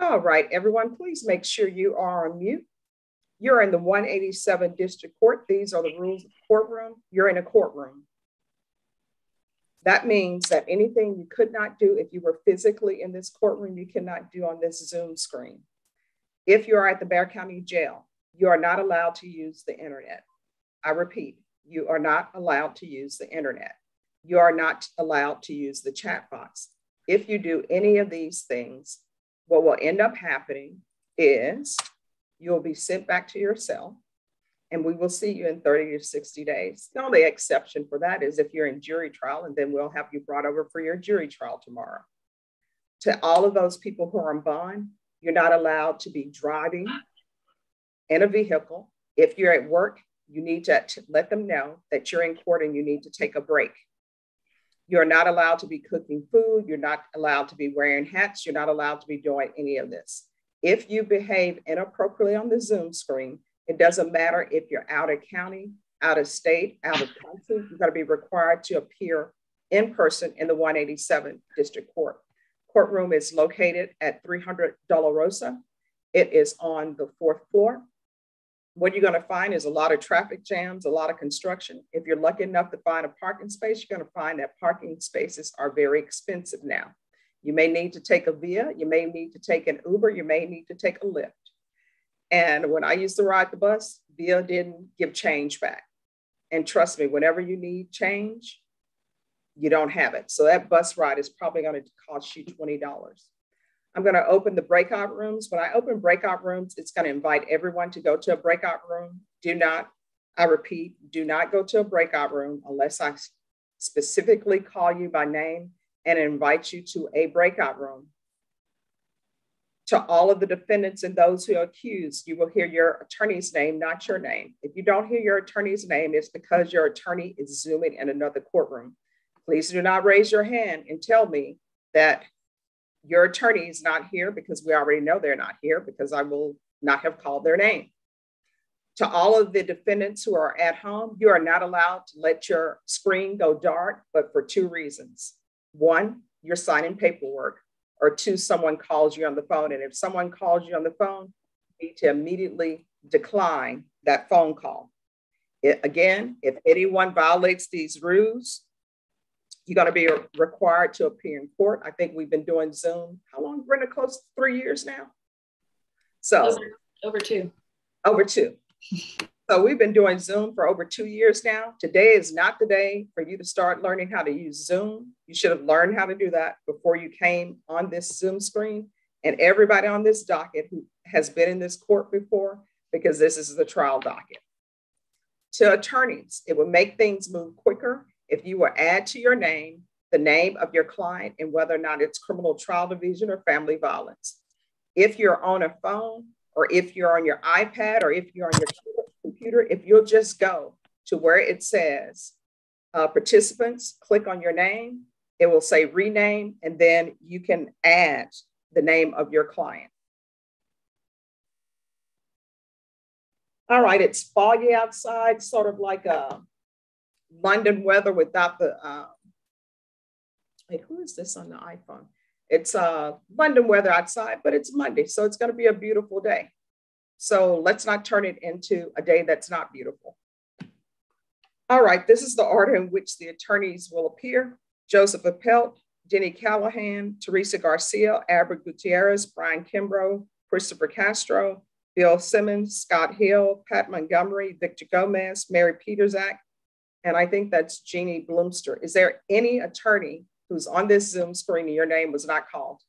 All right, everyone, please make sure you are on mute. You're in the 187 District Court. These are the rules of the courtroom. You're in a courtroom. That means that anything you could not do if you were physically in this courtroom, you cannot do on this Zoom screen. If you are at the Bexar County Jail, you are not allowed to use the internet. I repeat, you are not allowed to use the internet. You are not allowed to use the chat box. If you do any of these things, what will end up happening is you'll be sent back to your cell and we will see you in 30 to 60 days. The only exception for that is if you're in jury trial, and then we'll have you brought over for your jury trial tomorrow. To all of those people who are on bond, you're not allowed to be driving in a vehicle. If you're at work, you need to let them know that you're in court and you need to take a break. You're not allowed to be cooking food. You're not allowed to be wearing hats. You're not allowed to be doing any of this. If you behave inappropriately on the Zoom screen, it doesn't matter if you're out of county, out of state, out of country, you're going to be required to appear in person in the 187 District Court. Courtroom is located at 300 Dolorosa. It is on the fourth floor what you're going to find is a lot of traffic jams, a lot of construction. If you're lucky enough to find a parking space, you're going to find that parking spaces are very expensive now. You may need to take a Via, you may need to take an Uber, you may need to take a Lyft. And when I used to ride the bus, Via didn't give change back. And trust me, whenever you need change, you don't have it. So that bus ride is probably going to cost you $20. I'm going to open the breakout rooms. When I open breakout rooms, it's going to invite everyone to go to a breakout room. Do not, I repeat, do not go to a breakout room unless I specifically call you by name and invite you to a breakout room. To all of the defendants and those who are accused, you will hear your attorney's name, not your name. If you don't hear your attorney's name, it's because your attorney is zooming in another courtroom. Please do not raise your hand and tell me that your attorney is not here because we already know they're not here because I will not have called their name. To all of the defendants who are at home, you are not allowed to let your screen go dark, but for two reasons. One, you're signing paperwork, or two, someone calls you on the phone. And if someone calls you on the phone, you need to immediately decline that phone call. It, again, if anyone violates these rules, you're going to be required to appear in court. I think we've been doing Zoom. How long, Brenda? Close three years now. So over, over two. Over two. so we've been doing Zoom for over two years now. Today is not the day for you to start learning how to use Zoom. You should have learned how to do that before you came on this Zoom screen. And everybody on this docket who has been in this court before, because this is the trial docket. To attorneys, it will make things move quicker if you will add to your name the name of your client and whether or not it's criminal trial division or family violence. If you're on a phone or if you're on your iPad or if you're on your computer, if you'll just go to where it says uh, participants, click on your name, it will say rename, and then you can add the name of your client. All right, it's foggy outside, sort of like a London weather without the, uh, wait, who is this on the iPhone? It's uh, London weather outside, but it's Monday, so it's going to be a beautiful day. So let's not turn it into a day that's not beautiful. All right, this is the order in which the attorneys will appear. Joseph Appelt, Denny Callahan, Teresa Garcia, Albert Gutierrez, Brian Kimbrough, Christopher Castro, Bill Simmons, Scott Hill, Pat Montgomery, Victor Gomez, Mary Peterzak, and I think that's Jeannie Bloomster. Is there any attorney who's on this Zoom screen and your name was not called?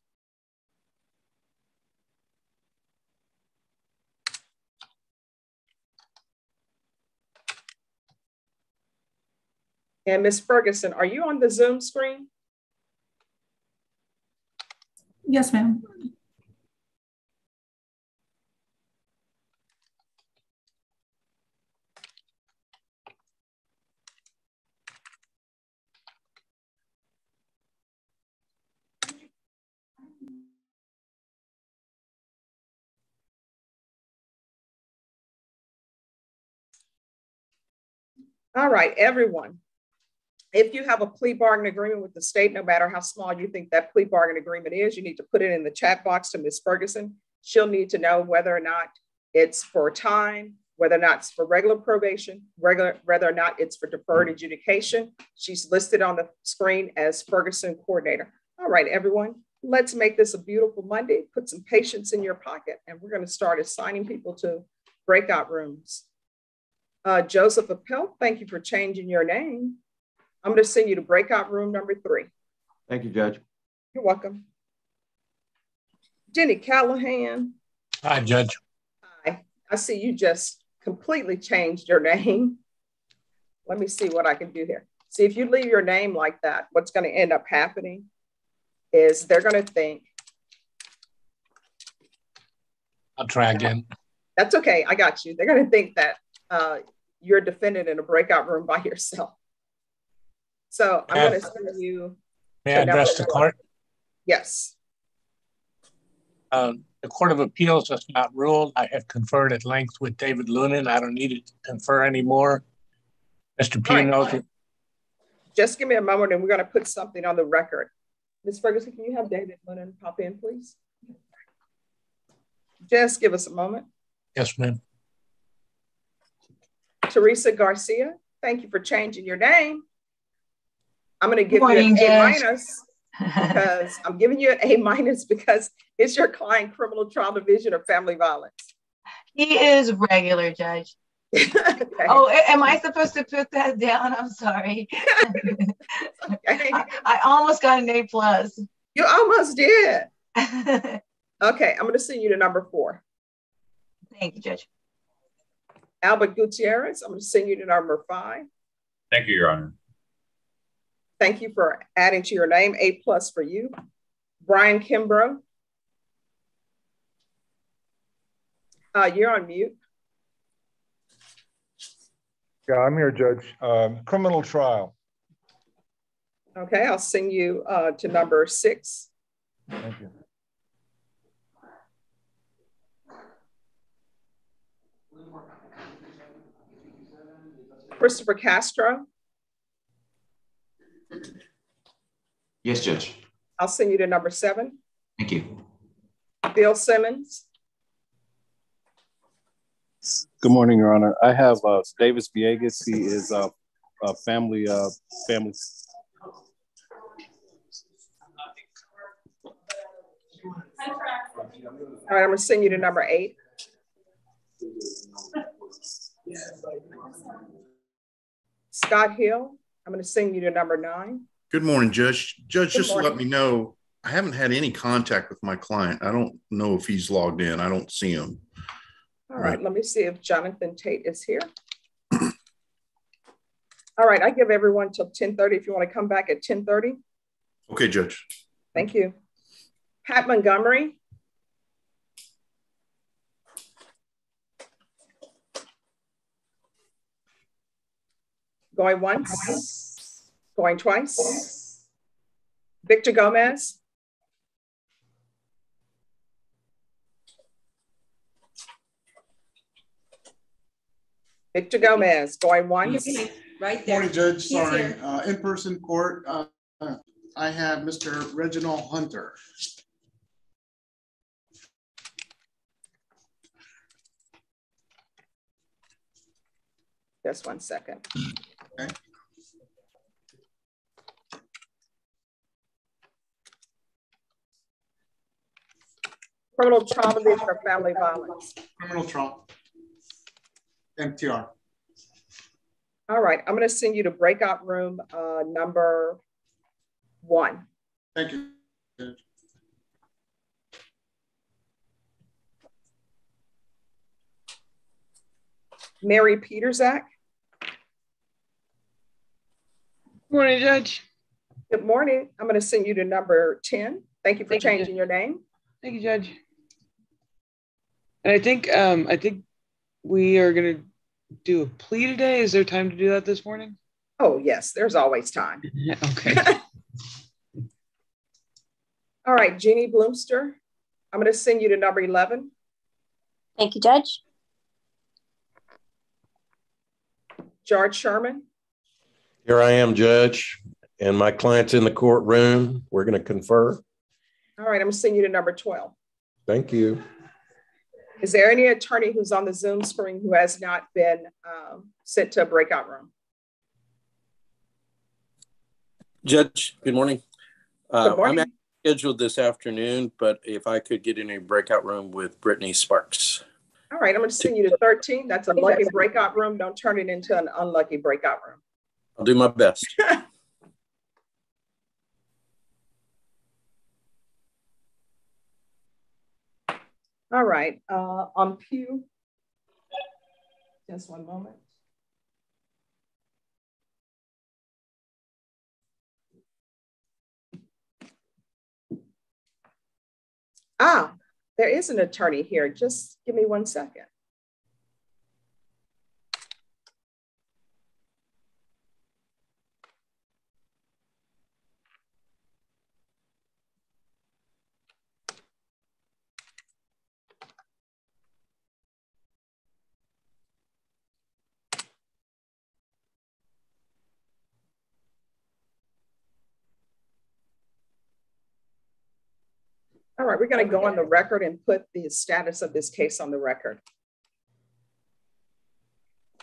And Ms. Ferguson, are you on the Zoom screen? Yes, ma'am. All right, everyone. If you have a plea bargain agreement with the state, no matter how small you think that plea bargain agreement is, you need to put it in the chat box to Ms. Ferguson. She'll need to know whether or not it's for time, whether or not it's for regular probation, regular, whether or not it's for deferred adjudication. She's listed on the screen as Ferguson coordinator. All right, everyone, let's make this a beautiful Monday. Put some patience in your pocket, and we're going to start assigning people to breakout rooms. Uh, Joseph Appel, thank you for changing your name. I'm going to send you to breakout room number three. Thank you, Judge. You're welcome. Jenny Callahan. Hi, Judge. Hi. I see you just completely changed your name. Let me see what I can do here. See, if you leave your name like that, what's going to end up happening is they're going to think. I'll try again. That's okay. I got you. They're going to think that uh, you're a defendant in a breakout room by yourself. So I'm going to send you. May I address the court? Yes. Uh, the Court of Appeals has not ruled. I have conferred at length with David Lunan. I don't need to confer anymore. Mr. P right. Just give me a moment and we're going to put something on the record. Ms. Ferguson, can you have David Lunan pop in, please? Just give us a moment. Yes, ma'am. Teresa Garcia, thank you for changing your name. I'm going to give morning, you an A minus because I'm giving you an A minus because it's your client criminal trial division or family violence. He is regular, Judge. okay. Oh, am I supposed to put that down? I'm sorry. okay. I, I, almost got an A plus. You almost did. okay, I'm going to send you to number four. Thank you, Judge. Albert Gutierrez, I'm going to send you to number five. Thank you, Your Honor. Thank you for adding to your name, A plus for you. Brian Kimbrough. Uh, you're on mute. Yeah, I'm here, Judge. Um, criminal trial. Okay, I'll send you uh, to number six. Thank you. Christopher Castro. Yes, Judge. I'll send you to number seven. Thank you. Bill Simmons. Good morning, Your Honor. I have uh, Davis Villegas. He is uh, a family uh, family. All right, I'm gonna send you to number eight. Scott Hill. I'm going to send you to number nine. Good morning, Judge. Judge, Good just morning. let me know, I haven't had any contact with my client. I don't know if he's logged in. I don't see him. All right, right. let me see if Jonathan Tate is here. All right, I give everyone till 1030 if you want to come back at 1030. Okay, Judge. Thank you. Pat Montgomery. Going once, going twice. Victor Gomez. Victor Gomez, going once. Right there. Morning, Judge. Sorry. Uh, in-person court. Uh, I have Mr. Reginald Hunter. Just one second. Okay. Criminal trauma division or family violence? Criminal trauma. MTR. All right, I'm going to send you to breakout room uh, number one. Thank you. Mary Peterzak. Good morning, Judge. Good morning. I'm going to send you to number 10. Thank you for Thank changing you. your name. Thank you, Judge. And I think um, I think we are going to do a plea today. Is there time to do that this morning? Oh, yes. There's always time. okay. All right, Jeannie Bloomster. I'm going to send you to number 11. Thank you, Judge. George Sherman. Here I am, Judge, and my client's in the courtroom. We're going to confer. All right, I'm sending you to number 12. Thank you. Is there any attorney who's on the Zoom screen who has not been um, sent to a breakout room? Judge, good morning. Uh, Good morning. I'm scheduled this afternoon, but if I could get in a breakout room with Brittany Sparks. All right, I'm going to send you to 13. That's a lucky breakout room. Don't turn it into an unlucky breakout room. I'll do my best. All right, uh, on Pugh. Just one moment. Ah, there is an attorney here. Just give me one second. All right, we're going to go on the record and put the status of this case on the record.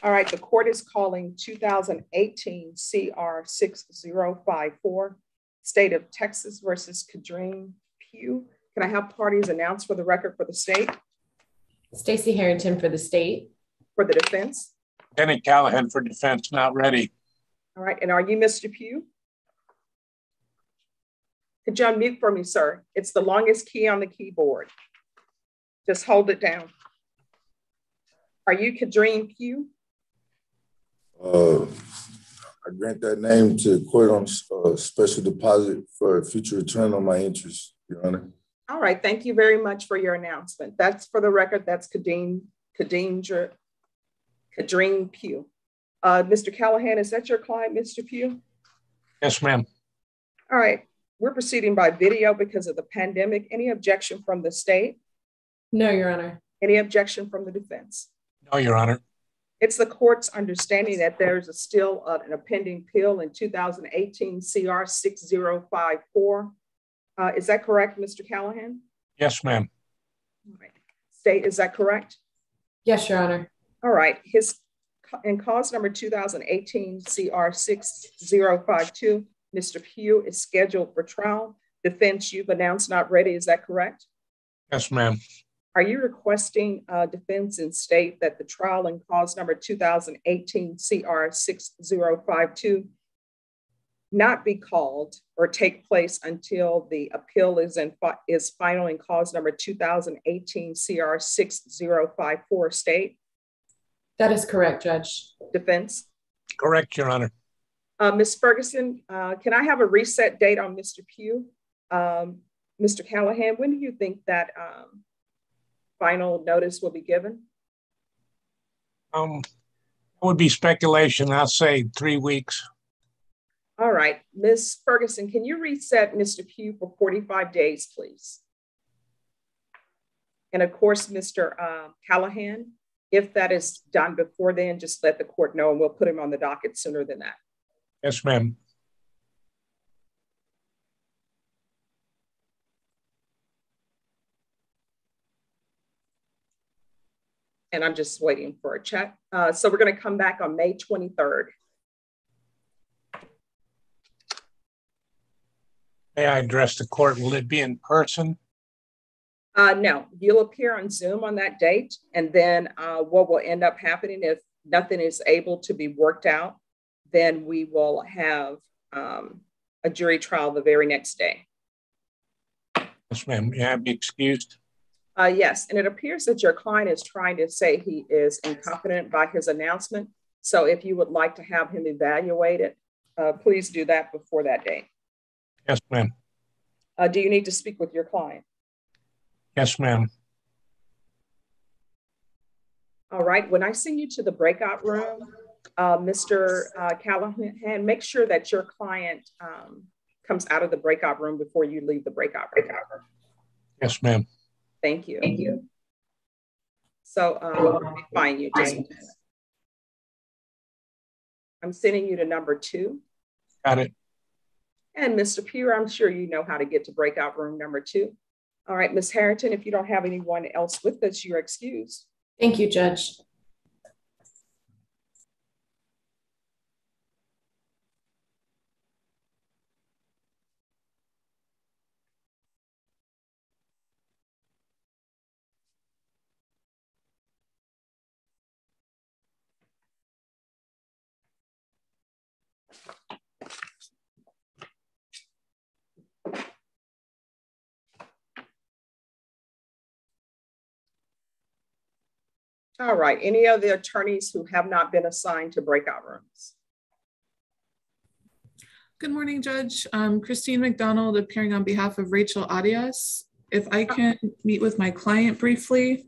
All right, the court is calling 2018 CR 6054, State of Texas versus Kadreen Pugh. Can I have parties announced for the record for the state? Stacy Harrington for the state. For the defense? Kenny Callahan for defense, not ready. All right, and are you Mr. Pugh? Could you unmute for me, sir? It's the longest key on the keyboard. Just hold it down. Are you Kadreen Pugh? Uh, I grant that name to court on uh, special deposit for a future return on my interest, Your Honor. All right, thank you very much for your announcement. That's for the record, that's Kadeen, Kadeen, Kadreen Pugh. Uh, Mr. Callahan, is that your client, Mr. Pugh? Yes, ma'am. All right, we're proceeding by video because of the pandemic. Any objection from the state? No, Your Honor. Any objection from the defense? No, Your Honor. It's the court's understanding that there's a still uh, an pending appeal in 2018 CR 6054. Uh, is that correct, Mr. Callahan? Yes, ma'am. Right. State, is that correct? Yes, Your Honor. All right. His in cause number 2018 CR 6052, Mr. Pugh is scheduled for trial. Defense, you've announced not ready. Is that correct? Yes, ma'am. Are you requesting uh, defense and state that the trial in cause number 2018 CR 6052 not be called or take place until the appeal is in is final in cause number 2018 CR 6054 state? That is correct, Judge. Defense? Correct, Your Honor. Uh, Ms. Ferguson, uh, can I have a reset date on Mr. Pugh? Um, Mr. Callahan, when do you think that um, final notice will be given? Um, it would be speculation. I'll say three weeks. All right, Ms. Ferguson, can you reset Mr. Pugh for 45 days, please? And of course, Mr. Uh, Callahan, if that is done before then, just let the court know and we'll put him on the docket sooner than that. Yes, ma'am. And I'm just waiting for a check. Uh, so we're going to come back on May 23rd. May I address the court? Will it be in person? Uh, no, you'll appear on Zoom on that date. And then uh, what will end up happening if nothing is able to be worked out, then we will have um, a jury trial the very next day. Yes, ma'am. May I be excused? Uh, yes, and it appears that your client is trying to say he is incompetent by his announcement. So if you would like to have him evaluated, uh, please do that before that date. Yes, ma'am. Uh, do you need to speak with your client? Yes, ma'am. All right. When I send you to the breakout room, uh, Mr. Uh, Callahan, make sure that your client um, comes out of the breakout room before you leave the breakout room. Yes, ma'am. Thank you. Thank you. So um, let me find you just I'm sending you to number two. Got it. And Mr. Pugh, I'm sure you know how to get to breakout room number two. All right, Ms. Harrington, if you don't have anyone else with us, you're excused. Thank you, Judge. All right, any of the attorneys who have not been assigned to breakout rooms? Good morning, Judge. Um, Christine McDonald appearing on behalf of Rachel Arias. If I can meet with my client briefly.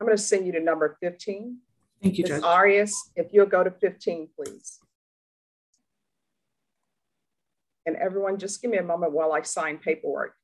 I'm going to send you to number 15. Thank you, Ms. Judge. Arias, if you'll go to 15, please. And everyone, just give me a moment while I sign paperwork.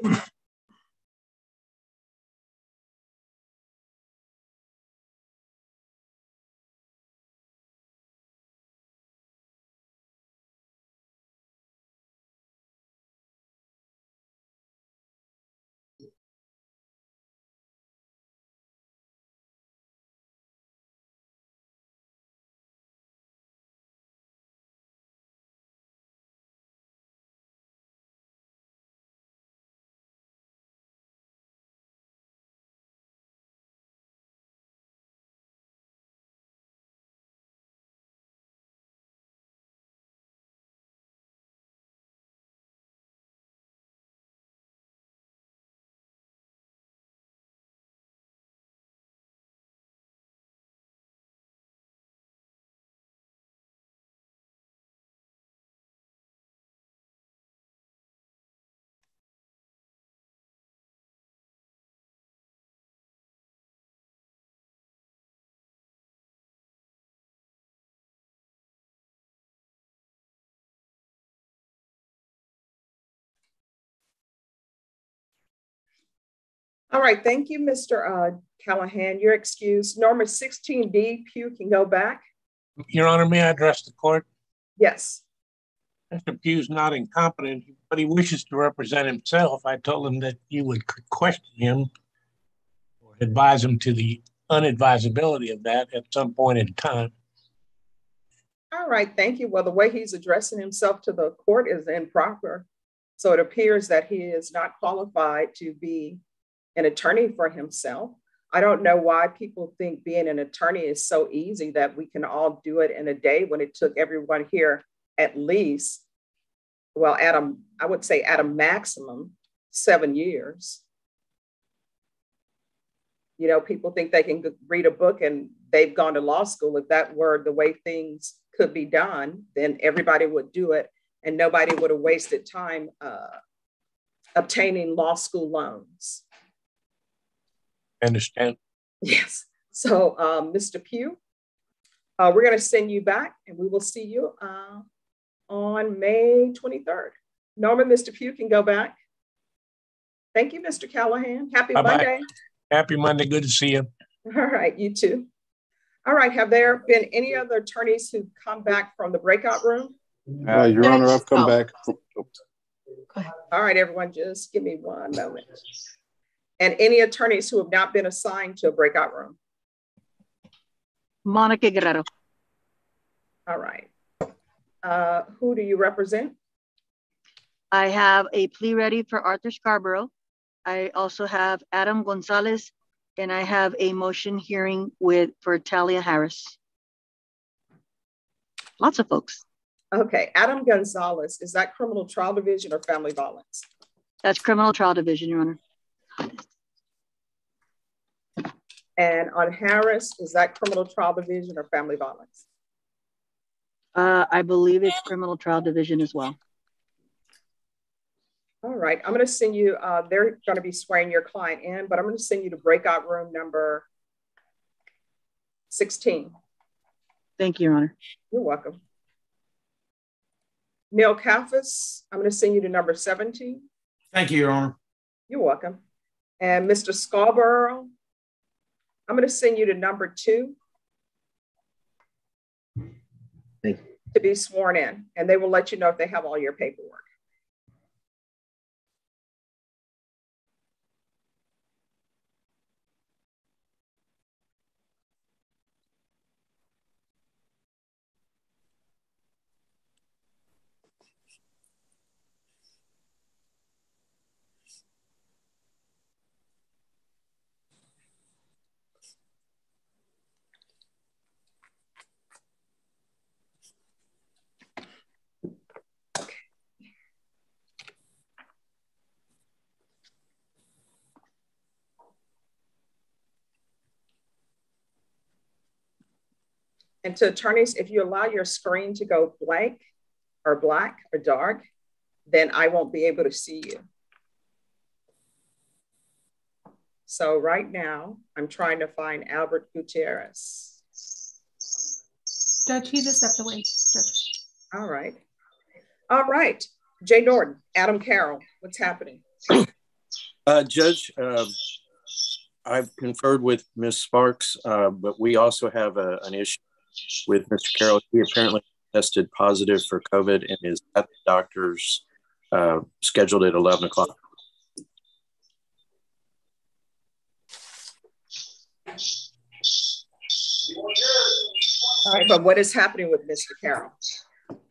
you All right, thank you, Mr. Uh, Callahan. You're excused. Norma 16B, Pugh can go back. Your Honor, may I address the court? Yes. Mr. Pugh's not incompetent, but he wishes to represent himself. I told him that you would question him or advise him to the unadvisability of that at some point in time. All right, thank you. Well, the way he's addressing himself to the court is improper. So it appears that he is not qualified to be an attorney for himself. I don't know why people think being an attorney is so easy that we can all do it in a day when it took everyone here at least, well, at a, I would say at a maximum, seven years. You know, people think they can read a book and they've gone to law school. If that were the way things could be done, then everybody would do it and nobody would have wasted time uh, obtaining law school loans. I understand. Yes. So, um, Mr. Pugh, uh, we're going to send you back and we will see you uh, on May 23rd. Norman, Mr. Pugh can go back. Thank you, Mr. Callahan. Happy Bye-bye. Monday. Happy Monday. Good to see you. All right, you too. All right, have there been any other attorneys who come back from the breakout room? Uh, Your Honor, I've come oh. back. All right, everyone, just give me one moment. And any attorneys who have not been assigned to a breakout room? Monica Guerrero. All right. Uh, who do you represent? I have a plea ready for Arthur Scarborough. I also have Adam Gonzalez, and I have a motion hearing with for Talia Harris. Lots of folks. Okay, Adam Gonzalez, is that criminal trial division or family violence? That's criminal trial division, Your Honor. And on Harris, is that criminal trial division or family violence? Uh, I believe it's criminal trial division as well. All right, I'm going to send you, uh, they're going to be swearing your client in, but I'm going to send you to breakout room number 16. Thank you, Your Honor. You're welcome. Neil Kaffis, I'm going to send you to number 17. Thank you, Your Honor. You're welcome. And Mr. Scarborough, I'm going to send you to number two to be sworn in, and they will let you know if they have all your paperwork. And to attorneys, if you allow your screen to go blank or black or dark, then I won't be able to see you. So right now, I'm trying to find Albert Gutierrez. Judge, he just stepped away. Judge. All right. All right. Jay Norton, Adam Carroll, what's happening? Uh, Judge, uh, I've conferred with Ms. Sparks, uh, but we also have a, an issue with Mr. Carroll. He apparently tested positive for COVID and is at the doctor's uh, scheduled at 11 o'clock. All right, but what is happening with Mr. Carroll?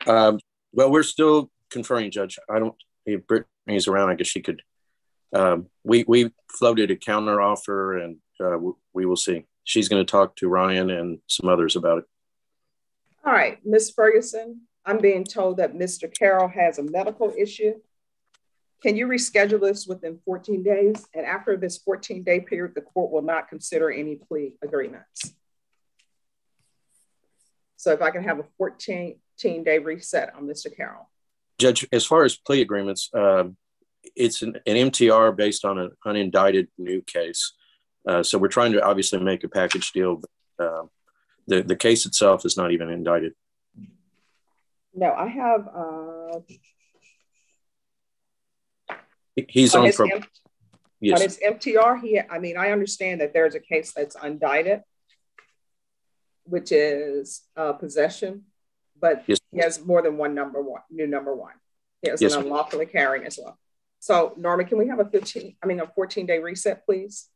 Um, well, we're still conferring, Judge. I don't. If Brittany's around, I guess she could. Um, we we floated a counter offer, and uh, we will see. She's going to talk to Ryan and some others about it. All right, Ms. Ferguson, I'm being told that Mr. Carroll has a medical issue. Can you reschedule this within 14 days? And after this 14 day period, the court will not consider any plea agreements. So if I can have a 14 day reset on Mr. Carroll. Judge, as far as plea agreements, uh, it's an, an, MTR based on an unindicted new case. Uh, so we're trying to obviously make a package deal. But, uh, the, the case itself is not even indicted. No, I have. Uh, He's on, on pro- M- yes. on his MTR. He, I mean, I understand that there's a case that's indicted, which is uh, possession, but yes. he has more than one number one, new number one. He has yes. an unlawfully carrying as well. So, Norma, can we have a 15, I mean, a 14 day reset, please?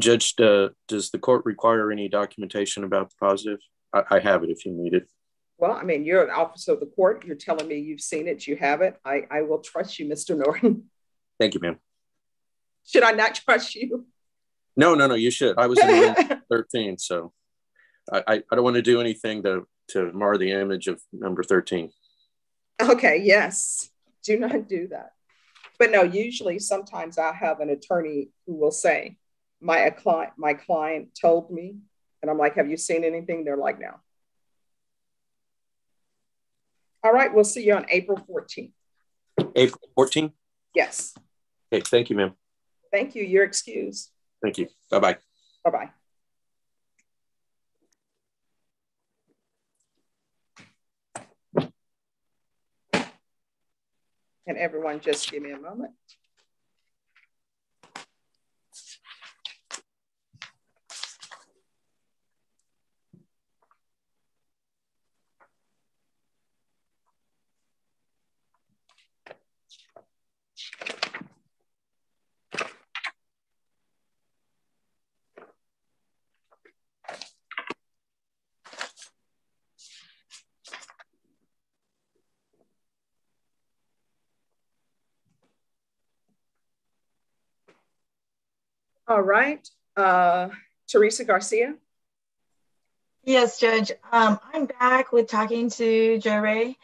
Judge, uh, does the court require any documentation about the positive? I, I, have it if you need it. Well, I mean, you're an officer of the court. You're telling me you've seen it, you have it. I, I will trust you, Mr. Norton. Thank you, ma'am. Should I not trust you? No, no, no, you should. I was in 13, so I, I don't want to do anything to, to mar the image of number 13. Okay, yes. Do not do that. But no, usually sometimes I have an attorney who will say, my client, my client told me, and I'm like, have you seen anything? They're like, no. All right, we'll see you on April 14th. April 14th? Yes. Okay, thank you, ma'am. Thank you. You're excused. Thank you. Bye-bye. Bye-bye. And everyone just give me a moment. All right. Uh, Teresa Garcia. Yes, Judge. Um, I'm back with talking to Joe Ray.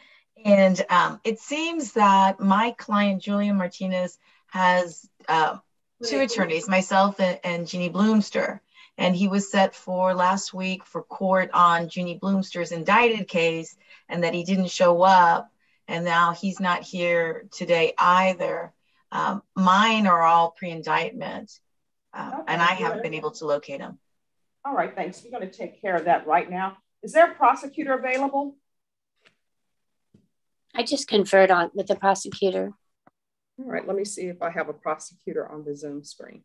And um, it seems that my client, Julian Martinez, has uh, two attorneys, myself and, and Jeannie Bloomster. And he was set for last week for court on Jeannie Bloomster's indicted case and that he didn't show up. And now he's not here today either. Um, mine are all pre indictment. Uh, okay, and I haven't been able to locate him. All right, thanks. We're going to take care of that right now. Is there a prosecutor available? I just conferred on with the prosecutor. All right, let me see if I have a prosecutor on the Zoom screen.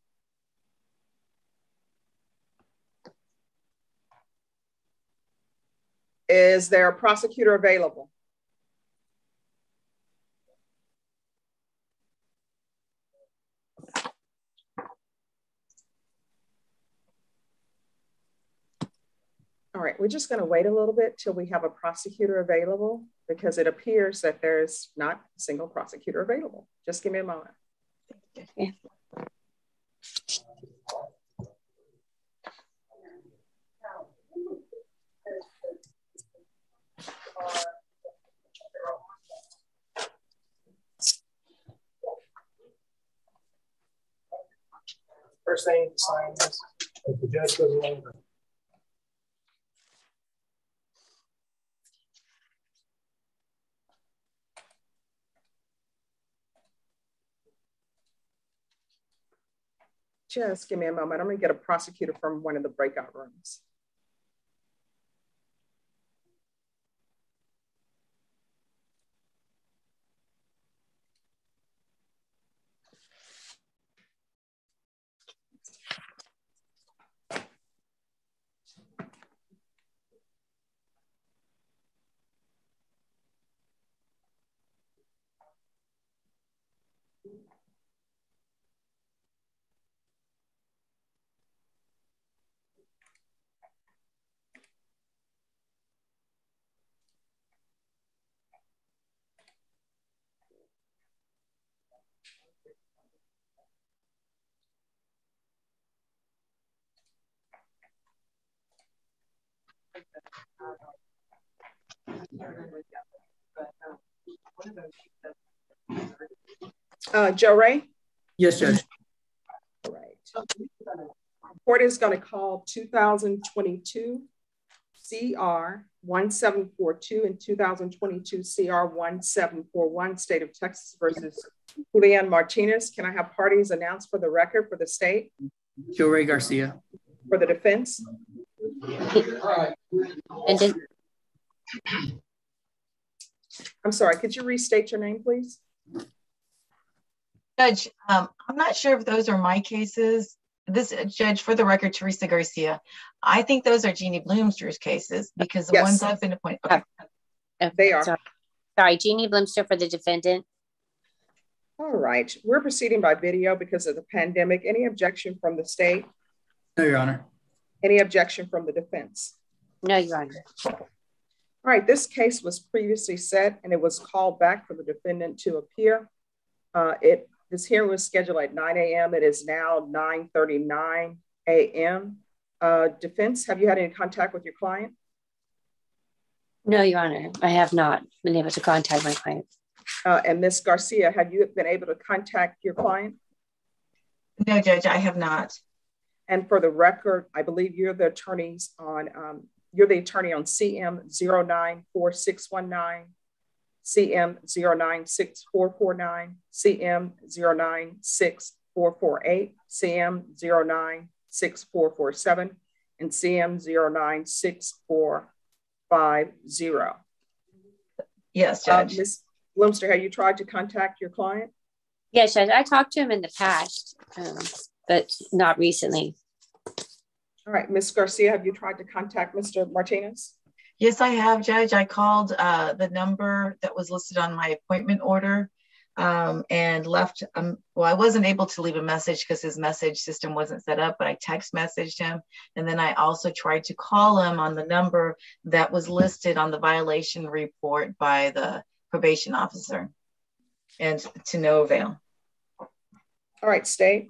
Is there a prosecutor available? All right, we're just going to wait a little bit till we have a prosecutor available because it appears that there's not a single prosecutor available. Just give me a moment. First thing sign is the judge goes along Just give me a moment. I'm going to get a prosecutor from one of the breakout rooms. Uh, Joe Ray? Yes, Judge. All right. Court is going to call 2022 CR 1742 and 2022 CR 1741, State of Texas versus Julian Martinez. Can I have parties announced for the record for the state? Joe Ray Garcia. For the defense? And I'm sorry, could you restate your name, please? Judge, um, I'm not sure if those are my cases. This judge, for the record, Teresa Garcia. I think those are Jeannie Bloomster's cases because the yes. ones I've been appointed. Okay. okay. They are. Sorry. Sorry, Jeannie Bloomster for the defendant. All right. We're proceeding by video because of the pandemic. Any objection from the state? No, Your Honor. Any objection from the defense? No, Your Honor. All right, this case was previously set and it was called back for the defendant to appear. Uh, it this hearing was scheduled at 9 a.m. It is now 9:39 a.m. Uh, defense, have you had any contact with your client? No, Your Honor, I have not been able to contact my client. Uh, and Ms. Garcia, have you been able to contact your client? No, Judge, I have not. And for the record, I believe you're the attorneys on, um, you're the attorney on CM 094619, CM 096449, CM 096448, CM 096447, and CM 096450. Yes, Uh, Judge. Ms. Bloomster, have you tried to contact your client? Yes, Judge, I talked to him in the past, um, but not recently. All right, Ms. Garcia, have you tried to contact Mr. Martinez? Yes, I have, Judge. I called uh, the number that was listed on my appointment order um, and left, um, well, I wasn't able to leave a message because his message system wasn't set up, but I text messaged him. And then I also tried to call him on the number that was listed on the violation report by the probation officer and to no avail. All right, State.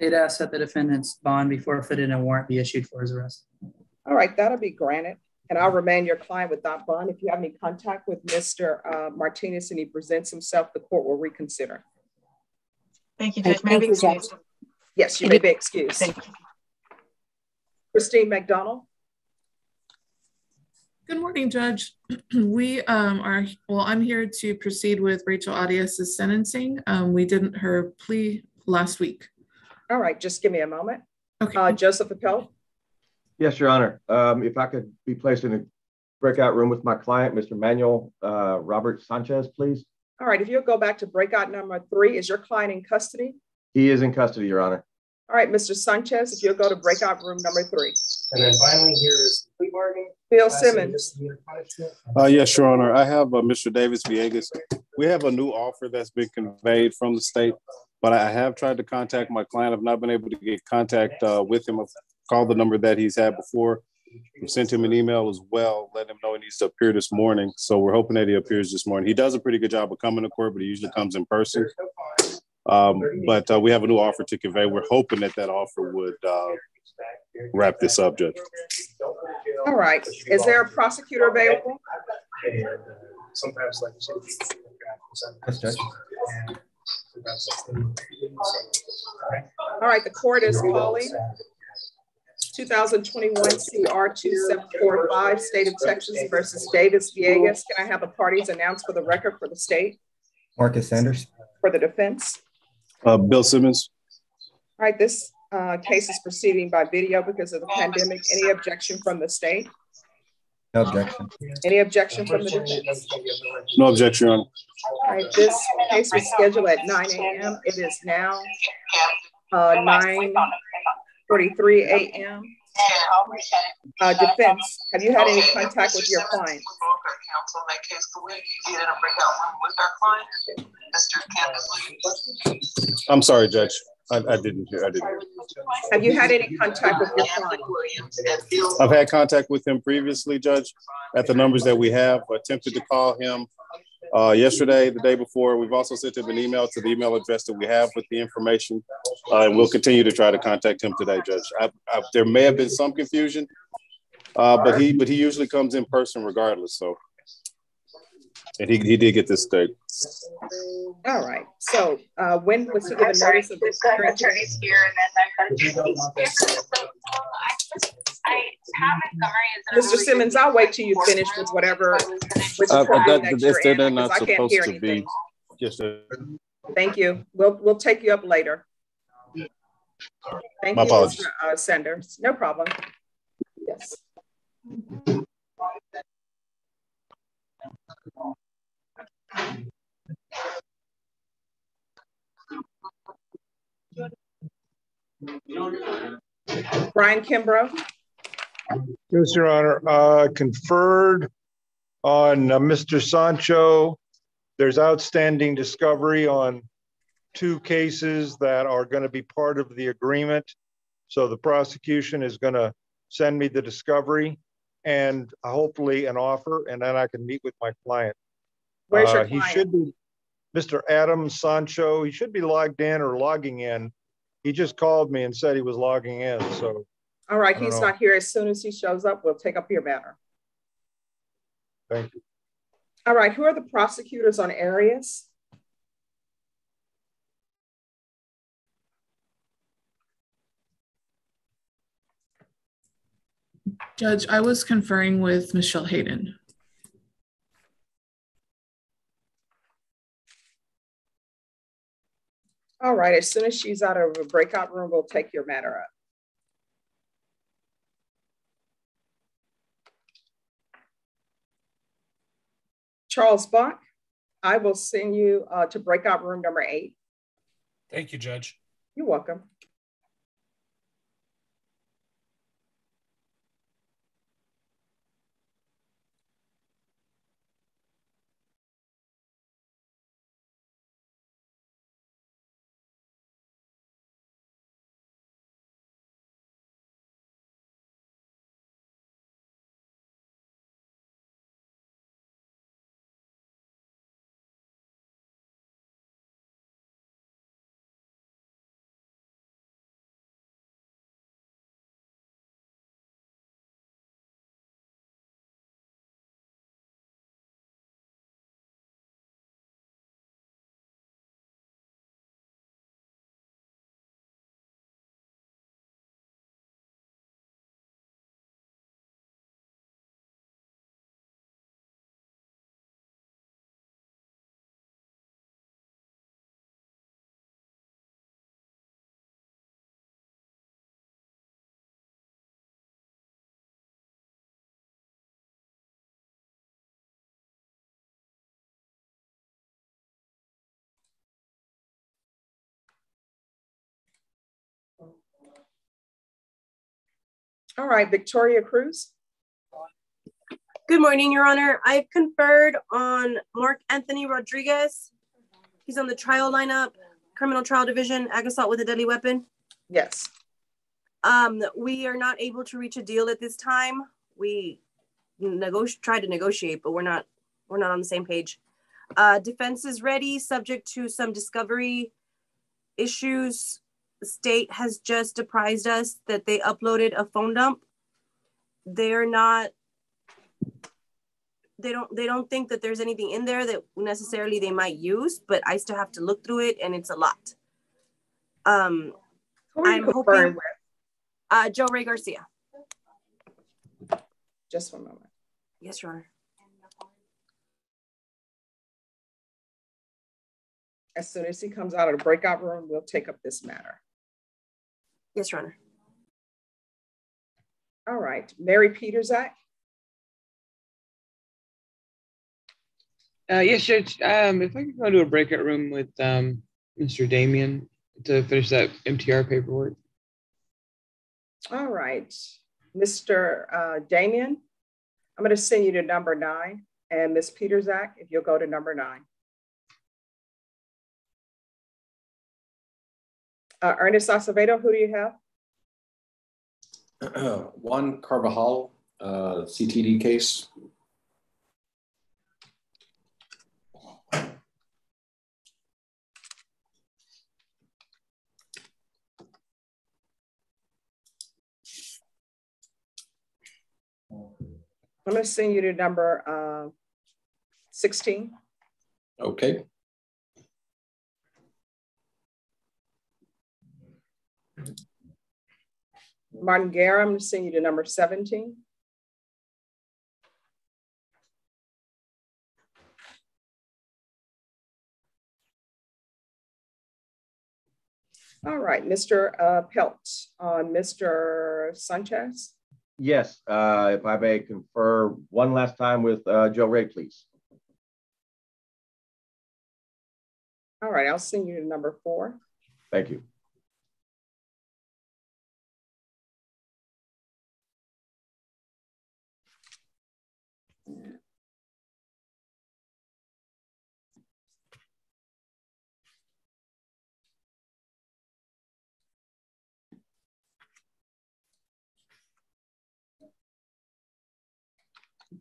They'd ask that the defendant's bond be forfeited and a warrant be issued for his arrest. All right, that'll be granted. And I'll remain your client without bond. If you have any contact with Mr. Uh, Martinez and he presents himself, the court will reconsider. Thank you, Judge. May I be excused? Yes, you may be excused. Thank you. Christine McDonald. Good morning, Judge. We um, are, well, I'm here to proceed with Rachel Arias' sentencing. Um, we didn't her plea last week. All right, just give me a moment. Okay. Uh, Joseph Appel. Yes, Your Honor. Um, if I could be placed in a breakout room with my client, Mr. Manuel uh, Robert Sanchez, please. All right, if you'll go back to breakout number three, is your client in custody? He is in custody, Your Honor. All right, Mr. Sanchez, if you'll go to breakout room number three. And then finally, here is the plea bargaining. Bill Class Simmons. Uh, yes, Your Honor. I have uh, Mr. Davis Villegas. We have a new offer that's been conveyed from the state, but I have tried to contact my client. I've not been able to get contact uh, with him. I've called the number that he's had before. I've sent him an email as well, letting him know he needs to appear this morning. So we're hoping that he appears this morning. He does a pretty good job of coming to court, but he usually comes in person. Um, but uh, we have a new offer to convey. We're hoping that that offer would uh, wrap this up, Judge. All right, is there a prosecutor available? Sometimes like. Yes, Judge. And sometimes like- All right, the court is calling 2021 CR 2745, State of Texas versus Davis Villegas. Can I have the parties announced for the record for the state, Marcus Sanders. for the defense? Uh, Bill Simmons. All right, this uh, case is proceeding by video because of the pandemic. Any objection from the state? No objection. Any objection from the defense? No objection, Your Honor. All right, this case was scheduled at 9 a.m. It is now uh, 9:43 a.m. Uh, defense, have you had any contact with your client? I'm sorry, Judge. I, I didn't hear. I didn't hear. Have you had any contact with your client? I've had contact with him previously, Judge, at the numbers that we have. Attempted to call him uh, yesterday, the day before. We've also sent him an email to the email address that we have with the information, uh, and we'll continue to try to contact him today, Judge. I, I, there may have been some confusion, uh, but he but he usually comes in person regardless. So, and he, he did get this date. All right, so uh, when was he given notice of this hearing today? Mr. Simmons, I'll wait till you finish with whatever. with the Uh, problem that, that that's, you're they're in, not because I can't supposed hear to be. Yes, sir. Thank you. We'll, we'll take you up later. Thank My you, apologies. Mr. uh, Sanders. No problem. Yes. Brian Kimbrough. Yes, Your Honor, uh, conferred on uh, Mr. Sancho. There's outstanding discovery on two cases that are going to be part of the agreement. So the prosecution is going to send me the discovery and hopefully an offer, and then I can meet with my client. Where's your Uh, He client? should be, Mr. Adam Sancho, he should be logged in or logging in. He just called me and said he was logging in, so All right, he's know. not here. As soon as he shows up, we'll take up your matter. Thank you. All right, who are the prosecutors on Arias? Judge, I was conferring with Michelle Hayden. All right, as soon as she's out of a breakout room, we'll take your matter up. Charles Buck, I will send you uh, to breakout room number eight. Thank you, Judge. You're welcome. All right, Victoria Cruz. Good morning, Your Honor. I've conferred on Mark Anthony Rodriguez. He's on the trial lineup, criminal trial division, ag assault with a deadly weapon. Yes. Um, we are not able to reach a deal at this time. We negotiate, tried to negotiate, but we're not, we're not on the same page. Uh, defense is ready, subject to some discovery issues. The state has just apprised us that they uploaded a phone dump. They're not they don't they don't think that there's anything in there that necessarily they might use, but I still have to look through it and it's a lot. Um I'm hoping with? uh Joe Ray Garcia. Just one moment. Yes, Your Honor. As soon as he comes out of the breakout room, we'll take up this matter. Yes, Your Honor. All right, Mary Petersack. Uh, yes, Judge. Um, if I could go to a breakout room with um, Mr. Damien to finish that MTR paperwork. All right, Mr. Uh, Damien, I'm going to send you to number nine, and Miss Petersack, if you'll go to number nine. Uh, Ernest Acevedo, who do you have? Juan Carvajal, uh, CTD case. I'm going to send you to number uh, 16. Okay. Martin Guerra, I'm going to send you to number 17. All right, Mr. Uh, Pelt on Mr. Sanchez. Yes, uh, if I may confer one last time with uh, Joe Ray, please. All right, I'll send you to number four. Thank you.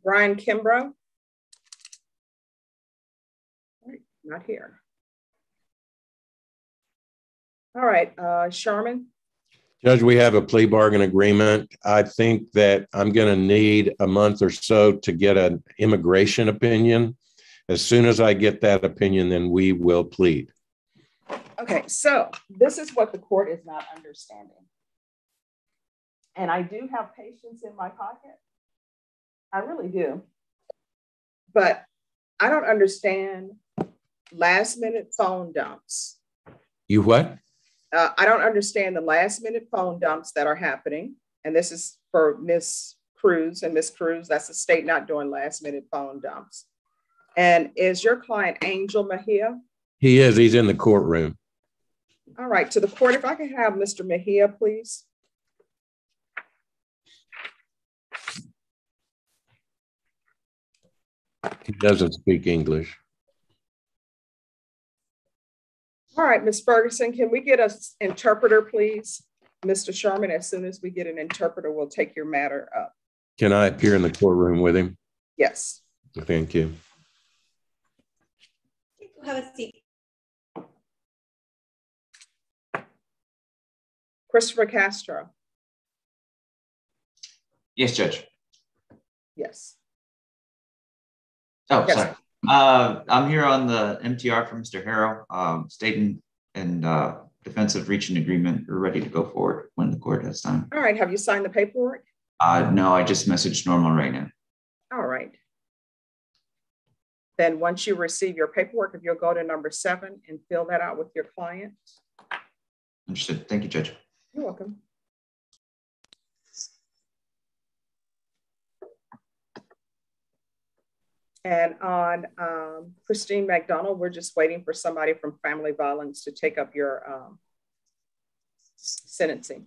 Brian Kimbrough. Right, Not here. All right, uh, Sharman. Judge, we have a plea bargain agreement. I think that I'm going to need a month or so to get an immigration opinion. As soon as I get that opinion, then we will plead. Okay, so this is what the court is not understanding. And I do have patience in my pocket. I really do. But I don't understand last minute phone dumps. You what? Uh, I don't understand the last minute phone dumps that are happening. And this is for Miss Cruz and Miss Cruz. That's the state not doing last minute phone dumps. And is your client Angel Mejia? He is. He's in the courtroom. All right, to the court, if I can have Mr. Mejia, please. He doesn't speak English. All right, Ms. Ferguson, can we get an interpreter, please? Mr. Sherman, as soon as we get an interpreter, we'll take your matter up. Can I appear in the courtroom with him? Yes. Thank you. Have a seat. Christopher Castro. Yes, Judge. Yes. Oh, Yes. sorry. Uh, I'm here on the MTR for Mr. Harrow, um, stating and uh, defensive reaching agreement. We're ready to go forward when the court has time. All right, have you signed the paperwork? Uh, no, I just messaged normal right now. All right. Then once you receive your paperwork, if you'll go to number seven and fill that out with your client. Understood. Thank you, Judge. You're welcome. And on um, Christine McDonald, we're just waiting for somebody from Family Violence to take up your um, sentencing.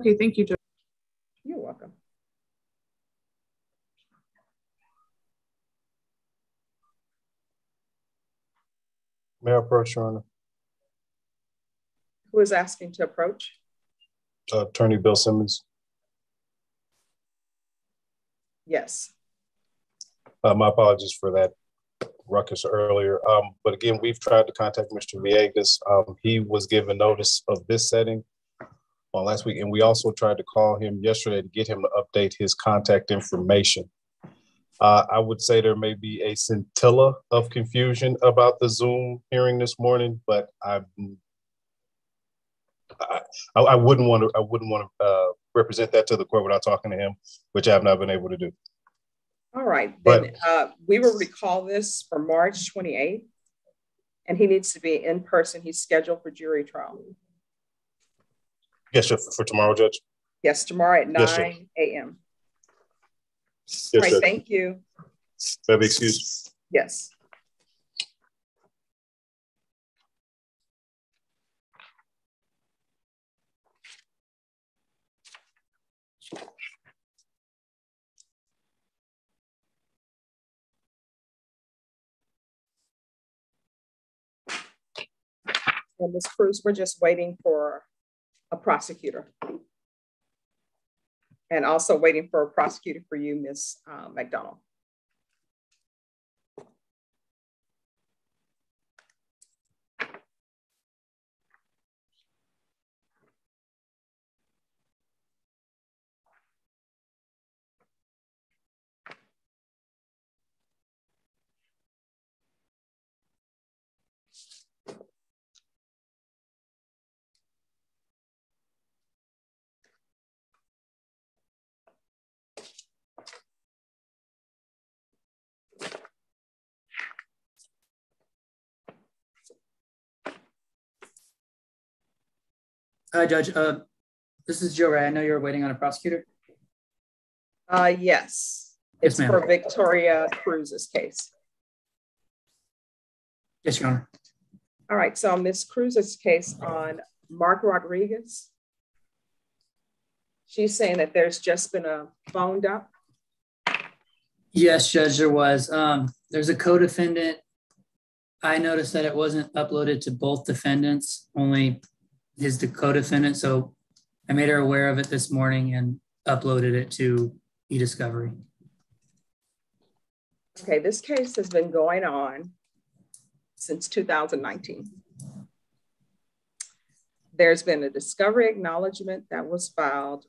Okay, thank you, Judge. You're welcome. May I approach, Your Honor? Who is asking to approach? Uh, Attorney Bill Simmons. Yes. Uh, my apologies for that ruckus earlier. Um, but again, we've tried to contact Mr. Villegas. Um, he was given notice of this setting on last week, and we also tried to call him yesterday to get him to update his contact information. Uh, I would say there may be a scintilla of confusion about the Zoom hearing this morning, but I'm I, I wouldn't want to I wouldn't want to uh, represent that to the court without talking to him, which I have not been able to do. All right, But- then uh, we will recall this for March 28th. And he needs to be in person. He's scheduled for jury trial. Yes, sir, for, for tomorrow, Judge. Yes, tomorrow at Yes, 9 a.m. Yes, All right, thank you. Be excused? Yes. And Ms. Cruz, we're just waiting for a prosecutor. And also waiting for a prosecutor for you, Ms. uh, McDonald. Hi, Judge. Uh, this is Joe Ray. I know you're waiting on a prosecutor. Uh, yes, Yes, it's ma'am. for Victoria Cruz's case. Yes, Your Honor. All right, so Ms. Cruz's case on Mark Rodriguez. She's saying that there's just been a phone dump. Yes, Judge, there was. Um, there's a co-defendant. I noticed that it wasn't uploaded to both defendants, only his the co-defendant. So I made her aware of it this morning and uploaded it to e-discovery. Okay, this case has been going on since 2019. There's been a discovery acknowledgement that was filed.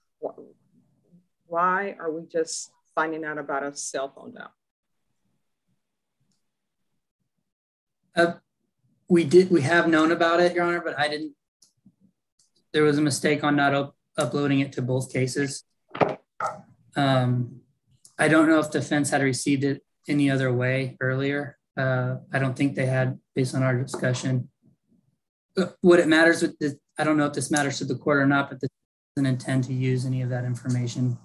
Why are we just finding out about a cell phone now? Uh, we did, we have known about it, Your Honor, but I didn't, there was a mistake on not up, uploading it to both cases. Um, I don't know if defense had received it any other way earlier. Uh, I don't think they had based on our discussion. But what it matters with this, I don't know if this matters to the court or not, but this doesn't intend to use any of that information.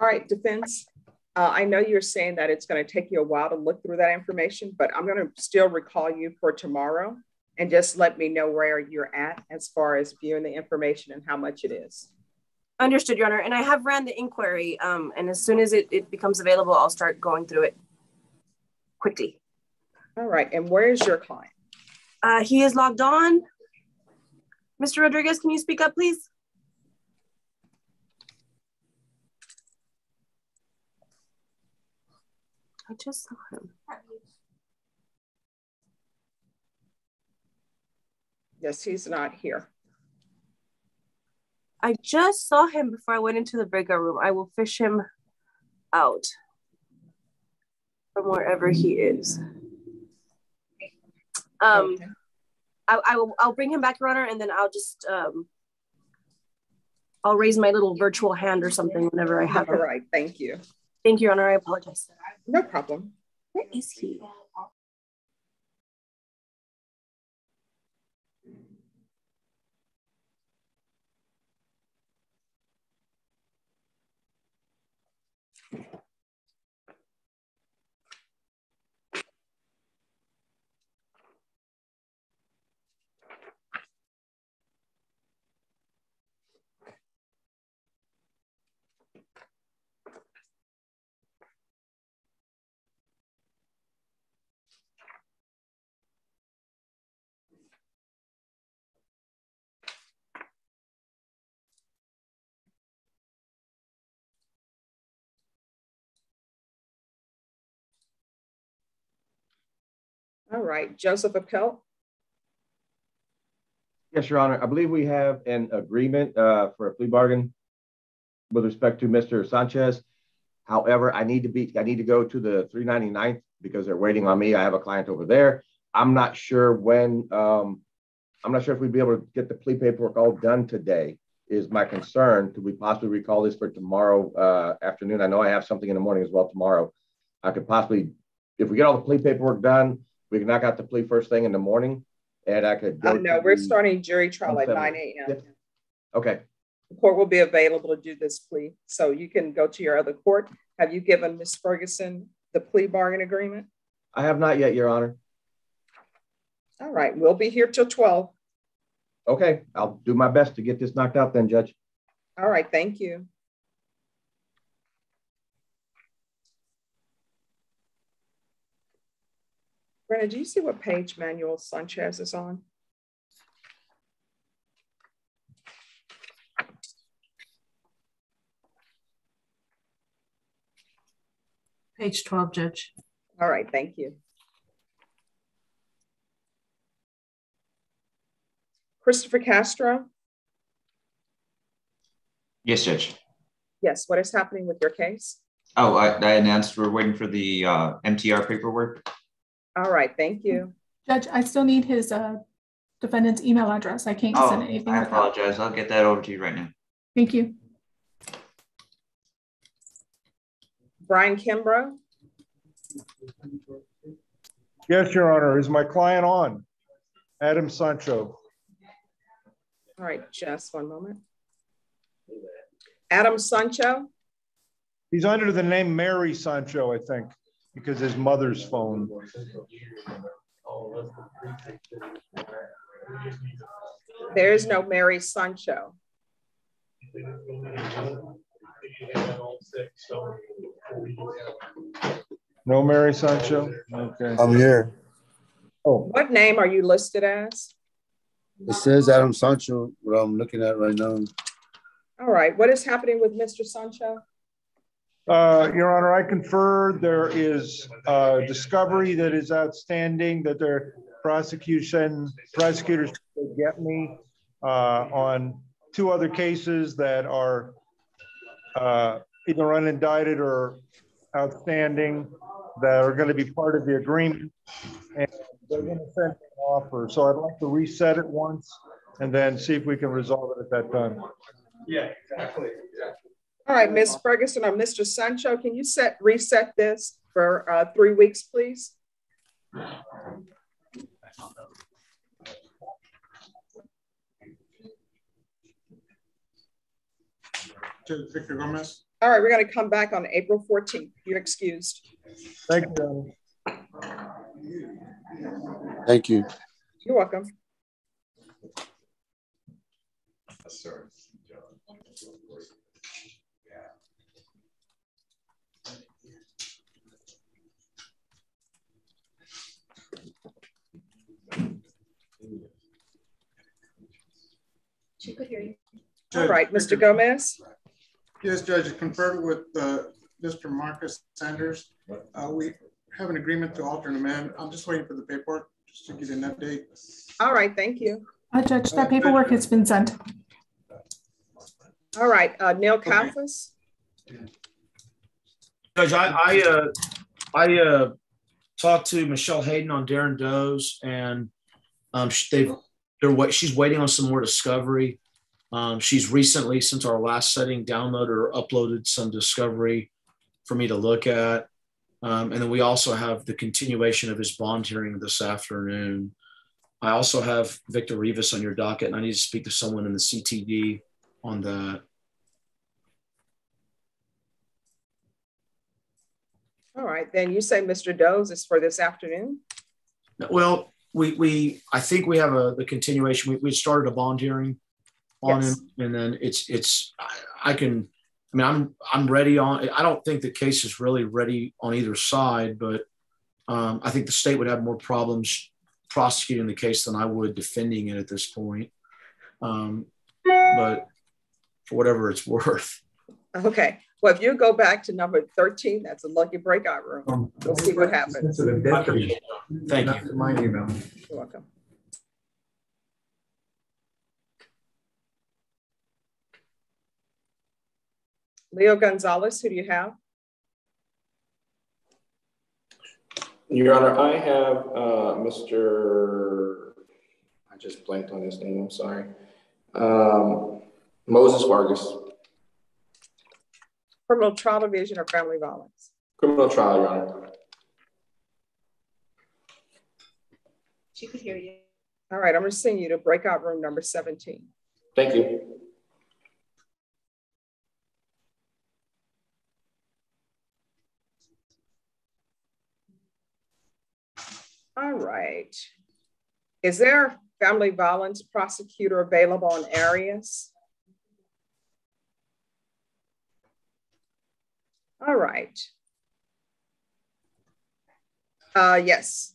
All right, defense. Uh, I know you're saying that it's going to take you a while to look through that information, but I'm going to still recall you for tomorrow and just let me know where you're at as far as viewing the information and how much it is. Understood, Your Honor. And I have ran the inquiry, um, and as soon as it, it becomes available, I'll start going through it quickly. All right. And where is your client? Uh, he is logged on. Mr. Rodriguez, can you speak up, please? I just saw him. Yes, he's not here. I just saw him before I went into the breakout room. I will fish him out from wherever he is. Um, okay. I, I will. I'll bring him back, runner, and then I'll just um, I'll raise my little virtual hand or something whenever I have. It. All right. Thank you. Thank you, Your Honor. I apologize. No problem. Where is he? All right, Joseph Appel. Yes, Your Honor. I believe we have an agreement uh, for a plea bargain with respect to Mr. Sanchez. However, I need to be I need to go to the 399th because they're waiting on me. I have a client over there. I'm not sure when um, I'm not sure if we'd be able to get the plea paperwork all done today is my concern. Could we possibly recall this for tomorrow uh, afternoon? I know I have something in the morning as well tomorrow. I could possibly, if we get all the plea paperwork done, we can knock out the plea first thing in the morning, and I could go. Uh, no, we're starting jury trial at 9 a.m. Okay. The court will be available to do this plea, so you can go to your other court. Have you given Ms. Ferguson the plea bargain agreement? I have not yet, Your Honor. All right, we'll be here till 12. Okay, I'll do my best to get this knocked out then, Judge. All right, thank you. Brenda, do you see what page Manuel Sanchez is on? Page 12, Judge. All right, thank you. Christopher Castro? Yes, Judge. Yes, what is happening with your case? Oh, I, I announced we're waiting for the uh, MTR paperwork. All right, thank you. Judge, I still need his uh, defendant's email address. I can't oh, send anything. I without. apologize. I'll get that over to you right now. Thank you. Brian Kimbrough? Yes, Your Honor. Is my client on? Adam Sancho. All right, just one moment. Adam Sancho? He's under the name Mary Sancho, I think, because his mother's phone. There is no Mary Sancho. No Mary Sancho? Okay. I'm here. Oh. What name are you listed as? It says Adam Sancho, what I'm looking at right now. All right, what is happening with Mr. Sancho? Uh, Your Honor, I confer there is a discovery that is outstanding that they're prosecution, prosecutors get me uh, on two other cases that are uh, either unindicted or outstanding that are going to be part of the agreement. And they're going to send an offer. So I'd like to reset it once and then see if we can resolve it at that time. Yeah, exactly. Yeah. All right, Ms. Ferguson or Mr. Sancho, can you set reset this for uh, three weeks, please? Judge Victor Gomez. All right, we're going to come back on April 14th. You're excused. Thank you. Thank you. You're welcome. She could hear you. All right, Mr. Gomez. Yes, Judge, I conferred with uh, Mr. Marcus Sanders. Uh, we have an agreement to alter an amend. I'm just waiting for the paperwork just to get an update. All right, thank you. Uh, Judge, that paperwork has been sent. All right, uh, Neil Kalfas. Judge, I I, uh, I uh, talked to Michelle Hayden on Darren Doe's, and um, they've they're what she's waiting on some more discovery. Um, she's recently, since our last setting, downloaded or uploaded some discovery for me to look at. Um, and then we also have the continuation of his bond hearing this afternoon. I also have Victor Rivas on your docket, and I need to speak to someone in the CTD on that. All right, then you say Mr. Doe's is for this afternoon? Well, we, we I think we have a the continuation. We, we started a bond hearing on Yes. him, and then it's it's I, I can. I mean, I'm I'm ready on. I don't think the case is really ready on either side, but um, I think the state would have more problems prosecuting the case than I would defending it at this point. Um, but for whatever it's worth. Okay, well, if you go back to number 13, that's a lucky breakout room. We'll see what happens. Thank, the deputy. Thank Not you. to My email. You're welcome. Leo Gonzalez, who do you have? Your Honor, I have uh, Mr. I just blanked on his name. I'm sorry. Um, Moses Vargas, Criminal Trial Division or Family Violence? criminal trial, Your Honor. She could hear you. All right, I'm going to send you to breakout room number 17. Thank you. All right. Is there a family violence prosecutor available in Arias? All right. Uh, yes.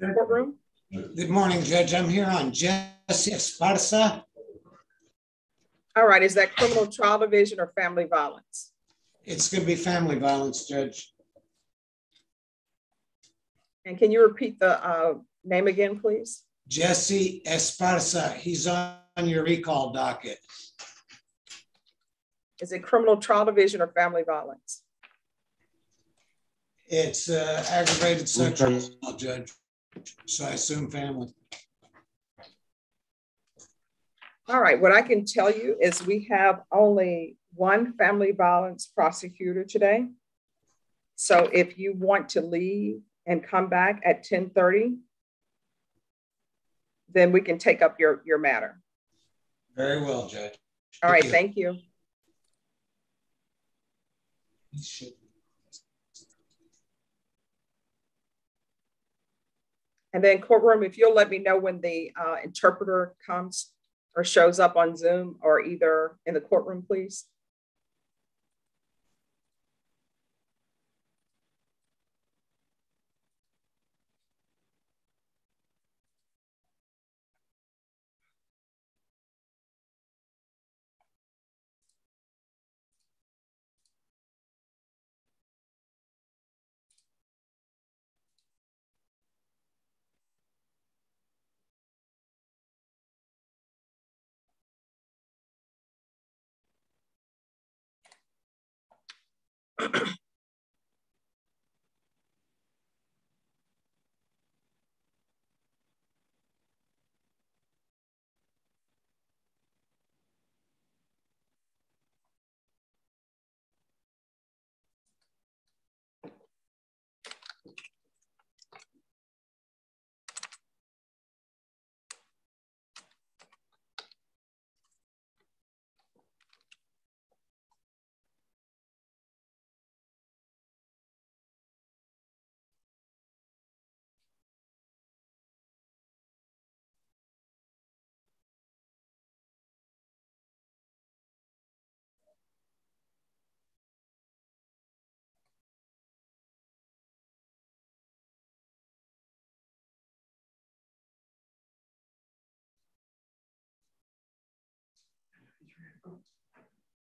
Courtroom? Good morning, Judge. I'm here on Jesse Esparza. All right. Is that criminal trial division or family violence? It's going to be family violence, Judge. And can you repeat the uh, name again, please? Jesse Esparza. He's on your recall docket. Is it criminal trial division or family violence? It's uh, aggravated sexual assault, Judge. So I assume family. All right, what I can tell you is we have only one family violence prosecutor today. So if you want to leave and come back at 1030, then we can take up your, your matter. Very well, Judge. All right, you. thank you. And then courtroom, if you'll let me know when the uh, interpreter comes or shows up on Zoom or either in the courtroom, please.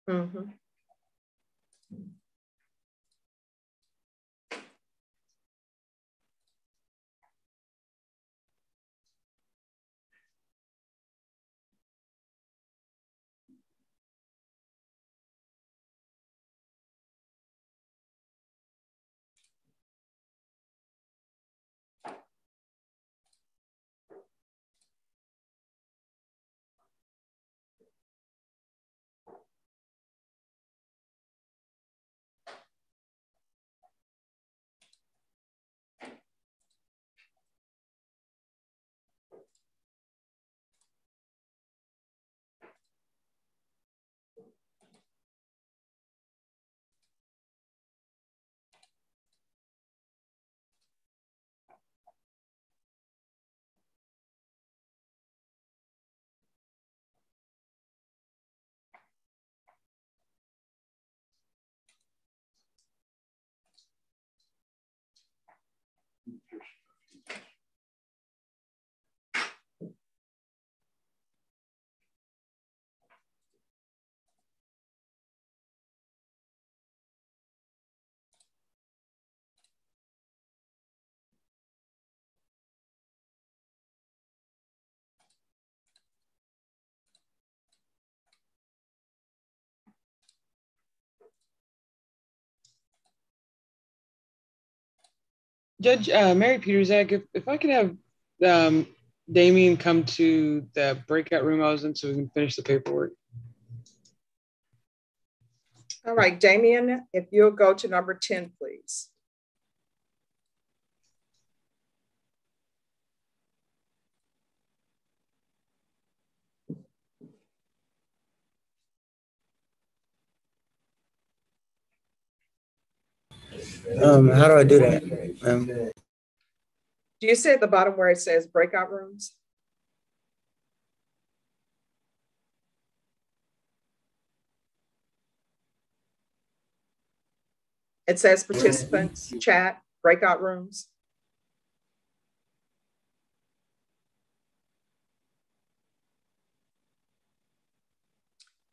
Mm-hmm. Mhm. Judge uh, Mary Peterzak, if, if I could have um, Damien come to the breakout room I was in so we can finish the paperwork. All right, Damien, if you'll go to number 10, please. Um, how do I do that? Um, Do you see at the bottom where it says breakout rooms? It says participants, chat, breakout rooms.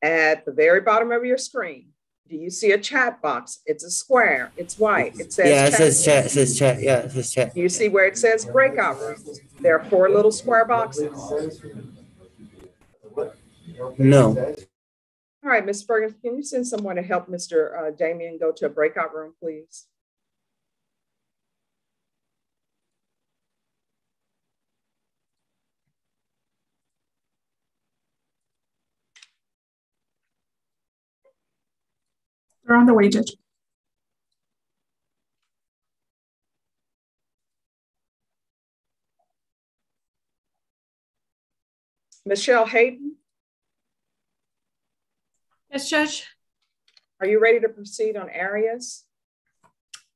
At the very bottom of your screen, do you see a chat box? It's a square, it's white. It says yeah, it says chat. It says chat. Yeah, it says chat. Do you see where it says breakout rooms? There are four little square boxes. No. All right, Ms. Ferguson, can you send someone to help Mr. uh, Damien go to a breakout room, please? They're on the way, Judge. Michelle Hayden, Yes, Judge. are you ready to proceed on Arias?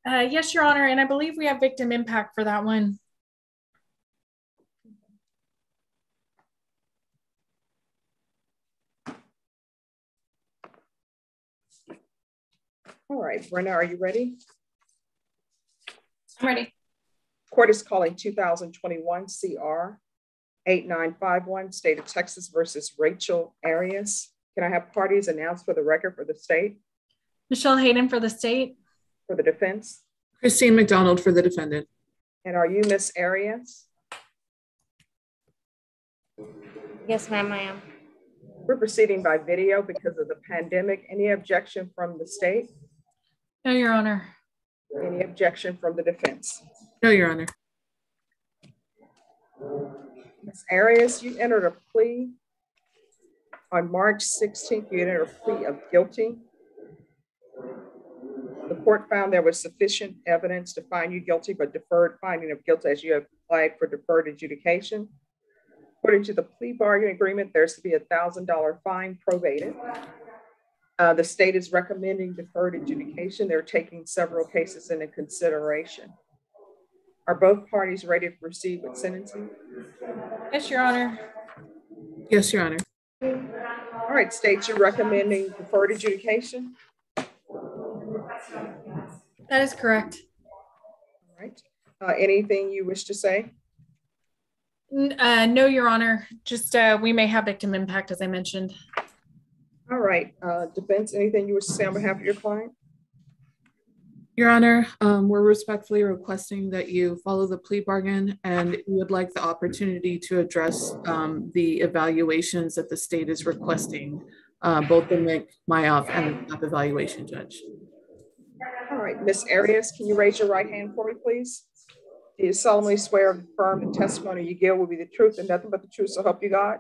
Uh, yes, Your Honor, and I believe we have victim impact for that one. All right, Brenna, are you ready? I'm ready. Court is calling 2021 CR 8951, State of Texas versus Rachel Arias. Can I have parties announced for the record for the state, Michelle Hayden for the state. for the defense? Christine McDonald for the defendant. And are you Miss Arias? Yes, ma'am, I am. We're proceeding by video because of the pandemic. Any objection from the state? No, Your Honor. Any objection from the defense? No, Your Honor. Ms. Arias, you entered a plea on March 16th. You entered a plea of guilty. The court found there was sufficient evidence to find you guilty, but deferred finding of guilt as you have applied for deferred adjudication. According to the plea bargain agreement, there's to be a thousand dollar fine probated. Uh, the state is recommending deferred adjudication. They're taking several cases into consideration. Are both parties ready to proceed with sentencing? Yes, Your Honor. Yes, Your Honor. All right, states you're recommending deferred adjudication? That is correct. All right. Uh, anything you wish to say? N- Uh, no, Your Honor. Just uh, we may have victim impact, as I mentioned. All All right, uh, defense, anything you wish to say on behalf of your client? Your Honor, um, we're respectfully requesting that you follow the plea bargain and we would like the opportunity to address um, the evaluations that the state is requesting, uh, both the Mick Myoff and the staff evaluation judge. All right, Ms. Arias, can you raise your right hand for me, please? Do you solemnly swear or affirm the testimony you give will be the truth and nothing but the truth, so help you God?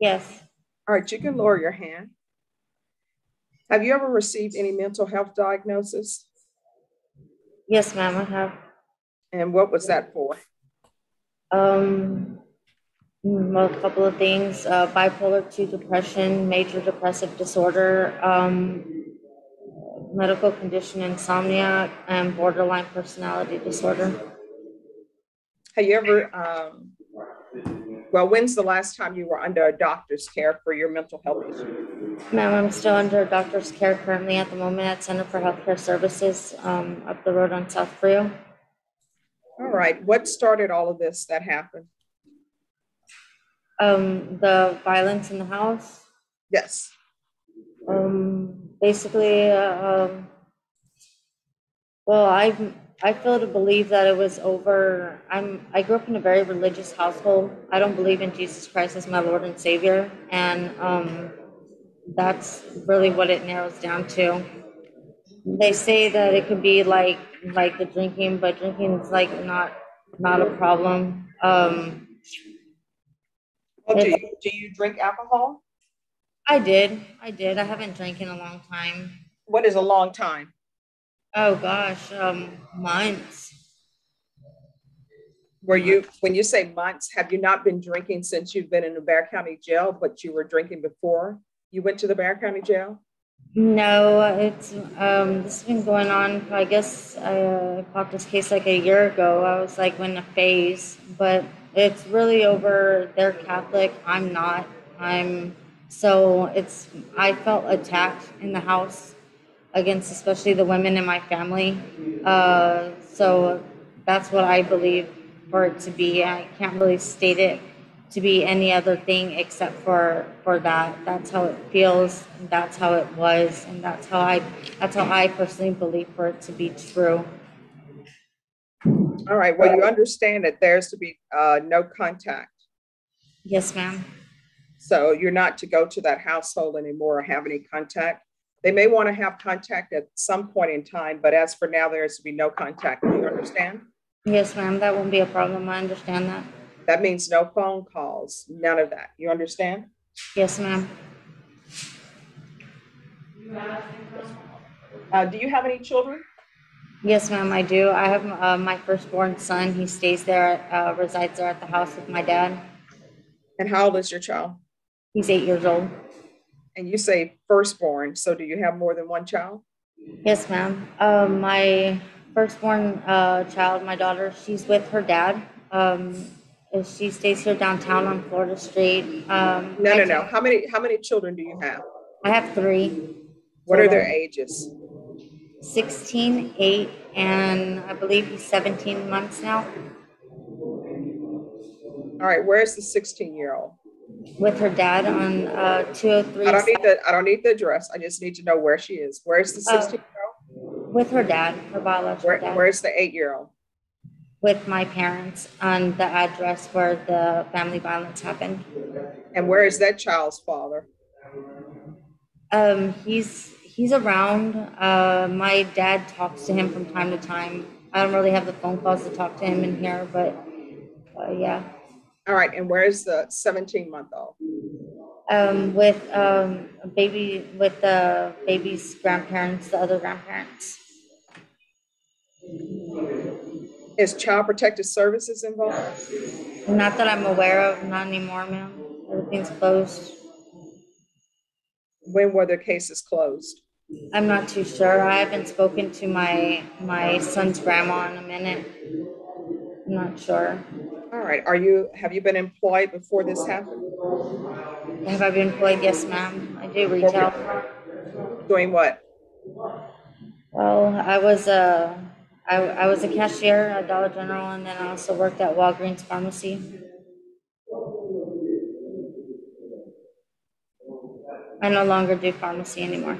Yes. All right, you can lower your hand. Have you ever received any mental health diagnosis? Yes, ma'am, I have. And what was that for? Um, a couple of things, uh, bipolar two depression, major depressive disorder, um, medical condition insomnia, and borderline personality disorder. Have you ever, um, well, when's the last time you were under a doctor's care for your mental health issue? Ma'am, I'm still under a doctor's care currently at the moment at Center for Healthcare Services um, up the road on South Frio. All right, what started all of this that happened? Um, the violence in the house. Yes. Um, basically, uh, um, well, I I feel to believe that it was over. I'm I grew up in a very religious household. I don't believe in Jesus Christ as my Lord and Savior, and um, that's really what it narrows down to. They say that it could be like like the drinking, but drinking is like not not a problem. Um, Well, do, you, do you drink alcohol? I did. I did. I haven't drank in a long time. What is a long time? Oh gosh, um, months. Were you, when you say months, have you not been drinking since you've been in the Bexar County Jail, but you were drinking before you went to the Bexar County Jail? No, it's um, this has been going on. I guess I uh, caught this case like a year ago. I was like in a phase, but it's really over. They're Catholic. I'm not. I'm so it's. I felt attacked in the house against, especially the women in my family. Uh, so that's what I believe for it to be. I can't really state it to be any other thing except for for that. That's how it feels. And that's how it was, and that's how I that's how I personally believe for it to be true. All right, well, you understand that there's to be uh, no contact. Yes, ma'am. So you're not to go to that household anymore or have any contact. They may want to have contact at some point in time, but as for now, there is to be no contact. Do you understand? Yes, ma'am. That won't be a problem. I understand that. That means no phone calls, none of that. You understand? Yes, ma'am. Uh, do you have any children? Yes, ma'am. I do. I have uh, my firstborn son. He stays there, uh, resides there at the house with my dad. And how old is your child? He's eight years old. And you say firstborn, so do you have more than one child? Yes, ma'am. Um, my firstborn uh, child, my daughter, she's with her dad. Um, she stays here downtown on Florida Street. Um, No, no, no. How many, how many children do you have? I have three. What are their ages? 16, 8, and I believe he's 17 months now All right, where's the 16-year-old? With her dad on uh, 203. I don't need the, I don't need the address. I just need to know where she is. Where's the Oh. 16? with her dad, her biological Where, dad. where's the eight-year-old? with my parents on the address where the family violence happened. And where is that child's father? Um, he's he's around. Uh, my dad talks to him from time to time. I don't really have the phone calls to talk to him in here, but uh, yeah. All right, and where's the 17-month-old? Um, with um, a baby with the baby's grandparents, the other grandparents. Is Child Protective Services involved? Not that I'm aware of, not anymore, ma'am. Everything's closed. When were the cases closed? I'm not too sure. I haven't spoken to my my son's grandma in a minute. I'm not sure. All right, are you, have you been employed before this happened? Have I been employed? Yes, ma'am. I do retail. Doing what? Well, I was a I, I was a cashier at Dollar General, and then I also worked at Walgreens Pharmacy. I no longer do pharmacy anymore.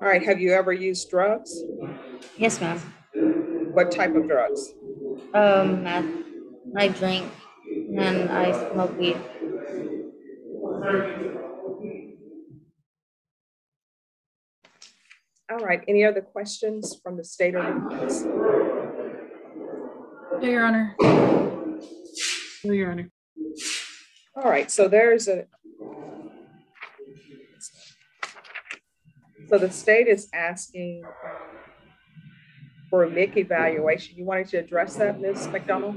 All right, have you ever used drugs? Yes, ma'am. What type of drugs? Um, meth. I drink and I smoke weed. All right, any other questions from the state or defense? No, Your Honor. No, Your Honor. All right, so there's a, so the state is asking for a MIC evaluation. You wanted to address that, Ms. McDonald?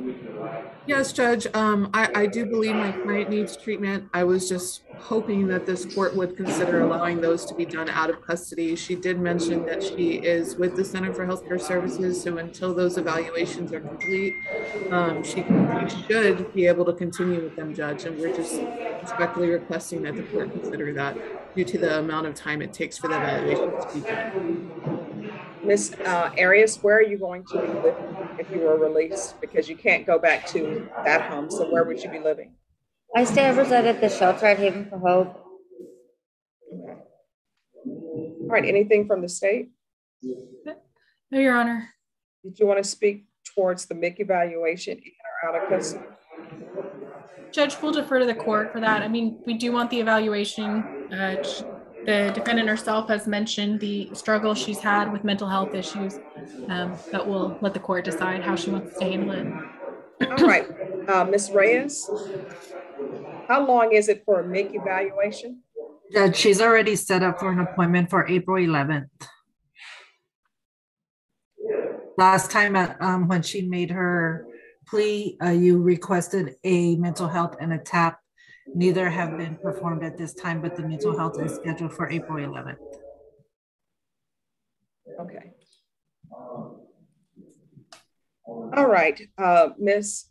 Yes, Judge. Um, I, I do believe my client needs treatment. I was just hoping that this court would consider allowing those to be done out of custody. She did mention that she is with the Center for Healthcare Services, so until those evaluations are complete, um, she, she should be able to continue with them, Judge. And we're just respectfully requesting that the court consider that due to the amount of time it takes for the evaluations to be done. Ms. Uh, Arias, where are you going to be living if you were released? Because you can't go back to that home, so where would you be living? I stay reside at the shelter at Haven for Hope. All right, anything from the state? No, Your Honor. Did you want to speak towards the MIC evaluation in or out of custody? Judge, we'll defer to the court for that. I mean, we do want the evaluation. Uh, sh- the defendant herself has mentioned the struggle she's had with mental health issues, um, but we'll let the court decide how she wants to handle it. All right, uh, Ms. Reyes, how long is it for a MIC evaluation? Judge, she's already set up for an appointment for April 11th. Last time at, um, when she made her plea, uh, you requested a mental health and a TAP. Neither have been performed at this time, but the mental health is scheduled for April 11th. Okay. All right, uh, Ms.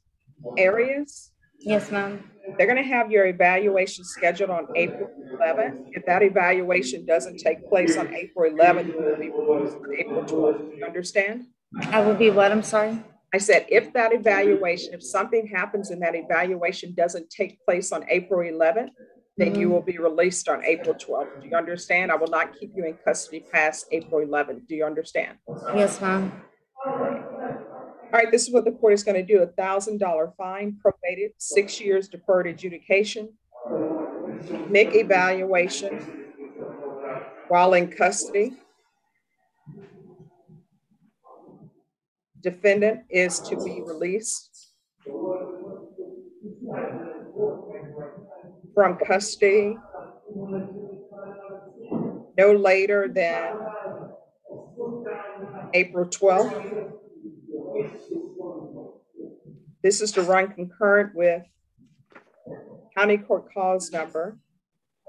Arias? Yes, ma'am. They're gonna have your evaluation scheduled on April eleventh. If that evaluation doesn't take place on April eleventh, it will be released on April twelfth. You understand? I will be what? I'm sorry. I said, if that evaluation, if something happens and that evaluation doesn't take place on April eleventh, then you Mhm. will be released on April twelfth. Do you understand? I will not keep you in custody past April eleventh. Do you understand? Yes, ma'am. All right, this is what the court is going to do. A thousand dollar fine, probated, six years deferred adjudication, MIC evaluation while in custody. Defendant is to be released from custody no later than April 12th. This is to run concurrent with County Court Calls number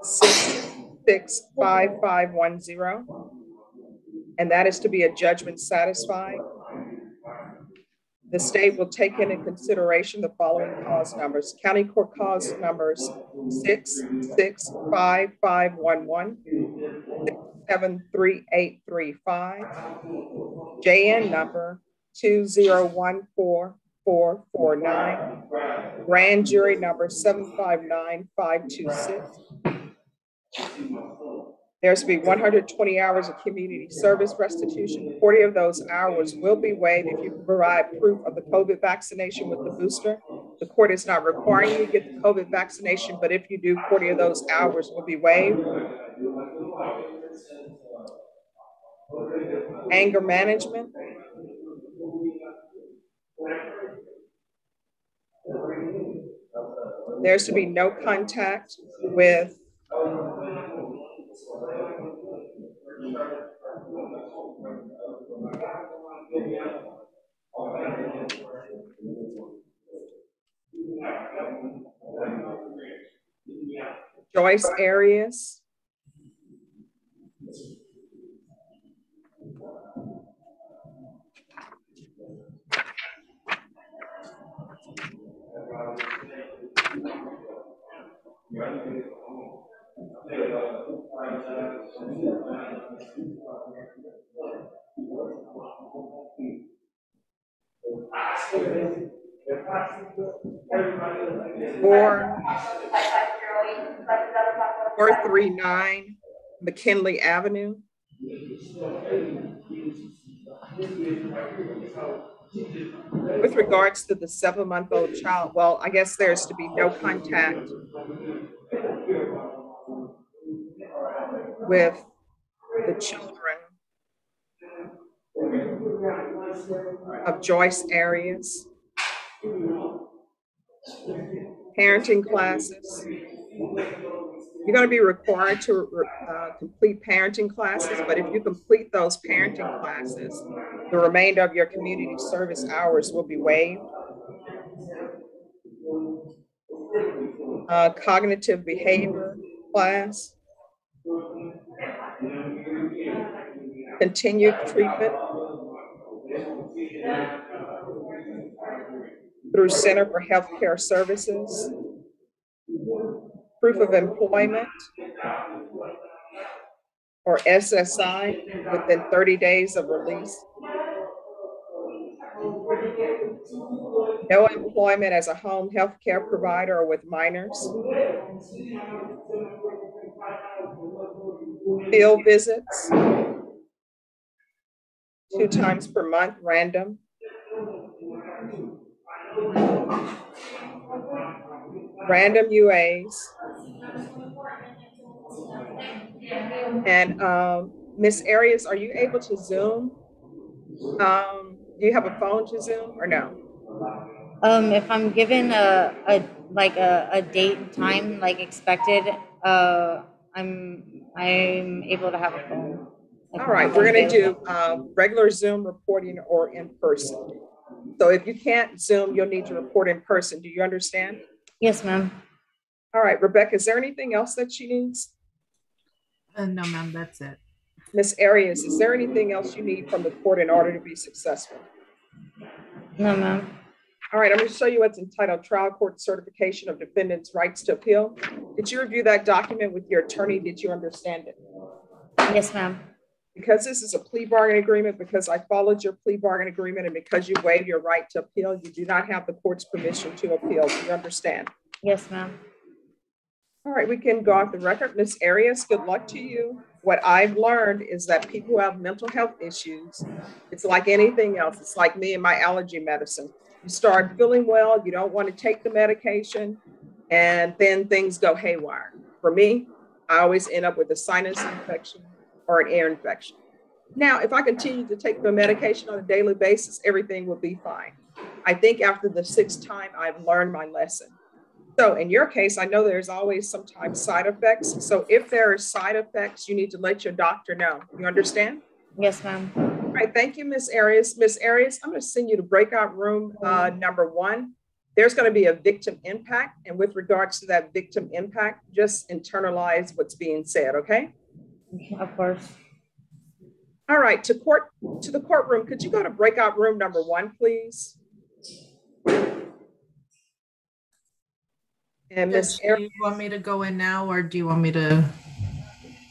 665510. And that is to be a judgment satisfied. The state will take into consideration the following cause numbers. County Court Cause numbers 665511, 73835, JN number 2014449, grand jury number 759526. There's to be 120 hours of community service restitution. 40 of those hours will be waived if you provide proof of the COVID vaccination with the booster. The court is not requiring you to get the COVID vaccination, but if you do, 40 of those hours will be waived. Anger management. There's to be no contact with Joyce Arias. Born four three nine McKinley Avenue. With regards to the seven-month-old child, well, I guess there's to be no contact with the children of Joyce Arias. Parenting classes. You're going to be required to uh, complete parenting classes, but if you complete those parenting classes, the remainder of your community service hours will be waived. Uh, cognitive behavior class. Continued treatment through Center for Healthcare Services proof of employment or SSI within 30 days of release. No employment as a home health care provider or with minors. Field visits two times per month, random random UAs. And um, Miss Arias, are you able to Zoom? Um, do you have a phone to Zoom or no? Um, if I'm given a, a like a, a date and time like expected, uh, I'm I'm able to have a phone. All right, we're gonna do um, regular Zoom reporting or in person. So if you can't Zoom, you'll need to report in person. Do you understand? Yes, ma'am. All right, Rebecca, is there anything else that she needs? Uh, no, ma'am, that's it. Miss Arias, is there anything else you need from the court in order to be successful? No, ma'am. All right, I'm going to show you what's entitled Trial Court Certification of Defendant's Rights to Appeal. Did you review that document with your attorney? Did you understand it? Yes, ma'am. Because this is a plea bargain agreement, because I followed your plea bargain agreement, and because you waived your right to appeal, you do not have the court's permission to appeal. Do you understand? Yes, ma'am. All right, we can go off the record. Miss Arias, good luck to you. What I've learned is that people who have mental health issues, it's like anything else. It's like me and my allergy medicine. You start feeling well, you don't want to take the medication, and then things go haywire. For me, I always end up with a sinus infection or an ear infection. Now, if I continue to take the medication on a daily basis, everything will be fine. I think after the sixth time, I've learned my lesson. So in your case, I know there's always sometimes side effects. So if there are side effects, you need to let your doctor know. You understand? Yes, ma'am. All right. Thank you, Miss Arias. Miss Arias, I'm going to send you to breakout room uh, number one. There's going to be a victim impact. And with regards to that victim impact, just internalize what's being said, okay? Of course. All right, to court to the courtroom. Could you go to breakout room number one, please? And Miss do you want me to go in now or do you want me to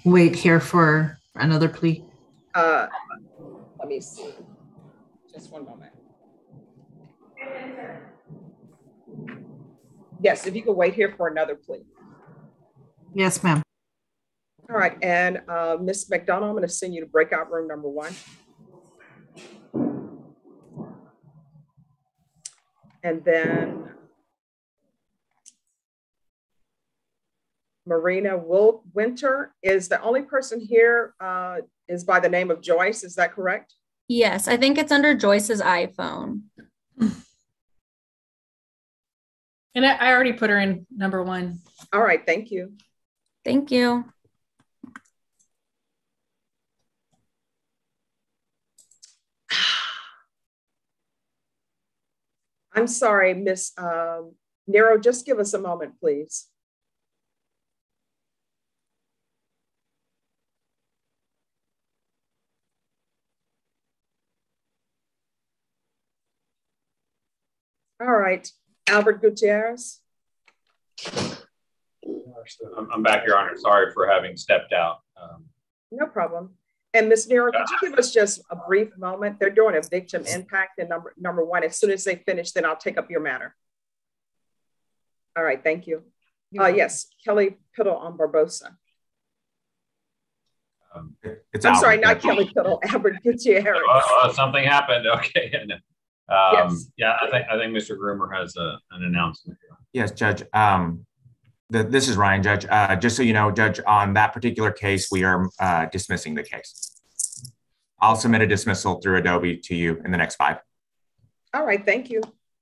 wait here for another plea? Uh, let me see. Just one moment. Yes, if you could wait here for another plea. Yes, ma'am. All right, and uh, Ms. McDonald, I'm going to send you to breakout room number one. And then Marina Wil- Winter is the only person here uh, is by the name of Joyce. Is that correct? Yes, I think it's under Joyce's iPhone. And I, I already put her in number one. All right, thank you. Thank you. I'm sorry, Miss um, Nero, just give us a moment, please. All right, Albert Gutierrez. I'm, I'm back, Your Honor. Sorry for having stepped out. Um, No problem. And Ms. Nero, could you give us just a brief moment? They're doing a victim impact and number number one. As soon as they finish, then I'll take up your matter. All right, thank you. Uh, yes, Kelly Piddle on Barbosa. Um, it's I'm Albert. sorry, not Kelly Piddle, Albert Gutierrez. Oh, oh, something happened. Okay. Um, Yes. Yeah, I think I think Mr. Groomer has a, an announcement. Yes, Judge. Um, the, this is Ryan, Judge. Uh, just so you know, Judge, on that particular case, we are uh, dismissing the case. I'll submit a dismissal through Adobe to you in the next five. All right, thank you.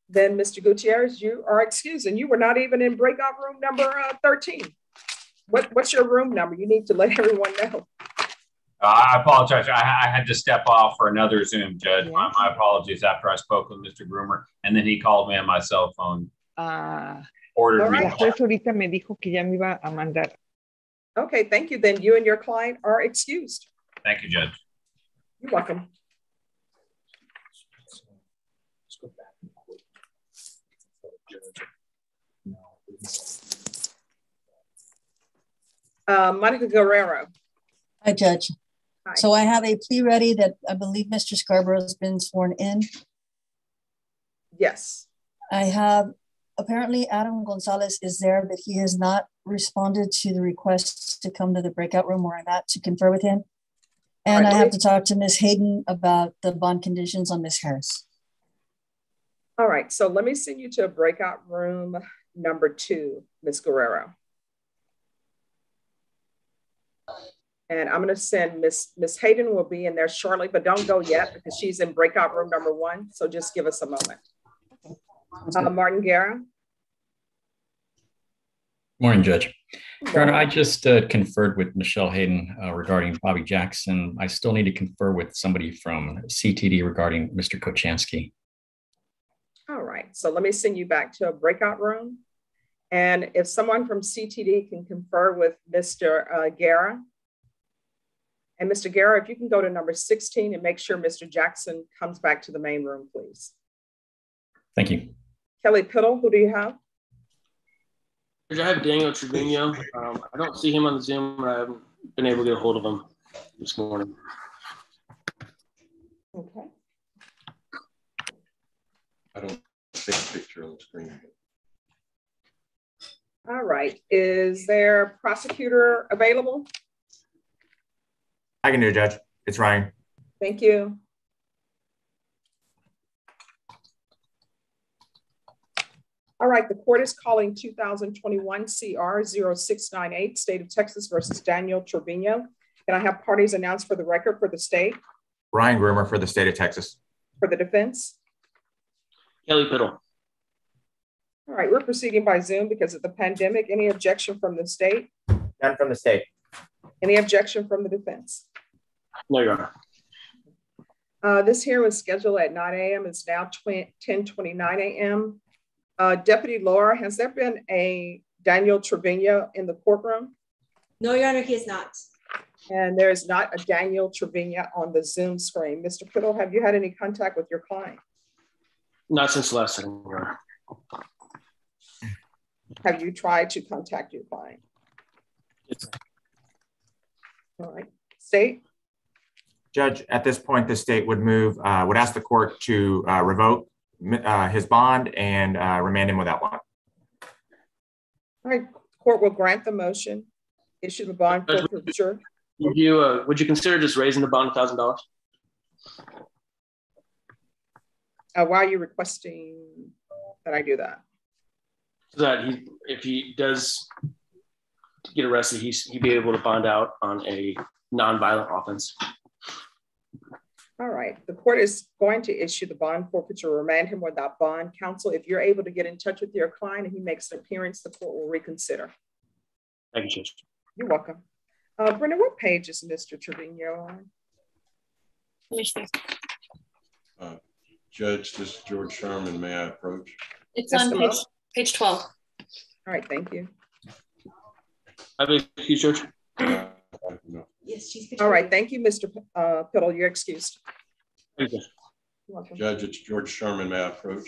Then, Mr. Gutierrez, you are excused, and you were not even in breakout room number uh, 13. What, what's your room number? You need to let everyone know. Uh, I apologize. I, I had to step off for another Zoom, Judge. My, my apologies after I spoke with Mr. Groomer, and then he called me on my cell phone, Ah, ordered me. la juez ahorita me dijo que ya me iba a mandar. Okay, thank you. Then you and your client are excused. Thank you, Judge. You're welcome. Uh, Monica Guerrero. Hi, Judge. Hi. So I have a plea ready that I believe Mr. Scarborough has been sworn in. Yes. I have, apparently Adam Gonzalez is there, but he has not responded to the request to come to the breakout room where I'm at to confer with him. And All I have to talk to Ms. Hayden about the bond conditions on Ms. Harris. All right, so let me send you to a breakout room number two, Ms. Guerrero. And I'm gonna send Miss Miss Hayden will be in there shortly, but don't go yet because she's in breakout room number one. So just give us a moment. Uh, Martin Guerra. Morning, Judge. Your Honor, I just uh, conferred with Michelle Hayden uh, regarding Bobby Jackson. I still need to confer with somebody from CTD regarding Mr. Kochansky. All right, so let me send you back to a breakout room. And if someone from CTD can confer with Mr. Uh, Guerra. And Mr. Guerra, if you can go to number 16 and make sure Mr. Jackson comes back to the main room, please. Thank you. Kelly Piddle, who do you have? Judge, I have Daniel Trevino. Um, I don't see him on the Zoom, and I haven't been able to get a hold of him this morning. Okay. I don't see a picture on the screen. All right, is there a prosecutor available? I can do it, Judge. It's Ryan. Thank you. All right, the court is calling 2021 CR 0698, State of Texas versus Daniel Trevino. Can I have parties announced for the record for the state, Ryan Groomer for the state of Texas. for the defense? Kelly Piddle. All right, we're proceeding by Zoom because of the pandemic. Any objection from the state? None from the state. Any objection from the defense? No, Your Honor. Uh, this hearing was scheduled at 9 a.m. It's now 20, 10:29 a.m. Uh, Deputy Laura, has there been a Daniel Trevino in the courtroom? No, Your Honor, he is not. And there is not a Daniel Trevino on the Zoom screen. Mr. Piddle, have you had any contact with your client? Not since last time, Your Honor. Have you tried to contact your client? All right, state? Judge, at this point, the state would move, uh, would ask the court to uh, revoke uh, his bond and uh, remand him without bond. All right, court will grant the motion, issue the bond forfeiture. Would you, uh, would you consider just raising the bond a thousand dollars? Uh, why are you requesting that I do that? So that he, if he does get arrested, he's, he'd be able to bond out on a non-violent offense. All right, the court is going to issue the bond forfeiture, remand him without bond. Counsel, if you're able to get in touch with your client and he makes an appearance, the court will reconsider. Thank you, Judge. You're welcome. Uh, Brenda, what page is Mr. Trevino on? Uh, Judge, this is George Sherman. May I approach? It's Just on page, moment. page 12. All right, thank you. Have a excuse, Judge. Yes, she's. Between. All right, thank you, Mr. P uh, Piddle. You're excused. Thank you. Judge, it's George Sherman. May I approach?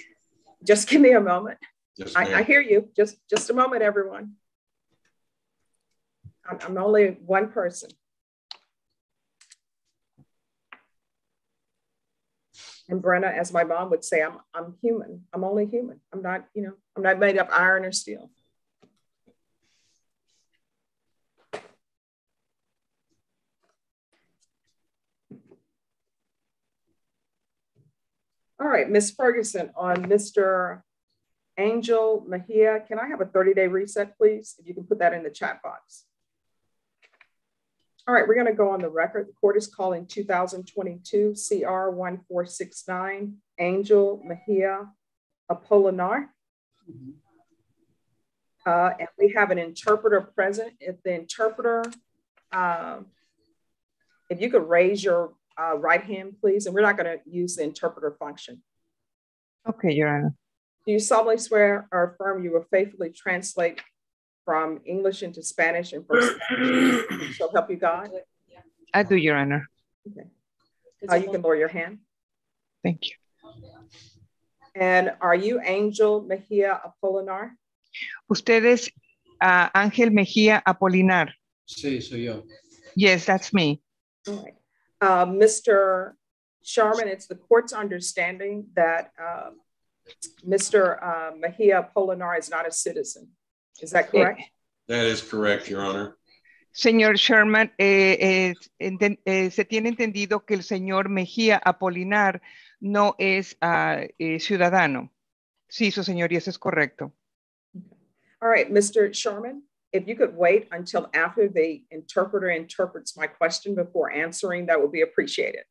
Just give me a moment. Yes, I, I hear you. Just, just a moment, everyone. I'm, I'm only one person. And Brenna, as my mom would say, I'm, I'm human. I'm only human. I'm not, you know, I'm not made of iron or steel. All right, Ms. Ferguson, on Mr. Angel Mejia, can I have a 30-day reset, please? If you can put that in the chat box. All right, we're going to go on the record. The court is calling 2022 CR 1469 Angel Mejia Apolinar. Uh, and we have an interpreter present. If the interpreter, um, if you could raise your uh, right hand, please, and we're not going to use the interpreter function. Okay, Your Honor. Do you solemnly swear or affirm you will faithfully translate from English into Spanish and from Spanish? so help you God? I do, Your Honor. Okay. Uh, you can lower your hand. Thank you. And are you Angel Mejia Apolinar? Usted es uh, Ángel Mejía Apolinar. Sí, soy yo. Yes, that's me. All right. Uh, Mr. Sharman, it's the court's understanding that uh, Mr. Uh, Mejia Apolinar is not a citizen. Is that correct? That is correct, Your Honor. Señor Sherman, eh, eh, enten- eh, se tiene entendido que el señor Mejía Apolinar no es eh, ciudadano. Sí, su señoría, eso es correcto. All right, Mr. Sharman, if you could wait until after the interpreter interprets my question before answering, that would be appreciated.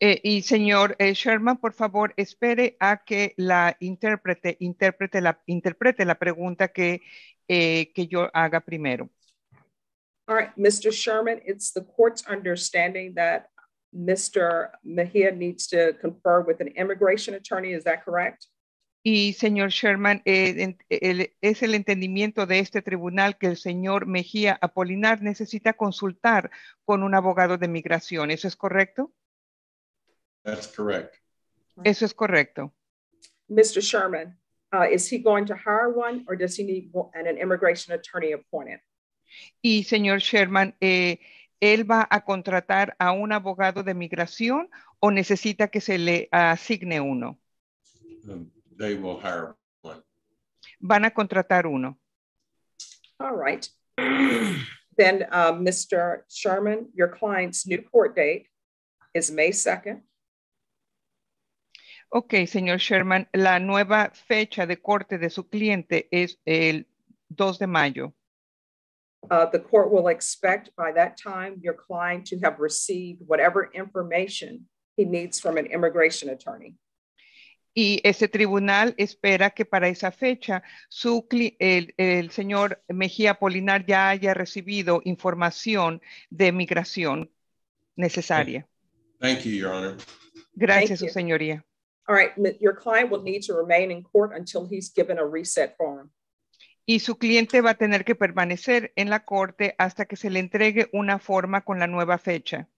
Eh, y señor eh, Sherman, por favor, espere a que la intérprete interprete la, interprete la pregunta que, eh, que yo haga primero. All right, Mr. Sherman, it's the court's understanding that Mr. Mejia needs to confer with an immigration attorney. Is that correct? Y señor Sherman, eh, en- el- es el entendimiento de este tribunal que el señor Mejía Apolinar necesita consultar con un abogado de migración. ¿Eso es correcto? That's correct. Eso es correcto. Mr. Sherman, uh, is he going to hire one or does he need one- an, an immigration attorney appointed? Y señor Sherman, eh, ¿él va a contratar a un abogado de migración o necesita que se le asigne uno? Um, They will hire one. Van a contratar uno. All right. then, uh, Mr. Sherman, your client's new court date is May 2nd. Ok, señor Sherman, la nueva fecha de corte de su cliente es el 2 de mayo. Uh, the court will expect by that time your client to have received whatever information he needs from an immigration attorney. Y ese tribunal espera que para esa fecha su, el, el señor Mejía Polinar ya haya recibido información de migración necesaria. Thank you, Your Honor. Gracias, su you. señoría. All right, your client will need to remain in court until he's given a reset form. Y su cliente va a tener que permanecer en la corte hasta que se le entregue una forma con la nueva fecha.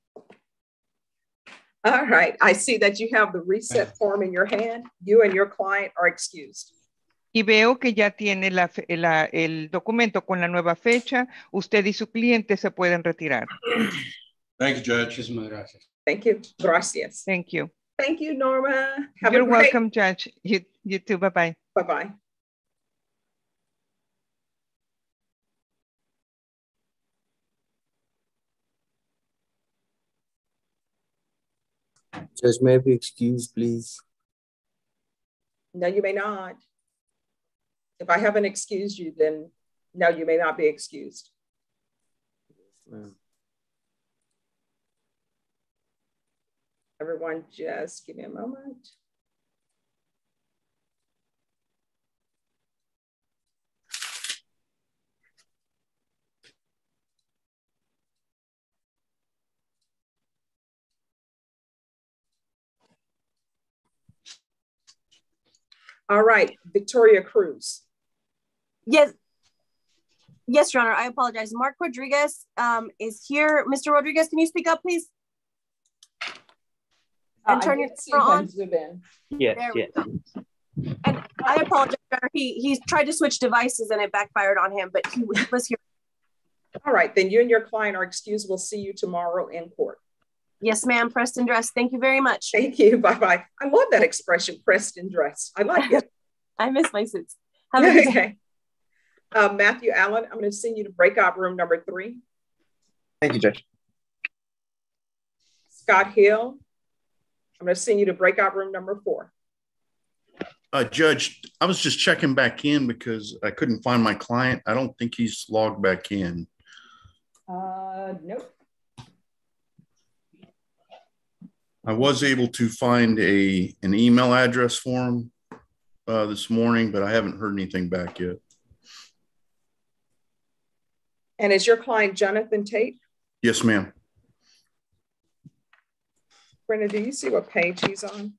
All right, I see that you have the reset form in your hand. You and your client are excused. Y veo que ya tiene la fe- la- el documento con la nueva fecha. Usted y su cliente se pueden retirar. Thank you, Judge. Muchísimas gracias. Thank you. Gracias. Thank you. Thank you, Norma. Have You're a great, welcome, Judge. You, you too. Bye-bye. Bye-bye. Judge, may I be excused, please? No, you may not. If I haven't excused you, then no, you may not be excused. Everyone, just give me a moment. All right, Victoria Cruz. Yes. Yes, Your Honor, I apologize. Mark Rodriguez um, is here. Mr. Rodriguez, can you speak up, please? And Uh, turn your did see camera on. zoom in. Yes, There we yes. And I apologize, He, he tried to switch devices and it backfired on him, but he was here. All right, then you and your client are excused. We'll see you tomorrow in court. Yes, ma'am. Preston dress. Thank you very much. Thank you. Bye bye. I love that expression, Preston dress. I like it. I miss my suits. Have a good day. okay. Uh, Matthew Allen, I'm going to send you to breakout room number three. Thank you, Judge. Scott Hill, I'm going to send you to breakout room number four. Uh, Judge, I was just checking back in because I couldn't find my client. I don't think he's logged back in. Uh, nope. I was able to find a an email address for him uh, this morning, but I haven't heard anything back yet. And is your client Jonathan Tate? Yes, ma'am. Brenda, do you see what page he's on?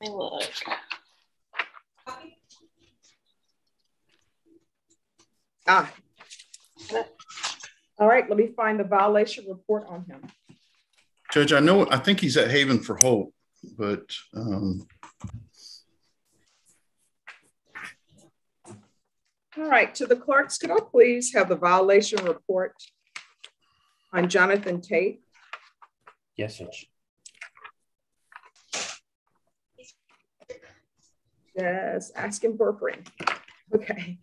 Let me look. Ah. All right, let me find the violation report on him. Judge, I know I think he's at Haven for Hope, but um, All right, to the clerks, could I please have the violation report on Jonathan Tate? Yes, Judge. Yes, asking for a friend. Okay.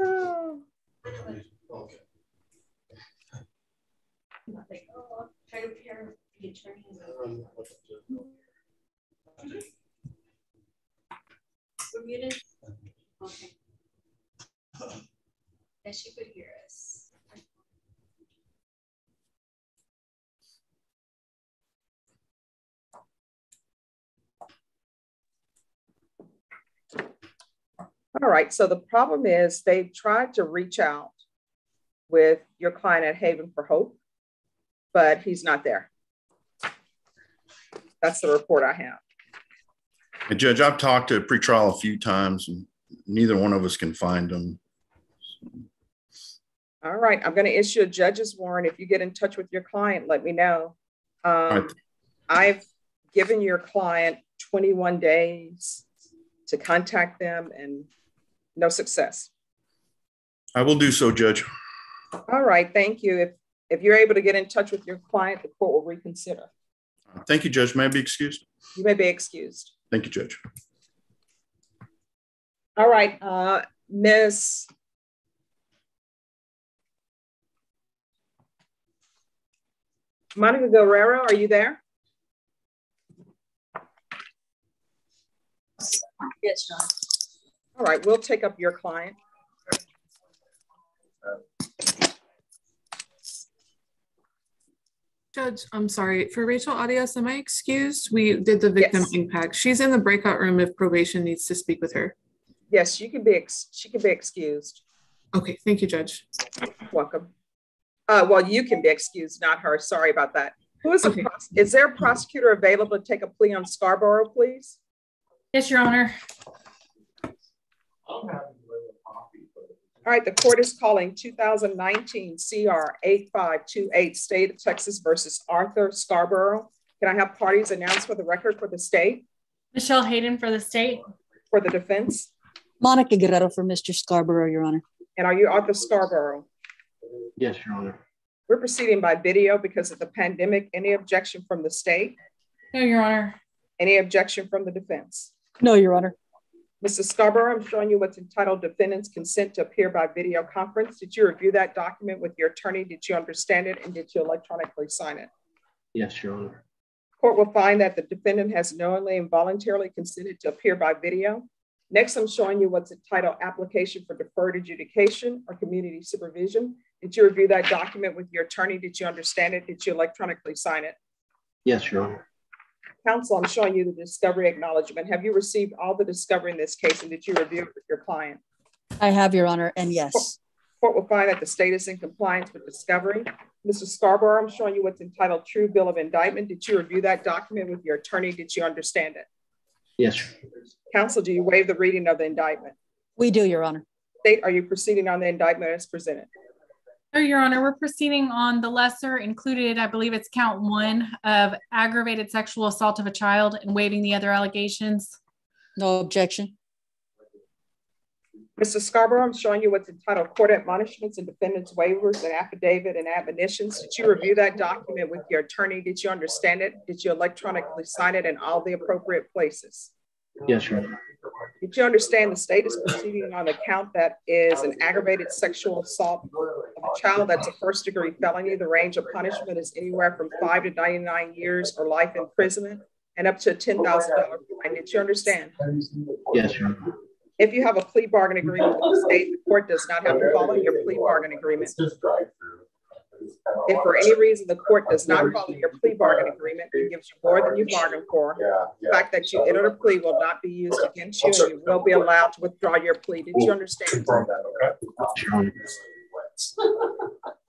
Oh. Oh, We're muted? Okay. That she could hear us. All right, so the problem is they've tried to reach out with your client at Haven for Hope, but he's not there. That's the report I have. and Judge, I've talked to pretrial a few times, and neither one of us can find him. All right, I'm going to issue a judge's warrant. If you get in touch with your client, let me know. Um, right. I've given your client 21 days to contact them and no success. I will do so, Judge. All right, thank you. If, if you're able to get in touch with your client, the court will reconsider. Thank you, Judge. May I be excused? You may be excused. Thank you, Judge. All right, uh, Ms. Monica Guerrero, are you there? Yes, John. All right, we'll take up your client. Judge, I'm sorry. For Rachel Arias, am I excused? We did the victim Yes. impact. She's in the breakout room if probation needs to speak with her. Yes, you can be, ex- she can be excused. Okay, thank you, Judge. Welcome. Uh, well, you can be excused, not her. Sorry about that. Who is, a is there a prosecutor available to take a plea on Scarborough, please? Yes, Your Honor. All right, the court is calling 2019 CR 8528 State of Texas versus Arthur Scarborough. Can I have parties announced for the record for the state, Michelle Hayden for the state. for the defense? Monica Guerrero for Mr. Scarborough, Your Honor. And are you Arthur Scarborough? Yes, Your Honor. We're proceeding by video because of the pandemic. Any objection from the state? No, Your Honor. Any objection from the defense? No, Your Honor. Mrs. Scarborough, I'm showing you what's entitled defendant's consent to appear by video conference. Did you review that document with your attorney? Did you understand it? And did you electronically sign it? Yes, Your Honor. Court will find that the defendant has knowingly and voluntarily consented to appear by video. Next, I'm showing you what's entitled application for deferred adjudication or community supervision. Did you review that document with your attorney? Did you understand it? Did you electronically sign it? Yes, Your Honor. Counsel, I'm showing you the discovery acknowledgement. Have you received all the discovery in this case and did you review it with your client? I have, Your Honor, and yes. Court will find that the state is in compliance with discovery. Mr. Scarborough, I'm showing you what's entitled true bill of indictment. Did you review that document with your attorney? Did you understand it? Yes. Counsel, do you waive the reading of the indictment? We do, Your Honor. State, are you proceeding on the indictment as presented? No, Your Honor, we're proceeding on the lesser included, I believe it's count one of aggravated sexual assault of a child and waiving the other allegations. No objection. Mr. Scarborough, I'm showing you what's entitled Court Admonishments and Defendants Waivers and Affidavit and Admonitions. Did you review that document with your attorney? Did you understand it? Did you electronically sign it in all the appropriate places? Yes, Your Honor. Did you understand the state is proceeding on a count that is an aggravated sexual assault of a child that's a first degree felony? The range of punishment is anywhere from five to 99 years or life imprisonment and up to a $10,000 fine. Did you understand? Yes, Your Honor. If you have a plea bargain agreement with the state, the court does not have to follow your plea bargain agreement. If for any reason the court does not follow your plea bargain agreement and gives you more than you bargained for, the fact that you entered a plea will not be used against you and you will be allowed to withdraw your plea. Did you understand?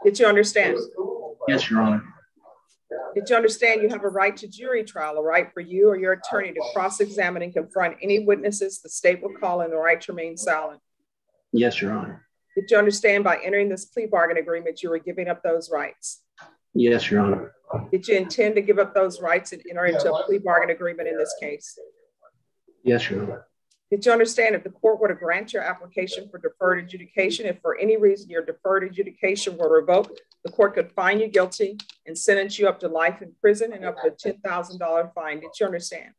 Did you understand? Yes, Your Honor. Did you understand you have a right to jury trial, a right for you or your attorney to cross-examine and confront any witnesses the state will call and the right to remain silent? Yes, Your Honor. Did you understand by entering this plea bargain agreement, you were giving up those rights? Yes, Your Honor. Did you intend to give up those rights and enter into a plea bargain agreement in this case? Yes, Your Honor. Did you understand if the court were to grant your application for deferred adjudication, if for any reason your deferred adjudication were revoked, the court could find you guilty and sentence you up to life in prison and up to a $10,000 fine? Did you understand?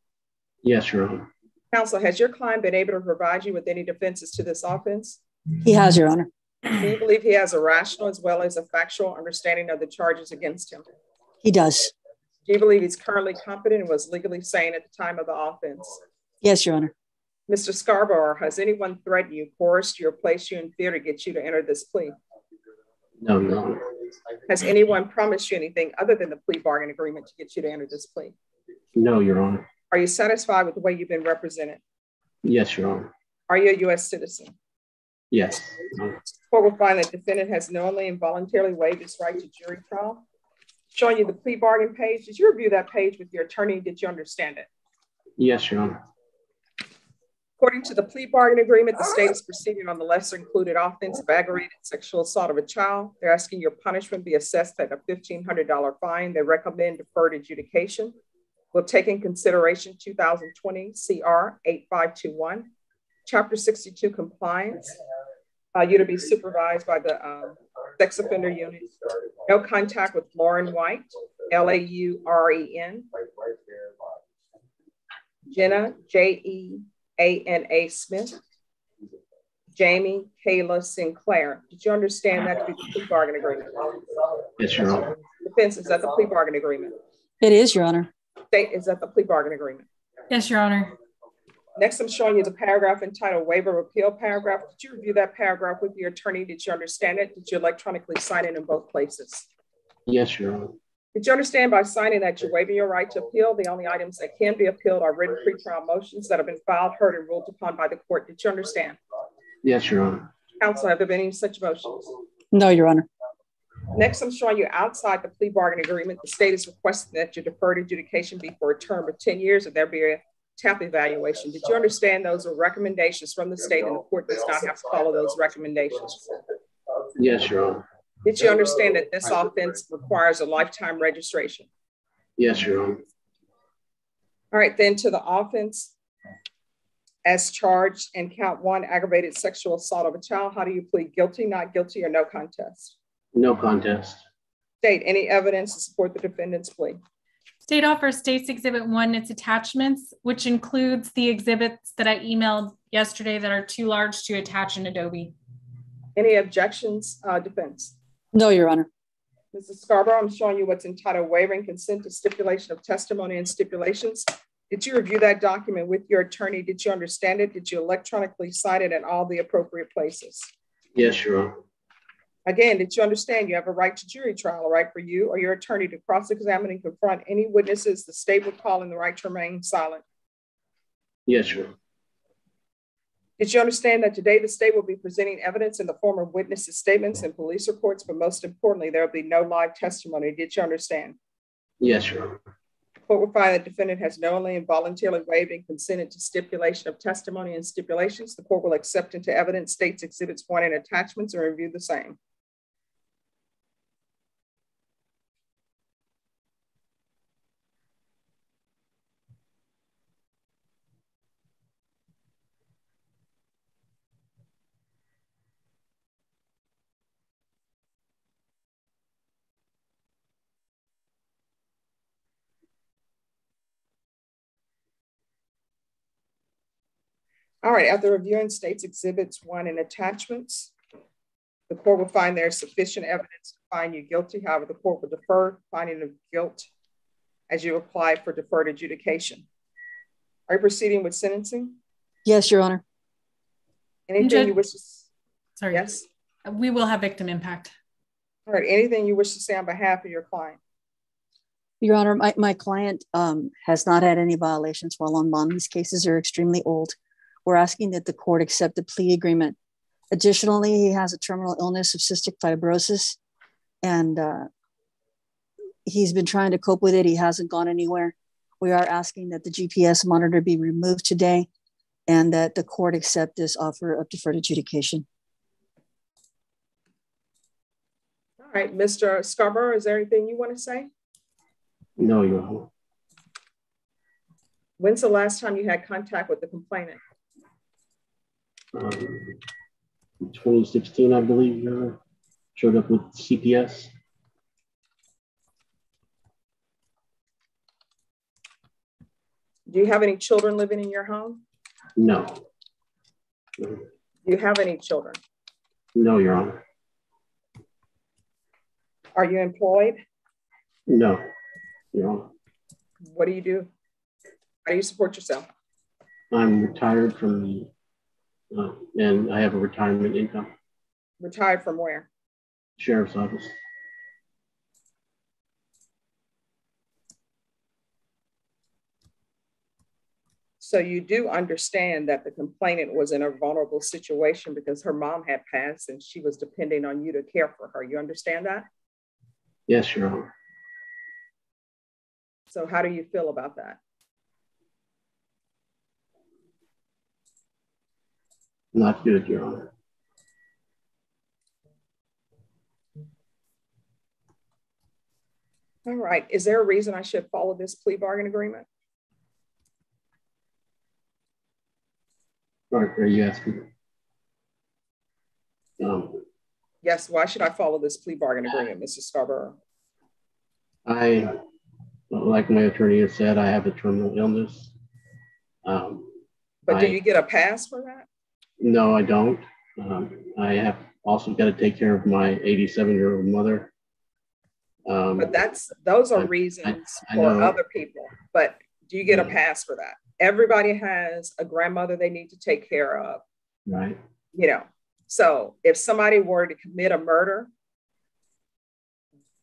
Yes, Your Honor. Counsel, has your client been able to provide you with any defenses to this offense? He has, Your Honor. Do you believe he has a rational as well as a factual understanding of the charges against him? He does. Do you believe he's currently competent and was legally sane at the time of the offense? Yes, Your Honor. Mr. Scarborough, has anyone threatened you, coerced you, or placed you in fear to get you to enter this plea? No, Your Honor. Has anyone promised you anything other than the plea bargain agreement to get you to enter this plea? No, Your Honor. Are you satisfied with the way you've been represented? Yes, Your Honor. Are you a U.S. citizen? Yes. Court will find that defendant has knowingly and voluntarily waived his right to jury trial. Showing you the plea bargain page. Did you review that page with your attorney? Did you understand it? Yes, Your Honor. According to the plea bargain agreement, the state is proceeding on the lesser included offense of aggravated sexual assault of a child. They're asking your punishment be assessed at a $1,500 fine. They recommend deferred adjudication. We'll take in consideration 2020 CR 8521, Chapter 62 compliance. Uh, you to be supervised by the um, sex offender unit. No contact with Lauren White, L A U R E N. Jenna, J E A N A Smith. Jamie Kayla Sinclair. Did you understand that to be the plea bargain agreement? Yes, Your Honor. Defense, is that the plea bargain agreement? It is, Your Honor. State, is that the plea bargain agreement? Yes, Your Honor. Next, I'm showing you the paragraph entitled waiver of appeal paragraph. Did you review that paragraph with your attorney? Did you understand it? Did you electronically sign it in both places? Yes, Your Honor. Did you understand by signing that you're waiving your right to appeal? The only items that can be appealed are written pretrial motions that have been filed, heard, and ruled upon by the court. Did you understand? Yes, Your Honor. Counsel, have there been any such motions? No, Your Honor. Next, I'm showing you outside the plea bargain agreement, the state is requesting that your deferred adjudication be for a term of 10 years and there be a TAP evaluation. Did you understand those are recommendations from the state and the court does not have to follow those recommendations? Yes, Your Honor. Did you understand that this offense requires a lifetime registration? Yes, Your Honor. All right, then to the offense as charged in count one, aggravated sexual assault of a child. How do you plead guilty, not guilty, or no contest? No contest. State any evidence to support the defendant's plea. State offers States Exhibit 1 and its attachments, which includes the exhibits that I emailed yesterday that are too large to attach in Adobe. Any objections, uh, defense? No, Your Honor. Mrs. Scarborough, I'm showing you what's entitled waiving consent to stipulation of testimony and stipulations. Did you review that document with your attorney? Did you understand it? Did you electronically sign it in all the appropriate places? Yes, Your Honor. Again, did you understand you have a right to jury trial, a right for you or your attorney to cross-examine and confront any witnesses the state would call in the right to remain silent? Yes, Honor. Did you understand that today the state will be presenting evidence in the form of witnesses' statements and police reports, but most importantly, there will be no live testimony? Did you understand? Yes, Honor. Court will find that defendant has knowingly and voluntarily waived and consented to stipulation of testimony and stipulations. The court will accept into evidence states exhibits one and attachments and review the same. All right, after reviewing states exhibits one and attachments, the court will find there is sufficient evidence to find you guilty. However, the court will defer finding of guilt as you apply for deferred adjudication. Are you proceeding with sentencing? Yes, Your Honor. Anything Judge- you wish to, Sorry. yes? We will have victim impact. All right, anything you wish to say on behalf of your client? Your Honor, my, my client um, has not had any violations while on bond. These cases are extremely old. We're asking that the court accept the plea agreement. Additionally, he has a terminal illness of cystic fibrosis, and uh, he's been trying to cope with it. He hasn't gone anywhere. We are asking that the GPS monitor be removed today and that the court accept this offer of deferred adjudication. All right, Mr. Scarborough, is there anything you want to say? No, Your Honor. When's the last time you had contact with the complainant? Um, in 2016, I believe, Honor. Showed up with CPS. Do you have any children living in your home? No. Do you have any children? No, Your Honor. Are you employed? No, Your Honor. What do you do? How do you support yourself? I'm retired from the, uh, and I have a retirement income, Retired from where? sheriff's office. So you do understand that the complainant was in a vulnerable situation because her mom had passed and she was depending on you to care for her. You understand that? Yes, Your Honor. So how do you feel about that? Not good, Your Honor. All right. Is there a reason I should follow this plea bargain agreement? Are, are you asking? Um, Yes. Why should I follow this plea bargain agreement, Mr. Scarborough? I, like my attorney has said, I have a terminal illness. Um, But do I- you get a pass for that? No, I don't. Um, I have also got to take care of my 87 year old mother. Um, But that's those are reasons I for know. other people. But do you get a pass for that? Everybody has a grandmother they need to take care of, right. you know. So if somebody were to commit a murder,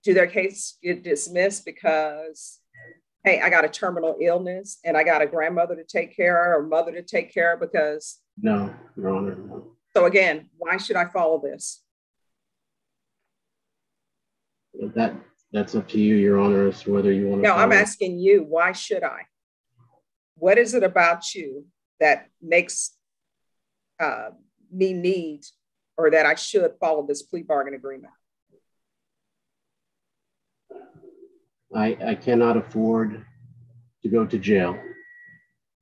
do their case get dismissed because hey, I got a terminal illness and I got a grandmother to take care of or mother to take care of because No, Your Honor. No. so again, why should I follow this? That that's up to you, Your Honor, as to whether you want to. No, I'm asking you, why should I? What is it about you that makes uh, me need or that I should follow this plea bargain agreement? I, I cannot afford to go to jail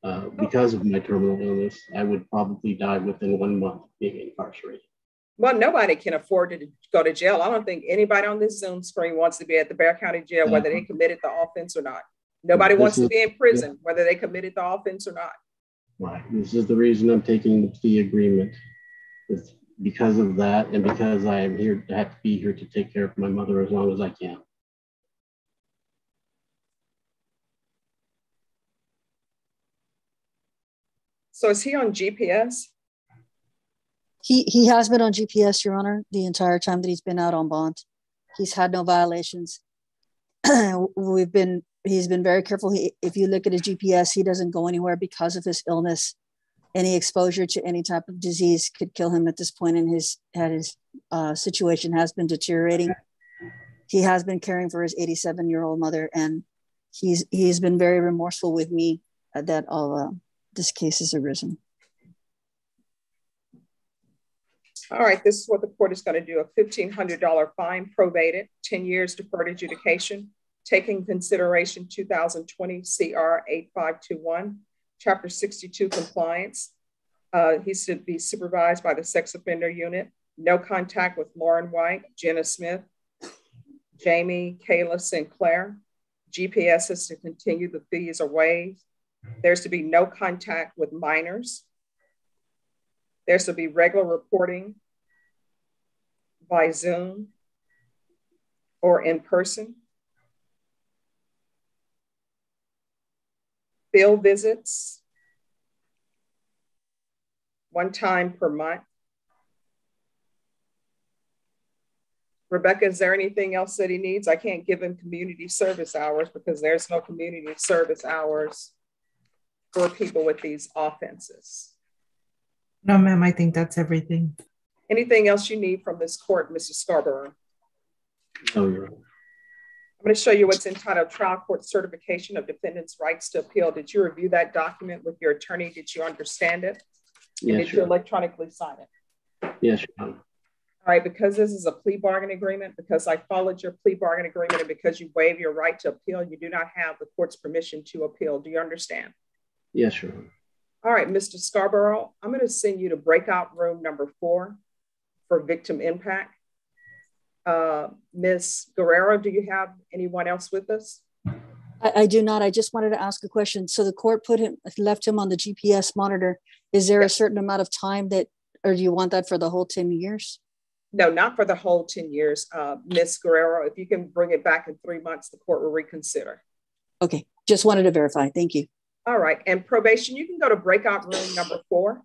uh, because of my terminal illness. I would probably die within one month being incarcerated. Well, nobody can afford to go to jail. I don't think anybody on this Zoom screen wants to be at the Bexar County Jail, whether they committed the offense or not. Nobody This wants to be in prison, whether they committed the offense or not. Right. This is the reason I'm taking the plea agreement. It's because of that and because I am here, I have to be here to take care of my mother as long as I can. So is he on GPS? He, he has been on GPS, Your Honor, the entire time that he's been out on bond. He's had no violations. We've been, he's been very careful. He, if you look at his GPS, he doesn't go anywhere because of his illness. Any exposure to any type of disease could kill him at this point in his, had his uh, situation has been deteriorating. He has been caring for his 87 year old mother and he's, he's been very remorseful with me uh, that all uh, this case has arisen. All right, this is what the court is going to do. A $1,500 fine probated, 10 years deferred adjudication, taking consideration 2020 CR 8521, Chapter 62 compliance. Uh, he should be supervised by the sex offender unit. No contact with Lauren White, Jenna Smith, Jamie, Kayla Sinclair. GPS is to continue, the fees are waived. There's to be no contact with minors. There's to be regular reporting by Zoom or in person. Field visits one time per month. Rebecca, is there anything else that he needs? I can't give him community service hours because there's no community service hours for people with these offenses. No, ma'am, I think that's everything. Anything else you need from this court, Mrs. Scarborough? No, Your Honor. I'm going to show you what's entitled Trial Court Certification of Defendant's Rights to Appeal. Did you review that document with your attorney? Did you understand it? And Yes, did you electronically sign it? Yes, Your Honor. All right, because this is a plea bargain agreement, because I followed your plea bargain agreement, and because you waive your right to appeal, you do not have the court's permission to appeal. Do you understand? Yes, Your Honor. All right, Mr. Scarborough, I'm going to send you to breakout room number four for victim impact. Uh, Ms. Guerrero, do you have anyone else with us? I, I do not. I just wanted to ask a question. So the court put him, left him on the GPS monitor. Is there a certain amount of time that, or do you want that for the whole 10 years? No, not for the whole 10 years. Uh, Ms. Guerrero, if you can bring it back in three months, the court will reconsider. Okay, just wanted to verify. Thank you. All right, and probation, you can go to breakout room number four.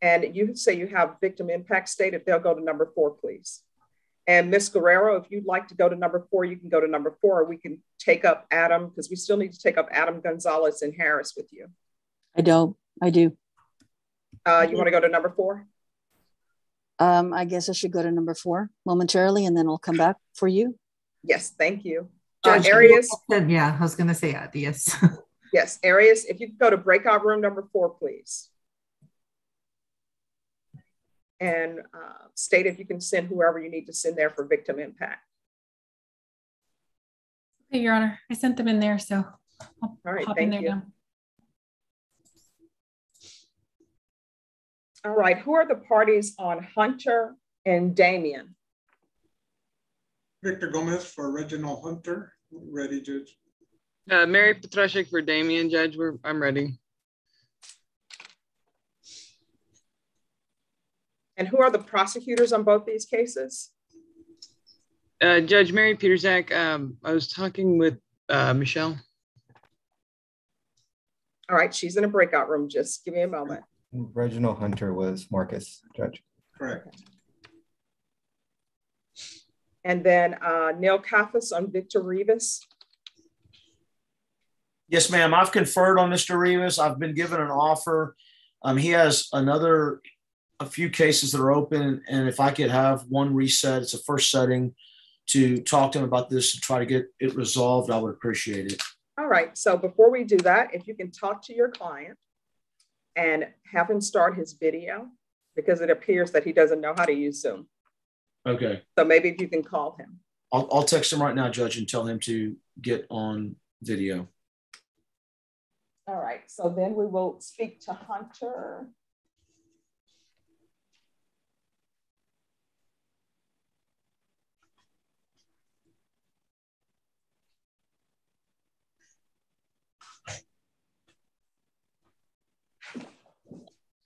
And you say you have victim impact state, if they'll go to number four, please. And Ms. Guerrero, if you'd like to go to number four, you can go to number four. We can take up Adam, because we still need to take up Adam Gonzalez and Harris with you. I don't. I do. Uh, you want to go to number four? Um, I guess I should go to number four momentarily and then I'll come back for you. Yes, thank you. Uh, Judge, Arias, Yeah, I was gonna say that, yes. yes, Arias, if you could go to breakout room number four, please. And uh, state if you can send whoever you need to send there for victim impact. Okay, Your Honor, I sent them in there, so I'll All right, hop in thank there you. now. All right, who are the parties on Hunter and Damien? Victor Gomez for Reginald Hunter. Ready, Judge. Uh, Mary Petrusik for Damien, Judge. We're, I'm ready. And who are the prosecutors on both these cases? Uh, Judge Mary Peterzak, um, I was talking with uh, Michelle. All right, she's in a breakout room. Just give me a moment. Reginald Hunter was Marcus, Judge. Correct. And then uh, Neil Kaffis on Victor Rivas. Yes, ma'am. I've conferred on Mr. Rivas. I've been given an offer. Um, he has another, a few cases that are open, and if I could have one reset, it's a first setting to talk to him about this and try to get it resolved, I would appreciate it. All right, so before we do that, if you can talk to your client and have him start his video because it appears that he doesn't know how to use Zoom. Okay. So maybe if you can call him. I'll, I'll text him right now, Judge, and tell him to get on video. All right, so then we will speak to Hunter.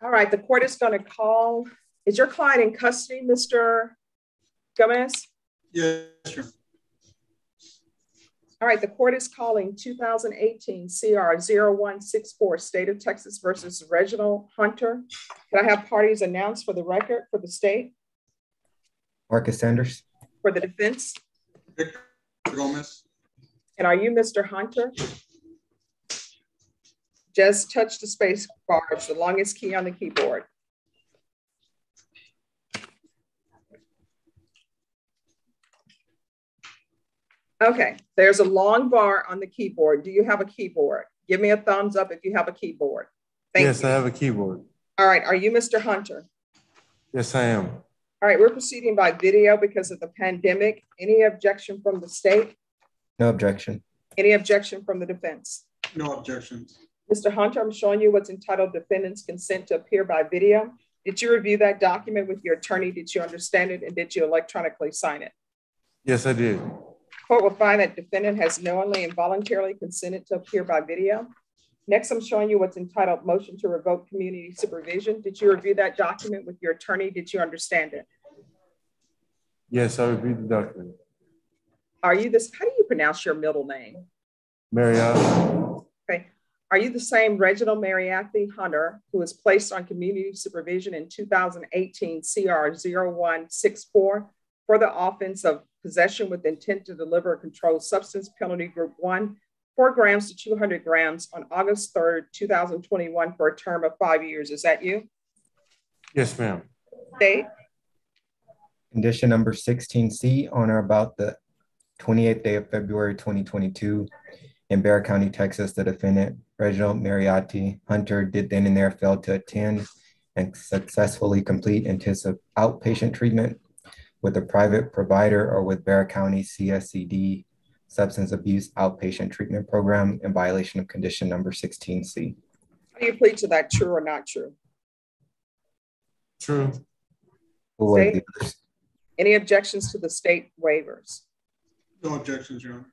All right, the court is going to call. Is your client in custody, Mr. Gomez? Yes, sir. All right, the court is calling 2018 CR 0164, State of Texas versus Reginald Hunter. Can I have parties announced for the record for the state, Marcus Sanders. for the defense? Victor Gomez. And are you Mr. Hunter? Just touch the space bar. It's the longest key on the keyboard. Okay, there's a long bar on the keyboard. Do you have a keyboard? Give me a thumbs up if you have a keyboard. Thank yes, you. I have a keyboard. All right, are you Mr. Hunter? Yes, I am. All right, we're proceeding by video because of the pandemic. Any objection from the state? No objection. Any objection from the defense? No objections. Mr. Hunter, I'm showing you what's entitled defendant's consent to appear by video. Did you review that document with your attorney? Did you understand it? And did you electronically sign it? Yes, I did. Court will find that defendant has knowingly and voluntarily consented to appear by video. Next, I'm showing you what's entitled Motion to Revoke Community Supervision. Did you review that document with your attorney? Did you understand it? Yes, I reviewed the document. Are you this, how do you pronounce your middle name? Marriott, Okay. Are you the same Reginald Mariathi Hunter who was placed on community supervision in 2018 CR 0164 for the offense of possession with intent to deliver a controlled substance penalty group one, four grams to 200 grams on August 3rd, 2021 for a term of five years? Is that you? yes, ma'am. Date? Condition number 16C on or about the 28th day of February 2022 in Bexar County, Texas, the defendant, Reginald Mariotti Hunter, did then and there fail to attend and successfully complete intensive outpatient treatment with a private provider or with Bexar County CSCD Substance Abuse Outpatient Treatment Program in violation of condition number 16C. How do you plead to that true or not true? True. Who State? the others? Any objections to the state waivers? No objections, Your Honor.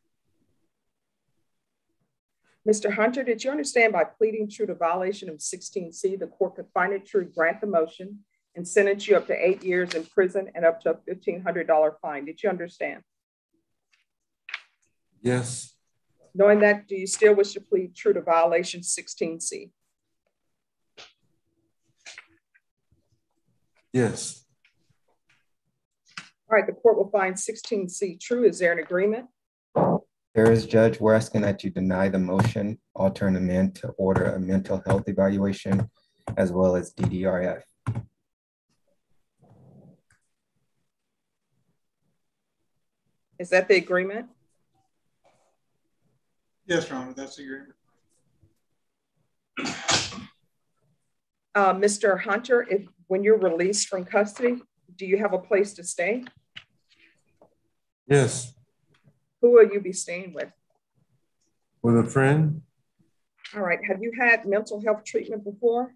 Mr. Hunter, did you understand by pleading true to violation of 16C, the court could find it true, grant the motion, and sentence you up to eight years in prison and up to a $1,500 fine? Did you understand? Yes, Knowing that, do you still wish to plead true to violation 16C? yes, All right, the court will find 16C true. Is there an agreement? There is, Judge, we're asking that you deny the motion, alter and amend to order a mental health evaluation as well as DDRF. Is that the agreement? Yes, Your Honor, that's the agreement. Uh, Mr. Hunter, if when you're released from custody, do you have a place to stay? yes. Who will you be staying with? With a friend? All right, have you had mental health treatment before?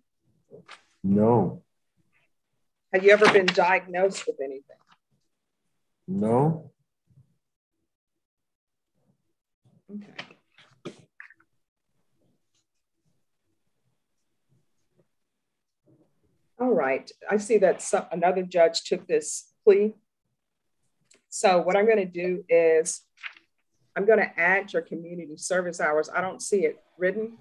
No, Have you ever been diagnosed with anything? no, Okay. All right, I see that some, another judge took this plea. So what I'm gonna do is, I'm gonna add your community service hours. I don't see it written.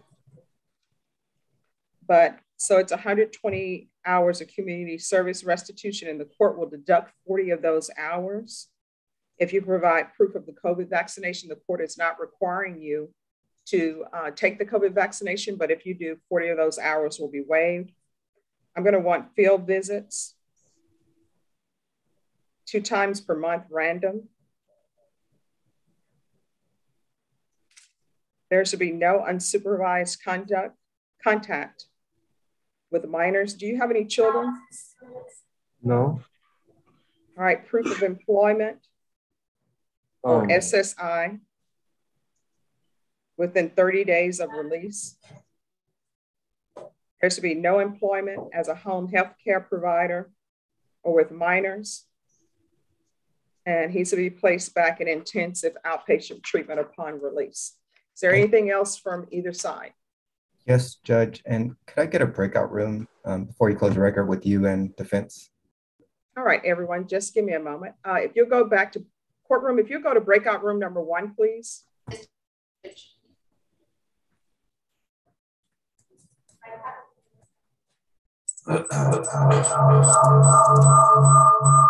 But, so it's 120 hours of community service restitution and the court will deduct 40 of those hours. If you provide proof of the COVID vaccination, the court is not requiring you to uh, take the COVID vaccination, but if you do, 40 of those hours will be waived. I'm going to want field visits two times per month, random. There should be no unsupervised conduct, contact with minors. Do you have any children? no. All right, proof of employment or Um, SSI within 30 days of release. There should be no employment as a home health care provider or with minors. And he should be placed back in intensive outpatient treatment upon release. Is there anything else from either side? Yes, Judge, and could I get a breakout room um, before you close the record with you and defense? All right, everyone, just give me a moment. Uh, if you'll go back to Courtroom, if you go to breakout room number one, please.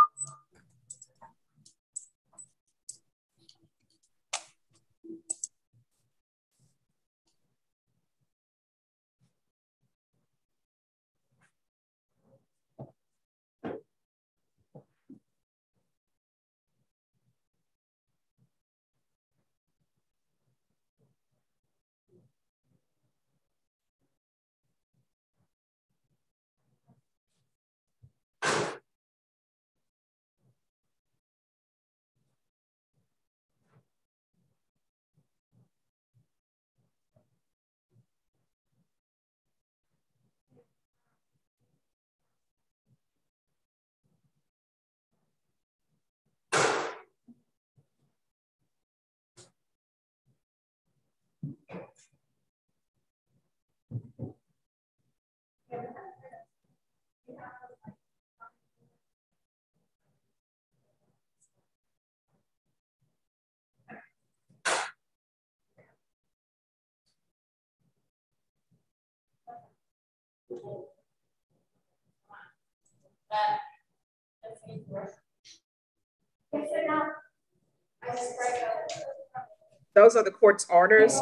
Those are the court's orders.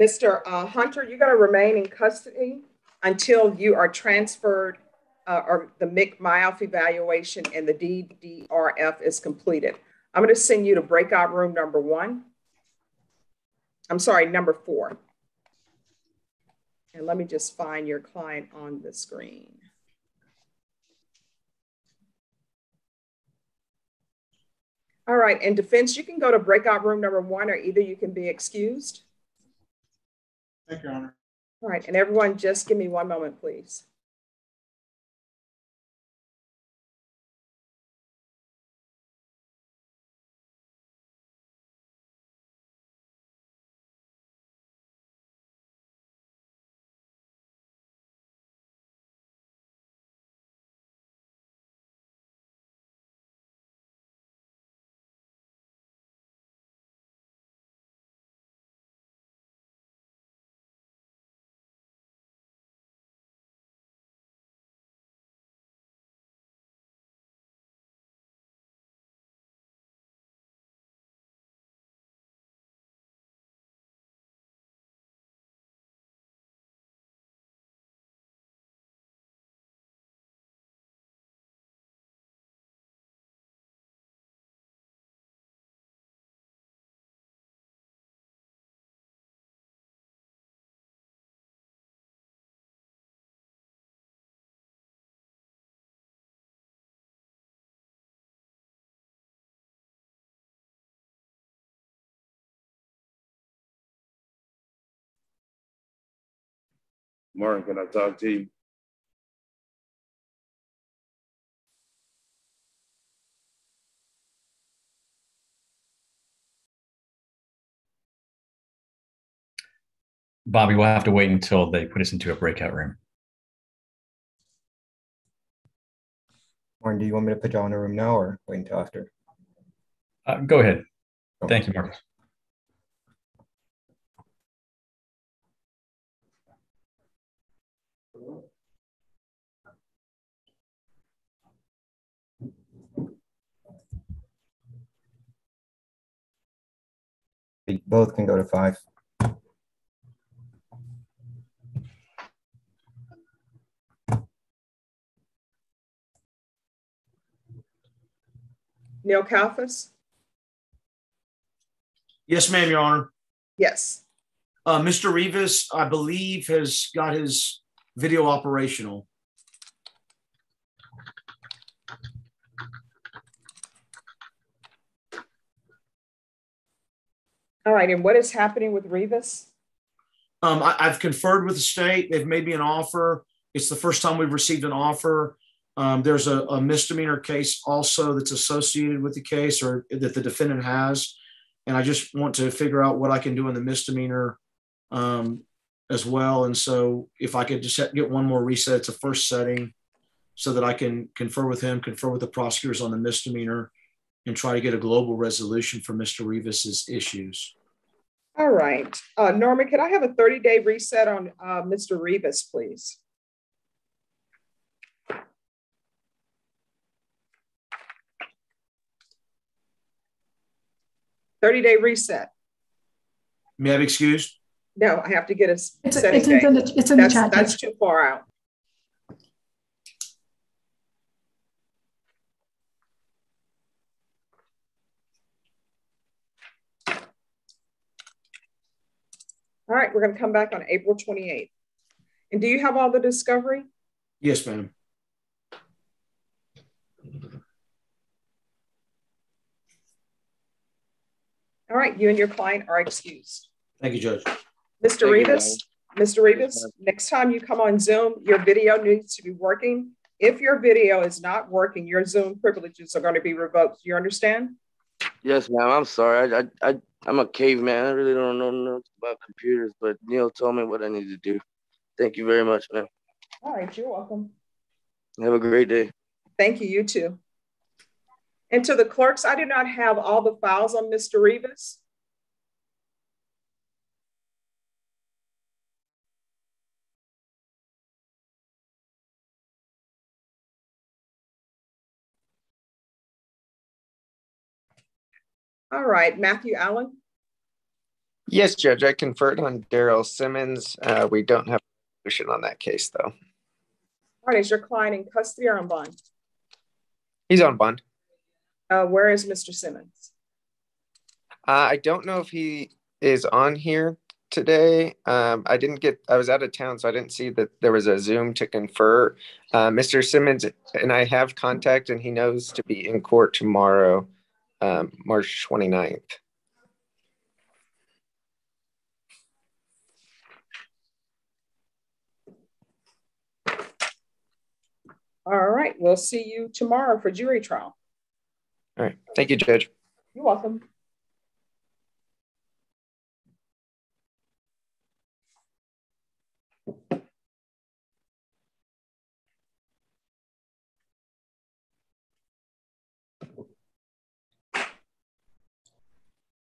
Mr. uh, Hunter, you got to remain in custody until you are transferred uh, or the MIC evaluation and the DDRF is completed. I'm going to send you to breakout room number one. I'm sorry, number four. And let me just find your client on the screen. All right, in defense, you can go to breakout room number one, or either you can be excused. Thank you, Your Honor. All right, and everyone, just give me one moment, please. Martin, can I talk to you? Bobby, we'll have to wait until they put us into a breakout room. Martin, do you want me to put you all in a room now or wait until after? Uh, go ahead. Thank you, Marcus. Both can go to five. Neil Kalfas? Yes, ma'am, Your Honor. Yes. Uh, Mr. Rivas, I believe, has got his video operational. All right, and what is happening with Rivas? Um, I, have conferred with the state. They've made me an offer. It's the first time we've received an offer. Um, there's a, a, misdemeanor case also that's associated with the case or that the defendant has. And I just want to figure out what I can do in the misdemeanor um, as well. And so if I could just get one more reset, it's a first setting so that I can confer with him, confer with the prosecutors on the misdemeanor and try to get a global resolution for Mr. Rivas's issues. All right. Uh, Norman, can I have a 30 day reset on uh, Mr. Rivas, please? Thirty day reset. May I have excused? No, I have to get a It's, it's, in the, it's in the That's, chat. that's too far out. All right, we're going to come back on April 28th. And do you have all the discovery? Yes, ma'am. All right, you and your client are excused. Thank you, Judge. Mr. you, Rivas, Mr. Rivas, next time you come on Zoom, your video needs to be working. If your video is not working, your Zoom privileges are going to be revoked. Do You understand? Yes, ma'am. I'm sorry. I, I, I, I'm a caveman. I really don't know nothing about computers, but Neil told me what I need to do. Thank you very much, ma'am. All right, you're welcome. Have a great day. Thank you, you too. And to the clerks, I do not have all the files on Mr. Rivas. All right, Matthew Allen. Yes, Judge, I conferred on Daryl Simmons. Uh, we don't have a solution on that case, though. All right, is your client in custody or on bond? He's on bond. Uh, where is Mr. Simmons? Uh, I don't know if he is on here today. Um, I didn't get, I was out of town, so I didn't see that there was a Zoom to confer. Uh, Mr. Simmons and I have contact, and he knows to be in court tomorrow, um, March 29th. All right, we'll see you tomorrow for jury trial. All right. Thank you, Judge. You're welcome.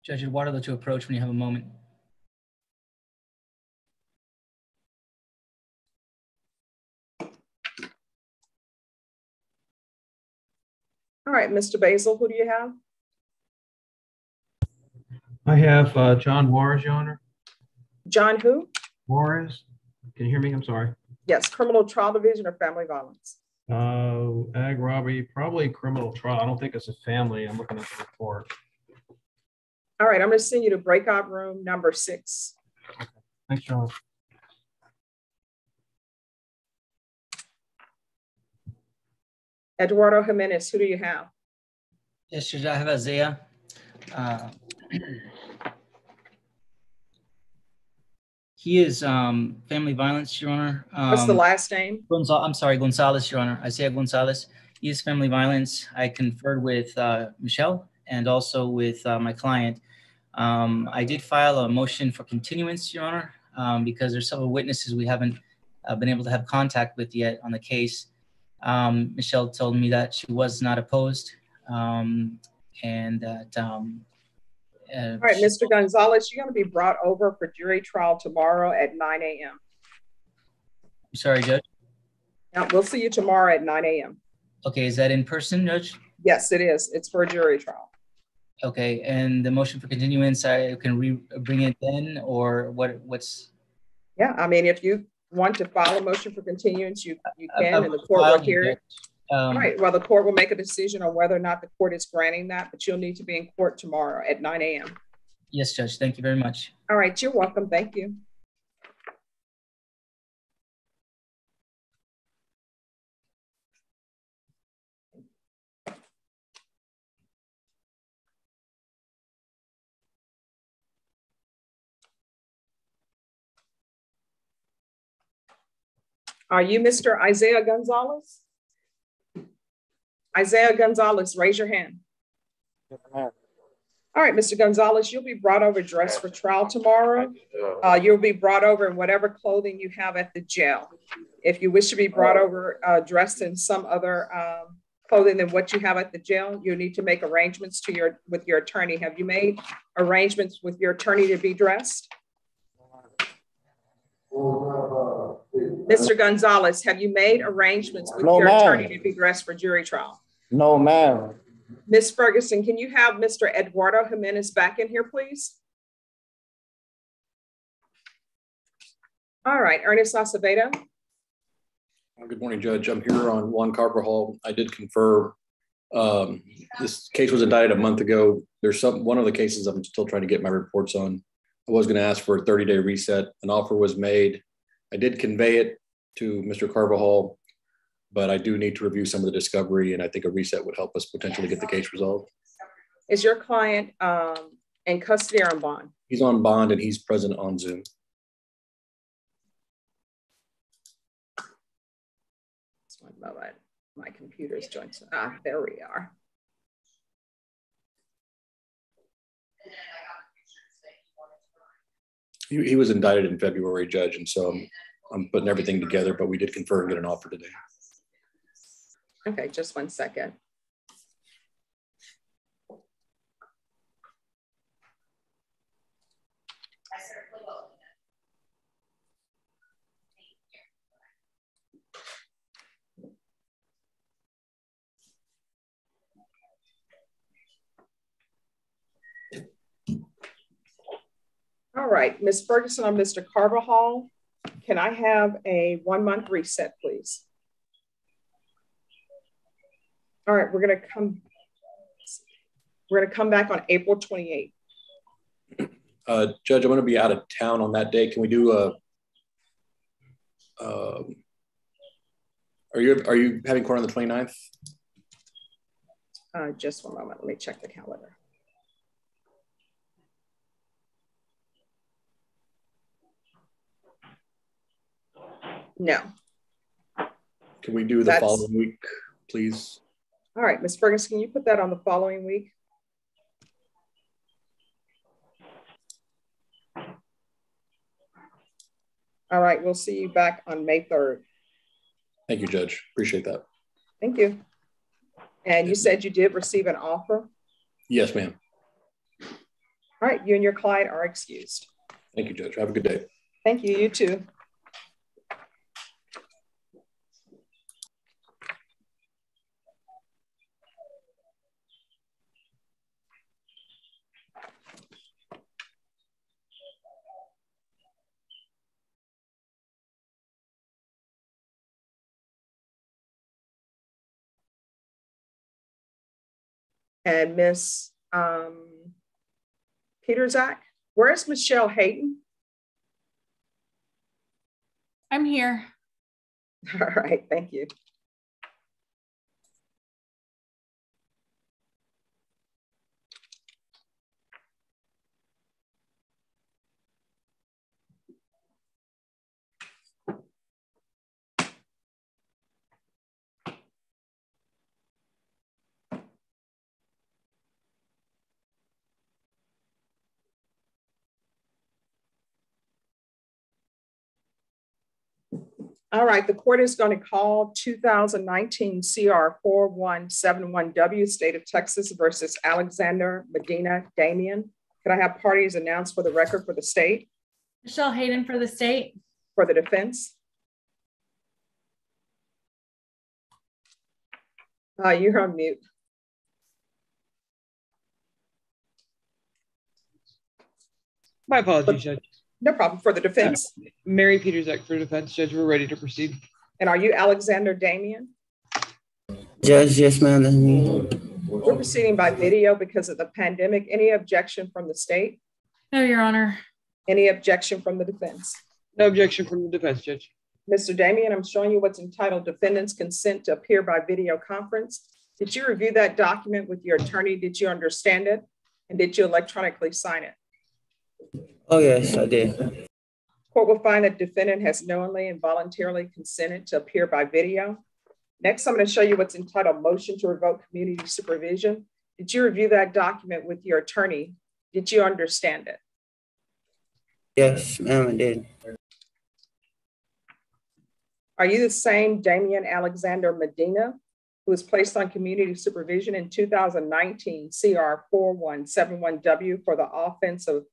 Judge Eduardo to approach when you have a moment. All right, Mr. Basil, who do you have? I have uh, John Juarez, Your Honor. John who? Juarez. Can you hear me? I'm sorry. Yes, criminal trial division or family violence? Uh, ag robbery, probably criminal trial. I don't think it's a family. I'm looking at the report. All right, I'm going to send you to breakout room number six. Thanks, John. Eduardo Jimenez, who do you have? Yes, Judge, I have Isaiah. Uh, he is um, family violence, Your Honor. Um, What's the last name? Gonzal- I'm sorry, Gonzalez, Your Honor. Isaiah Gonzalez. He is family violence. I conferred with uh, Michelle and also with uh, my client. Um, I did file a motion for continuance, Your Honor, um, because there's several witnesses we haven't uh, been able to have contact with yet on the case. Um, Michelle told me that she was not opposed um, and that. Um, uh, All right, Mr. Gonzalez, you're going to be brought over for jury trial tomorrow at 9 a.m. Sorry, Judge. Now, we'll see you tomorrow at 9 a.m. Okay, is that in person, Judge? Yes, it is. It's for a jury trial. Okay, and the motion for continuance, I can re bring it then, or what? What's? Yeah, I mean, if you want to file a motion for continuance, you you I- I can, and the will court will file hear it. Um, Right. Well, the court will make a decision on whether or not the court is granting that, but you'll need to be in court tomorrow at 9 a.m. Yes, Judge. Thank you very much. All right, you're welcome. Thank you. Are you Mr. Isaiah Gonzalez? Isaiah Gonzalez, raise your hand. All right, Mr. Gonzalez, you'll be brought over dressed for trial tomorrow. Uh, you'll be brought over in whatever clothing you have at the jail. If you wish to be brought over uh, dressed in some other um, clothing than what you have at the jail, you need to make arrangements to your with your attorney. Have you made arrangements with your attorney to be dressed? Mr. Gonzalez, have you made arrangements with No, your attorney to be dressed for jury trial? No, ma'am. Ms. Ferguson, can you have Mr. Eduardo Jimenez back in here, please? All right, Ernest Acevedo. Good morning, Judge. I'm here on Juan Carver Hall. I did confer. Um, this case was indicted a month ago. There's some, one of the cases I'm still trying to get my reports on. I was going to ask for a 30 day reset. An offer was made. I did convey it to Mr. Carver Hall, but I do need to review some of the discovery and I think a reset would help us potentially get the case resolved. Is your client um, in custody or on bond? He's on bond and he's present on Zoom. Just one moment. My computer's joined. Ah, there we are. He, he was indicted in February, Judge, and so I'm, I'm putting everything together, but we did confer and get an offer today. Okay, just one second. Right, Ms. Ferguson or Mr. Carvajal, can I have a one month reset, please? All right, we're gonna come, we're gonna come back on April 28th. Uh, Judge, I'm going to be out of town on that day. Can we do a? Um, are you are you having court on the 29th? Uh, just one moment, let me check the calendar. No. Can we do the That's- following week, please? All right, Ms. Ferguson, can you put that on the following week? All right, we'll see you back on May 3rd. Thank you, Judge. Appreciate that. Thank you. And you said you did receive an offer? Yes, ma'am. All right, you and your client are excused. Thank you, Judge. Have a good day. Thank you, you too. And Miss um, Peterzak, where's Michelle Hayden? I'm here. All right, thank you. All right, the court is going to call 2019 CR 4171W, State of Texas versus Alexander Medina Damian. Could I have parties announced for the record for the state, Michelle Hayden for the state. for the defense? Uh, you're on mute. My apologies, Judge. No problem. For the defense? Mary Peterzak for defense, Judge. We're ready to proceed. And are you Alexander Damian? Judge, yes, ma'am, that's me. We're proceeding by video because of the pandemic. Any objection from the state? No, Your Honor. Any objection from the defense? No objection from the defense, Judge. Mr. Damian, I'm showing you what's entitled Defendant's Consent to Appear by Video Conference. Did you review that document with your attorney? Did you understand it? And did you electronically sign it? Oh, yes, I did. Court will find that defendant has knowingly and voluntarily consented to appear by video. Next, I'm going to show you what's entitled Motion to Revoke Community Supervision. Did you review that document with your attorney? Did you understand it? Yes, ma'am, I did. Are you the same Damian Alexander Medina who was placed on community supervision in 2019 CR 4171W for the offense of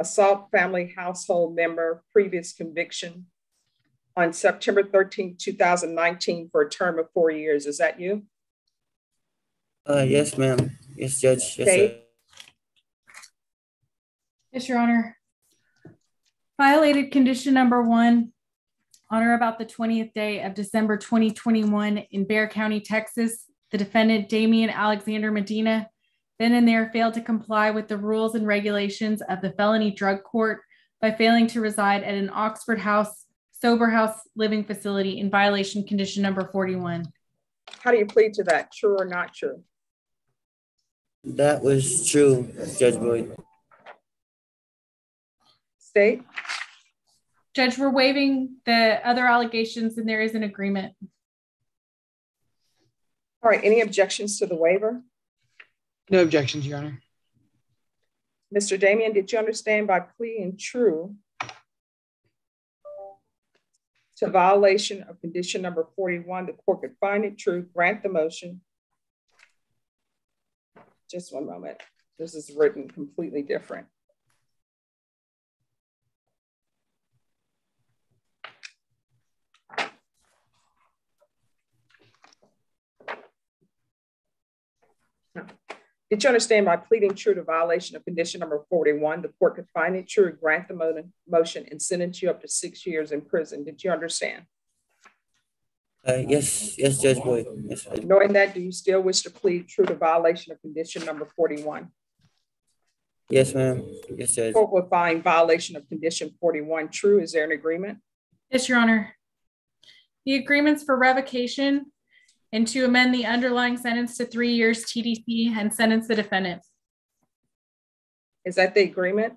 assault family household member previous conviction on September 13, 2019 for a term of four years? Is that you? Uh, yes, ma'am. Yes, Judge. Yes, State. sir. Yes, Your Honor. Violated condition number one on or about the 20th day of December 2021 in Bexar County, Texas. The defendant, Damian Alexander Medina, then and there failed to comply with the rules and regulations of the felony drug court by failing to reside at an Oxford House sober house living facility in violation condition number 41. How do you plead to that? True or not true? That was true, Judge Boyd. State? Judge, we're waiving the other allegations and there is an agreement. All right, any objections to the waiver? No objections, Your Honor. Mr. Damian, did you understand by plea and true to violation of condition number 41, the court could find it true, grant the motion. Just one moment. This is written completely different. Did you understand by pleading true to violation of condition number 41, the court could find it true, grant the motion, and sentence you up to six years in prison? Did you understand? Uh, yes, yes, Judge Boyd. Yes, Knowing that, do you still wish to plead true to violation of condition number 41? yes, ma'am. Yes, Judge. Court will find violation of condition 41 true. Is there an agreement? Yes, Your Honor. The agreements for revocation and to amend the underlying sentence to three years TDC and sentence the defendant. Is that the agreement?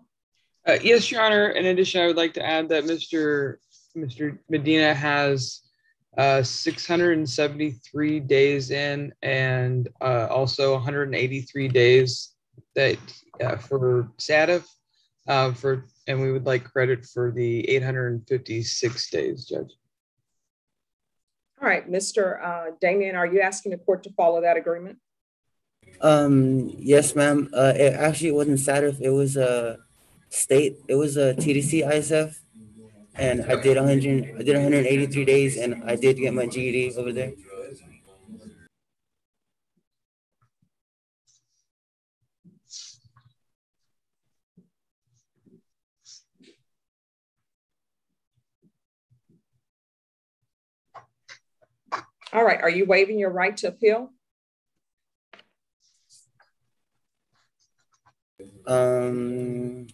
Uh, yes, Your Honor. In addition, I would like to add that Mr. Mr. Medina has uh, 673 days in and uh, also 183 days that uh, for SATIF uh, for, and we would like credit for the 856 days, Judge. All right, Mr. Uh, Damian, are you asking the court to follow that agreement? Um, yes, ma'am. Uh, it actually wasn't SATIF. It was a state. It was a TDC ISF, and I did 100. I did 183 days, and I did get my GED over there. All right, are you waiving your right to appeal? Um,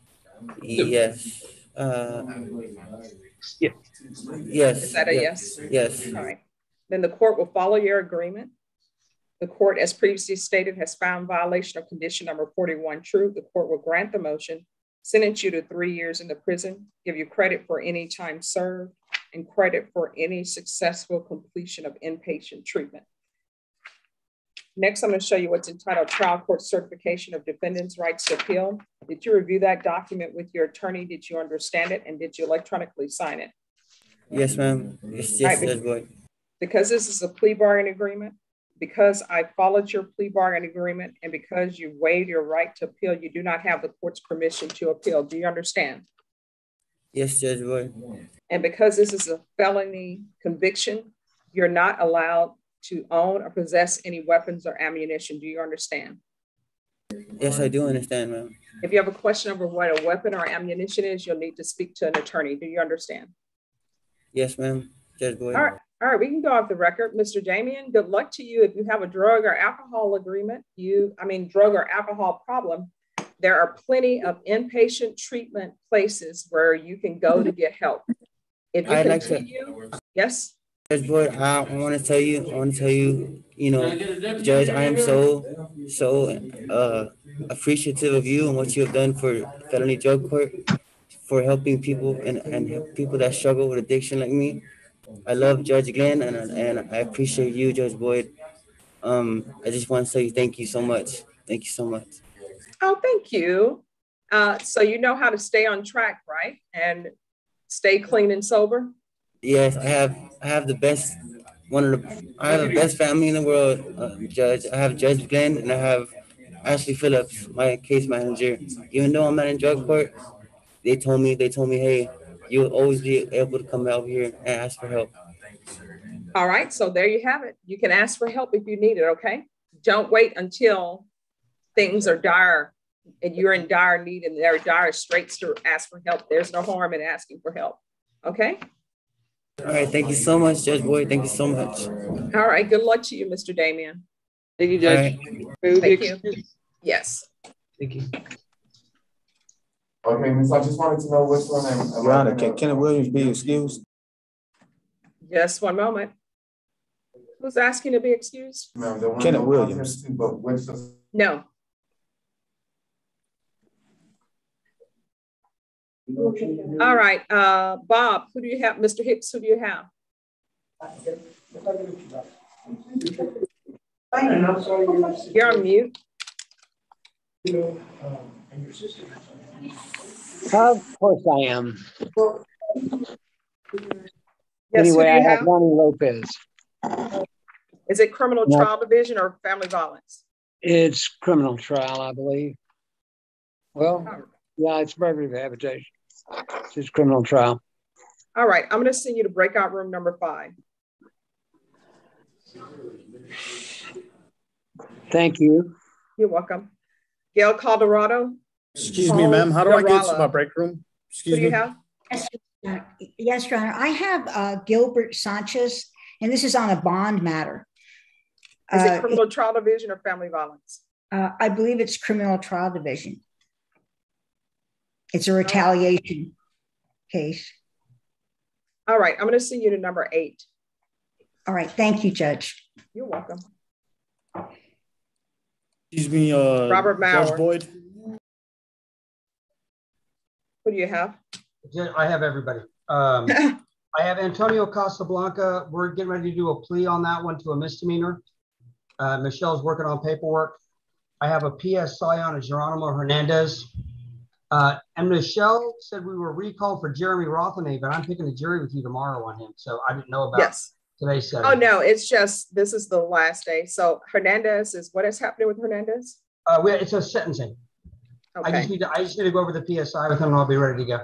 yes. Uh, yeah. Yes. Is that a yeah, yes? Yes. All right. Then the court will follow your agreement. The court, as previously stated, has found violation of condition number 41 true. The court will grant the motion, sentence you to three years in the prison, give you credit for any time served, and credit for any successful completion of inpatient treatment. Next, I'm going to show you what's entitled Trial Court Certification of Defendant's Rights to Appeal. Did you review that document with your attorney? Did you understand it? And did you electronically sign it? Yes, ma'am. Yes, yes, right, Judge Boyd. Because this is a plea bargain agreement, because I followed your plea bargain agreement, and because you waived your right to appeal, you do not have the court's permission to appeal. Do you understand? Yes, Judge Boyd. And because this is a felony conviction, you're not allowed to own or possess any weapons or ammunition. Do you understand? Yes, I do understand, ma'am. If you have a question over what a weapon or ammunition is, you'll need to speak to an attorney. Do you understand? Yes, ma'am. Judge Boyd. All right. All right, we can go off the record. Mr. Damian, good luck to you. If you have a drug or alcohol agreement, you, I mean, drug or alcohol problem, there are plenty of inpatient treatment places where you can go to get help. If you I'd like to- yes, Judge Boyd, I want to tell you, I want to tell you, you know, Judge, I am so, so uh, appreciative of you and what you have done for felony drug court, for helping people and, and people that struggle with addiction like me. I love Judge Glenn and, and I appreciate you, Judge Boyd. Um, I just want to say thank you so much. Thank you so much. Oh, thank you. Uh, so you know how to stay on track, right? And stay clean and sober. Yes, I have I have the best one of the I have the best family in the world, uh, Judge. I have Judge Glenn and I have Ashley Phillips, my case manager. Even though I'm not in drug court, they told me they told me, hey, you'll always be able to come out here and ask for help. All right. So there you have it. You can ask for help if you need it. Okay. Don't wait until things are dire and you're in dire need and there are dire straits to ask for help. There's no harm in asking for help. Okay. All right, thank you so much, Judge Boyd. Thank you so much. All right. Good luck to you, Mr. Damian. Thank you, Judge. right. May we be Thank you. Yes. Thank you. Okay, miss, I just wanted to know which one I'm. Your Honor, can Kenneth Williams be excused? Just one moment. Who's asking to be excused? Ma'am, the one Kenneth Williams. contest But which is, No. All right. Uh, Bob, who do you have? Mr. Hicks, who do you have? You're on mute. Of course I am. Yes, Anyway, I have have? Ronnie Lopez. Is it criminal No. trial division or family violence? It's criminal trial, I believe. Well, yeah, it's murder rehabilitation. It's just criminal trial. All right, I'm going to send you to breakout room number five. Thank you. You're welcome. Gail Colorado. Excuse me, ma'am. How do I get to my break room? Who Excuse do you me. have? Yes, uh, Yes, Your Honor. I have uh, Gilbert Sanchez, and this is on a bond matter. Is Uh, it criminal trial division or family violence? uh, I believe it's criminal trial division. It's a retaliation case. All right, I'm going to send you to number eight. All right, thank you, Judge. You're welcome. Excuse me, uh, Robert Mauer. Judge Boyd. Who do you have? I have everybody. Um, I have Antonio Casablanca. We're getting ready to do a plea on that one to a misdemeanor. Uh, Michelle's working on paperwork. I have a PSI on a Geronimo Hernandez. Uh, and Michelle said we were recalled for Jeremy Rothenay, but I'm picking a jury with you tomorrow on him. So I didn't know about Yes. today's setting. Oh, no, it's just, this is the last day. So Hernandez is, what is happening with Hernandez? Uh, we, it's a sentencing. I Okay, just need to, I just need to go over the PSI with him and I'll be ready to go.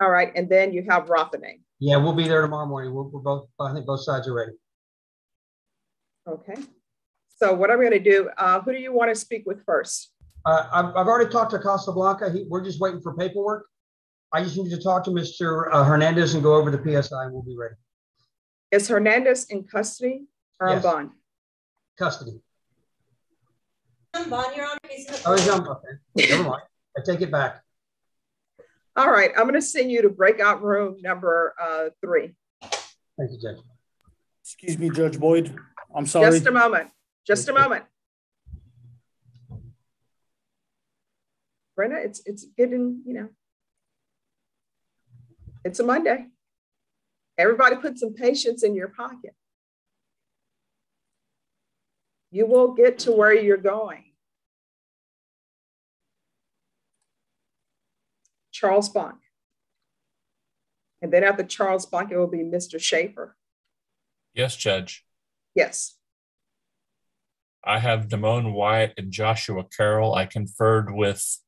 all right, and then you have Rothenay. Yeah, we'll be there tomorrow morning. We're, we're both, I think both sides are ready. Okay. So what I'm going to do, uh, who do you want to speak with first? Uh, I've, I've already talked to Casablanca. He, we're just waiting for paperwork. I just need to talk to Mr. uh, Hernandez and go over the PSI and we'll be ready. Is Hernandez in custody or on Yes. bond? Custody. Bond, Your Honor. He's in the- Oh, he's on, okay. Never mind. I take it back. All right, I'm going to send you to breakout room number uh, three. Thank you, Judge. Excuse me, Judge Boyd. I'm sorry. Just a moment. Just a moment. Brenda, it's it's getting, you know, it's a Monday. Everybody put some patience in your pocket. You will get to where you're going. Charles Bonk. And then after Charles Bonk, it will be Mr. Schaefer. Yes, Judge. Yes. I have Damone Wyatt and Joshua Carroll. I conferred with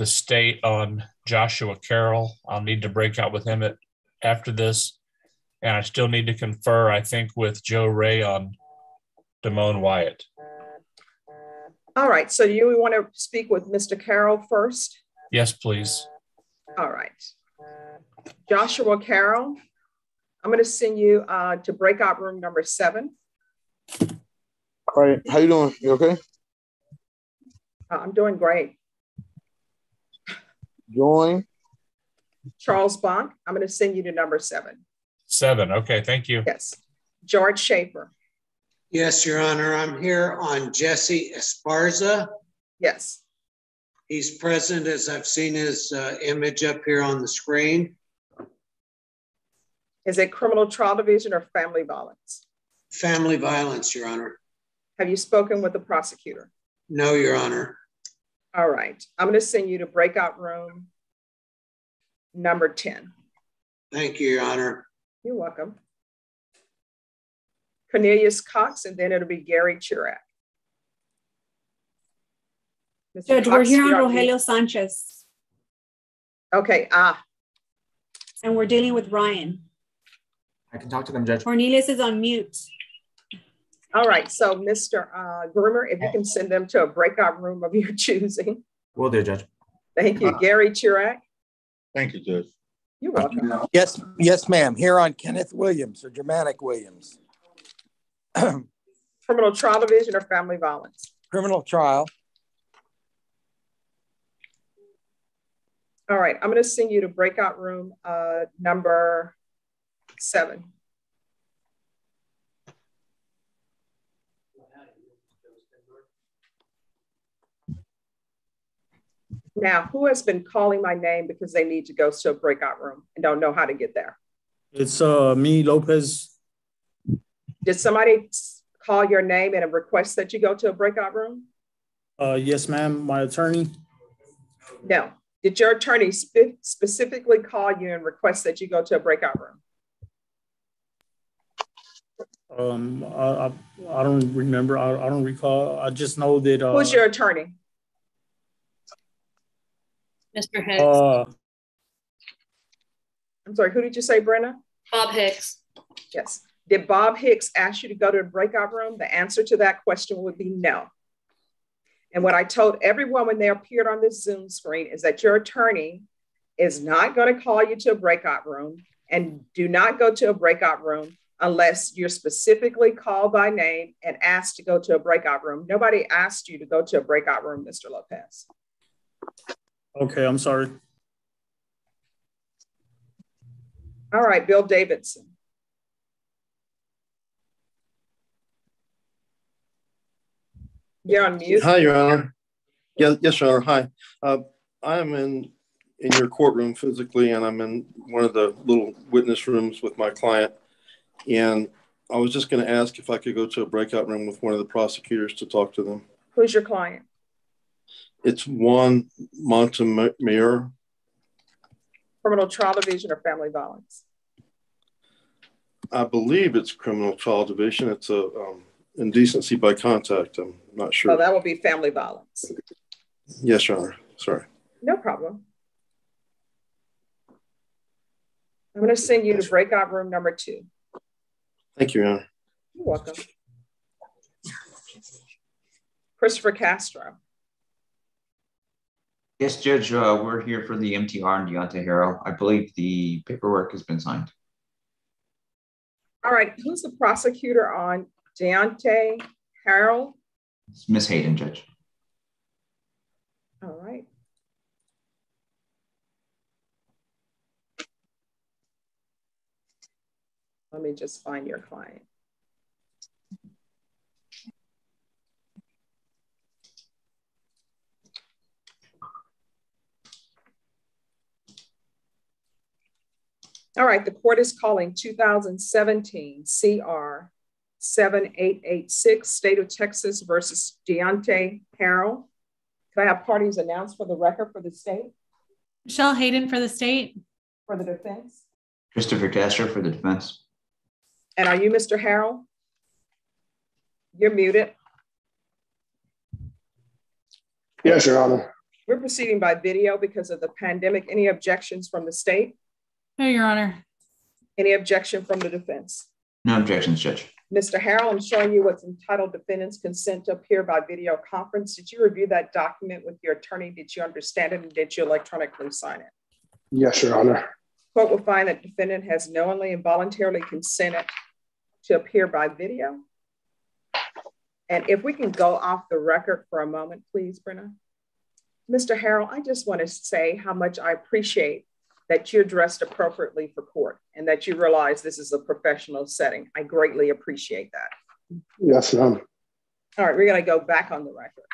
the state on Joshua Carroll. I'll need to break out with him at, after this. And I still need to confer, I think, with Joe Ray on Damone Wyatt. All right. So you want to speak with Mr. Carroll first? Yes, please. All right. Joshua Carroll, I'm going to send you uh, to breakout room number seven. All right, how you doing? You okay? Uh, I'm doing great. Join. Charles Bonk, I'm going to send you to number seven. Seven. Okay, thank you. Yes. George Schaefer. Yes, Your Honor, I'm here on Jesse Esparza. Yes. He's present as I've seen his uh, image up here on the screen. Is it criminal trial division or family violence? Family violence, Your Honor. Have you spoken with the prosecutor? No, Your Honor. All right. I'm going to send you to breakout room number 10. Thank you, Your Honor. You're welcome. Cornelius Cox, and then it'll be Gary Chirac. Mr. Judge, we're here on you're on mute. Rogelio Sanchez, Okay, ah, and we're dealing with Ryan. I can talk to them, Judge. Cornelius is on mute. All right. So, Mr. Uh, Groomer, if you can send them to a breakout room of your choosing. Will do, Judge. Thank you. Gary Chirac, Thank you, Judge. you're welcome. Yes, yes, ma'am. Here on Kenneth Williams or Germanic Williams. Criminal trial division or family violence? Criminal trial. All right, I'm going to send you to breakout room uh, number seven. Now, who has been calling my name because they need to go to a breakout room and don't know how to get there? It's uh me, Lopez. Did somebody call your name and request that you go to a breakout room? Uh, yes, ma'am. My attorney. No. Did your attorney spe- specifically call you and request that you go to a breakout room? Um, I, I, I don't remember. I, I don't recall. I just know that. Uh, Who's your attorney? Mr. Hicks. Uh, I'm sorry, who did you say, Brenna? Bob Hicks. Yes. Did Bob Hicks ask you to go to a breakout room? The answer to that question would be no. And what I told everyone when they appeared on this Zoom screen is that your attorney is not going to call you to a breakout room and do not go to a breakout room unless you're specifically called by name and asked to go to a breakout room. Nobody asked you to go to a breakout room, Mr. Lopez. Okay, I'm sorry. All right, Bill Davidson. You're on mute. Hi, Your Honor. Yeah, yes, Your Honor. Hi. Uh, I'm in in your courtroom physically, and I'm in one of the little witness rooms with my client. And I was just going to ask if I could go to a breakout room with one of the prosecutors to talk to them. Who's your client? It's Juan Montemayor. Criminal Trial Division or Family Violence? I believe it's Criminal Trial Division. It's a um, indecency by contact. I'm not sure. Oh, that will be Family Violence. Yes, Your Honor. Sorry. No problem. I'm going to send you to breakout room number two. Thank you, Your Honor. You're welcome. Christopher Castro. Yes, Judge, uh, we're here for the MTR and Deontay Harrell. I believe the paperwork has been signed. All right, who's the prosecutor on Deontay Harrell? It's Miss Hayden, Judge. All right. Let me just find your client. All right, the court is calling 2017 CR 7886, State of Texas versus Deontay Harrell. Can I have parties announced for the record for the state? Michelle Hayden for the state. For the defense. Christopher Castro for the defense. And are you Mr. Harrell? You're muted. Yes, Your Honor. We're proceeding by video because of the pandemic. Any objections from the state? No, Your Honor. Any objection from the defense? No objections, Judge. Mr. Harrell, I'm showing you what's entitled defendant's consent to appear by video conference. Did you review that document with your attorney? Did you understand it and did you electronically sign it? Yes, Your Honor. Court will find that defendant has knowingly and voluntarily consented to appear by video. And if we can go off the record for a moment, please, Brenna. Mr. Harrell, I just want to say how much I appreciate that you're dressed appropriately for court and that you realize this is a professional setting. I greatly appreciate that. Yes, ma'am. All right, we're going to go back on the record.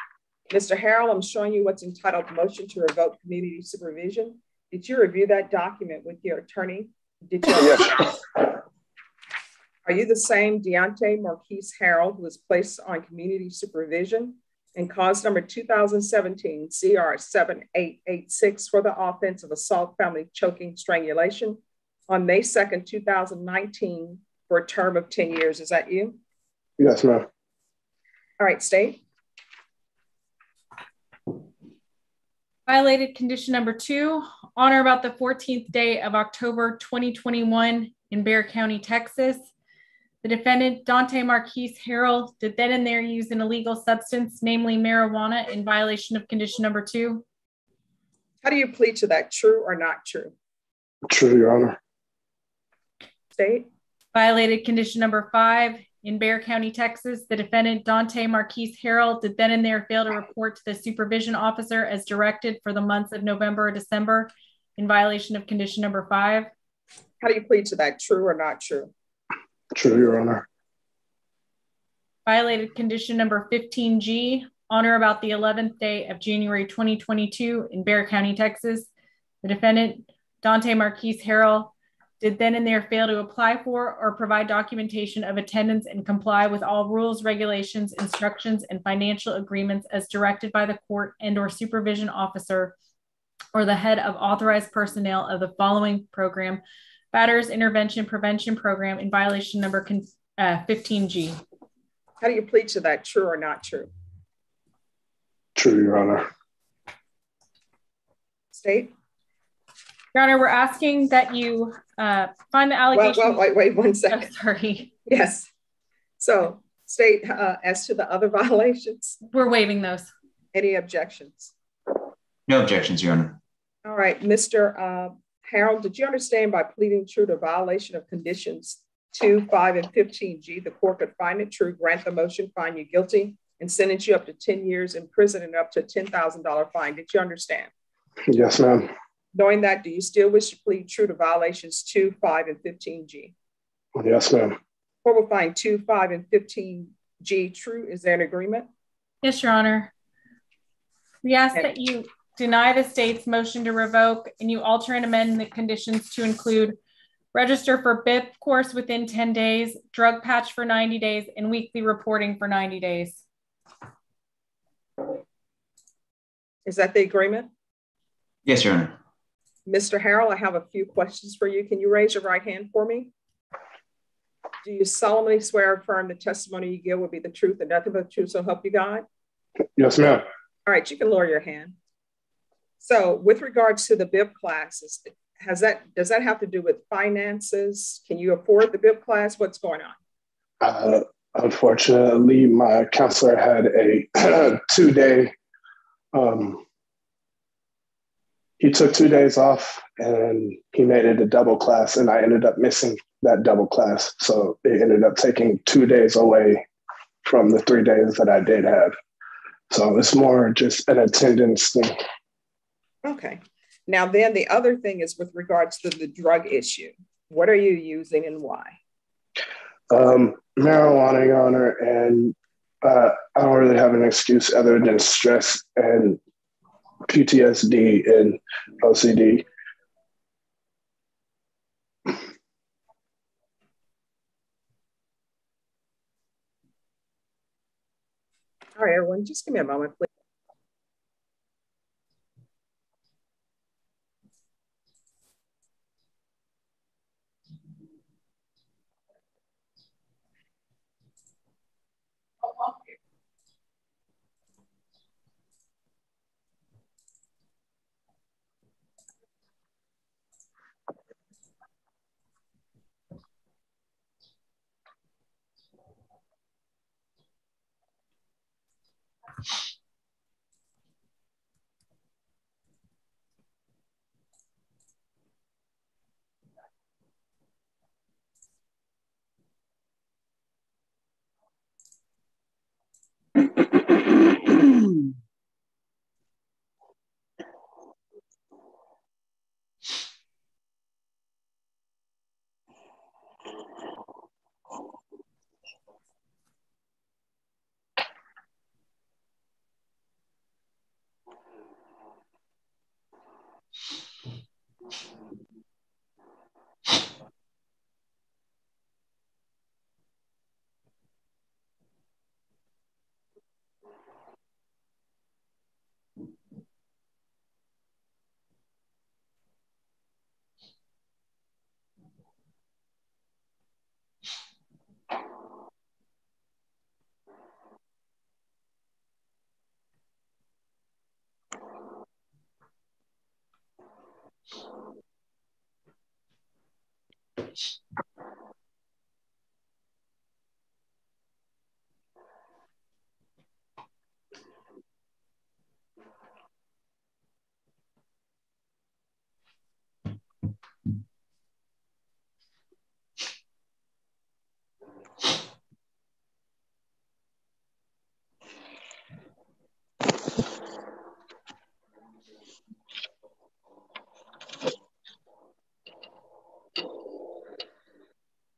Mr. Harrell, I'm showing you what's entitled Motion to Revoke Community Supervision. Did you review that document with your attorney? Did you? Yes. Are you the same Deontay Marquise Harrell who was placed on community supervision and cause number 2017 CR 7886 for the offense of assault, family choking, strangulation on May 2nd, 2019 for a term of 10 years? Is that you? Yes, ma'am. All right, state. Violated condition number two, on or about the 14th day of October 2021 in Bexar County, Texas. The defendant, Dante Marquise Harrell, did then and there use an illegal substance, namely marijuana, in violation of condition number two. How do you plead to that, true or not true? True, Your Honor. State. Violated condition number five, in Bexar County, Texas, the defendant Dante Marquise Harrell did then and there fail to report to the supervision officer as directed for the months of November or December in violation of condition number five. How do you plead to that, true or not true? True, Your Honor. Violated condition number 15G, on or about the 11th day of January 2022 in Bexar County, Texas. The defendant, Dante Marquise Harrell, did then and there fail to apply for or provide documentation of attendance and comply with all rules, regulations, instructions, and financial agreements as directed by the court and or supervision officer or the head of authorized personnel of the following program, Batters Intervention Prevention Program in violation number uh, 15G. How do you plead to that, true or not true? True, Your Honor. State. Your Honor, we're asking that you uh, find the allegation. Well, well, wait, wait one second. I'm sorry. Yes. So, state uh, as to the other violations. We're waiving those. Any objections? No objections, Your Honor. All right, Mr. Uh, Harrell, did you understand by pleading true to violation of conditions two, five, and 15G, the court could find it true, grant the motion, find you guilty, and sentence you up to 10 years in prison and up to $10,000 fine. Did you understand? Yes, ma'am. Knowing that, do you still wish to plead true to violations two, five, and 15G? Yes, ma'am. Court will find two, five, and 15G true. Is there an agreement? Yes, Your Honor. We ask that you deny the state's motion to revoke and you alter and amend the conditions to include register for BIP course within 10 days, drug patch for 90 days, and weekly reporting for 90 days. Is that the agreement? Yes, Your Honor. Mr. Harrell, I have a few questions for you. Can you raise your right hand for me? Do you solemnly swear or affirm the testimony you give will be the truth and nothing but the truth, so help you God? Yes, ma'am. All right, you can lower your hand. So, with regards to the BIP classes, has that does that have to do with finances? Can you afford the BIP class? What's going on? Uh, unfortunately, my counselor had a two day um, he took two days off and he made it a double class and i ended up missing that double class so it ended up taking two days away from the three days that i did have so it's more just an attendance thing okay now then the other thing is with regards to the drug issue what are you using and why um, marijuana your honor and uh, i don't really have an excuse other than stress and PTSD and OCD. All right, everyone, just give me a moment, please.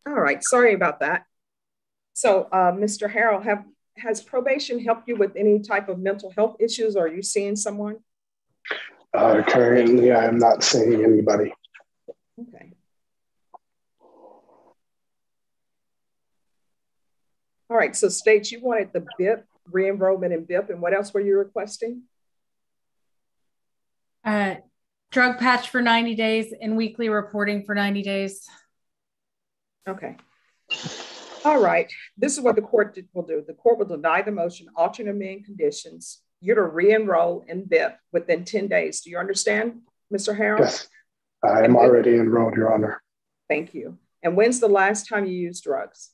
All right, sorry about that. So, uh, Mr. Harrell, have has probation helped you with any type of mental health issues? Or are you seeing someone? Uh, currently, I am not seeing anybody. Okay. All right, so states you wanted the BIP, re-enrollment in BIP, and what else were you requesting? Uh, drug patch for 90 days and weekly reporting for 90 days. Okay. All right. This is what the court will do. The court will deny the motion, alternate main conditions. You're to re-enroll in BIP within 10 days. Do you understand, Mr. Harrell? Yes, I am already enrolled, Your Honor. Thank you. And when's the last time you used drugs?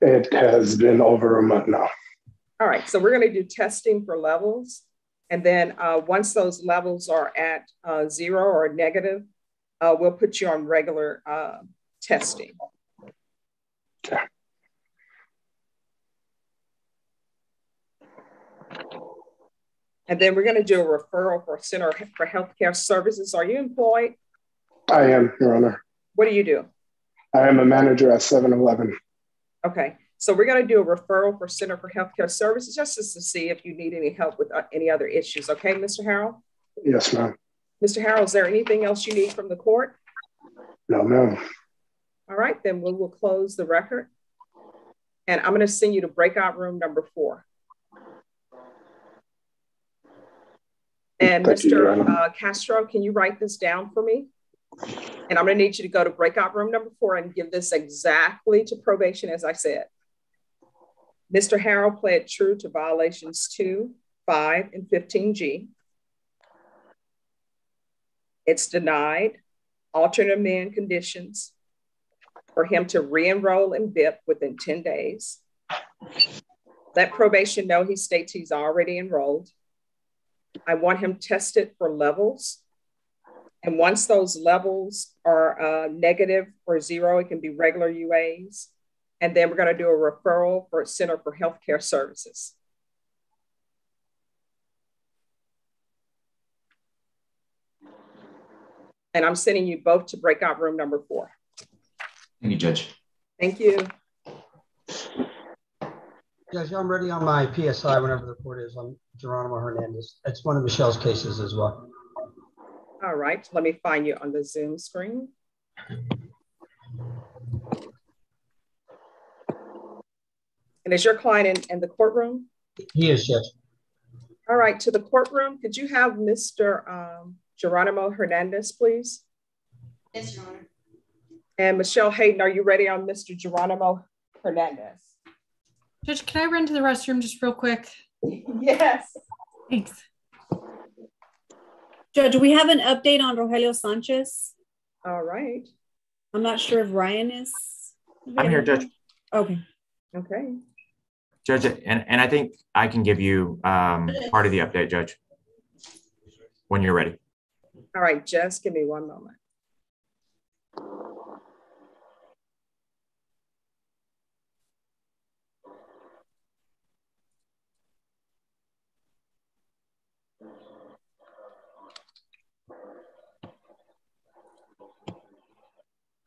It has been over a month now. All right, so we're going to do testing for levels. And then uh, once those levels are at uh, zero or negative, uh, we'll put you on regular uh, testing. Okay. And then we're going to do a referral for Center for Healthcare Services. Are you employed? I am, Your Honor. What do you do? I am a manager at 7 Eleven. Okay. So we're going to do a referral for Center for Healthcare Services just to see if you need any help with uh, any other issues. Okay, Mr. Harrell? Yes, ma'am. Mr. Harrell, is there anything else you need from the court? No, ma'am. All right, then we will close the record. And I'm going to send you to breakout room number four. And Thank Mr. Honor. Uh, Castro, can you write this down for me? And I'm going to need you to go to breakout room number four and give this exactly to probation, as I said. Mr. Harrell pled true to violations two, five, and 15G. It's denied alternate amend conditions for him to re-enroll in BIP within 10 days. Let probation know he states he's already enrolled. I want him tested for levels. And once those levels are uh, negative or zero, it can be regular UAs. And then we're going to do a referral for Center for Healthcare Services. And I'm sending you both to breakout room number four. Thank you, Judge. Thank you. Judge, I'm ready on my PSI whenever the court is on Geronimo Hernandez. It's one of Michelle's cases as well. All right, let me find you on the Zoom screen. And is your client in, in the courtroom? He is, Judge. All right, to the courtroom, could you have Mr. Um, Geronimo Hernandez, please? Yes, Your Honor. And Michelle Hayden, are you ready on Mr. Geronimo Hernandez? Judge, can I run to the restroom just real quick? Yes. Thanks. Judge, we have an update on Rogelio Sanchez. All right. I'm not sure if Ryan is. I'm here, Judge. Okay. Okay. Judge, and, and I think I can give you um, part of the update, Judge, when you're ready. All right, just give me one moment.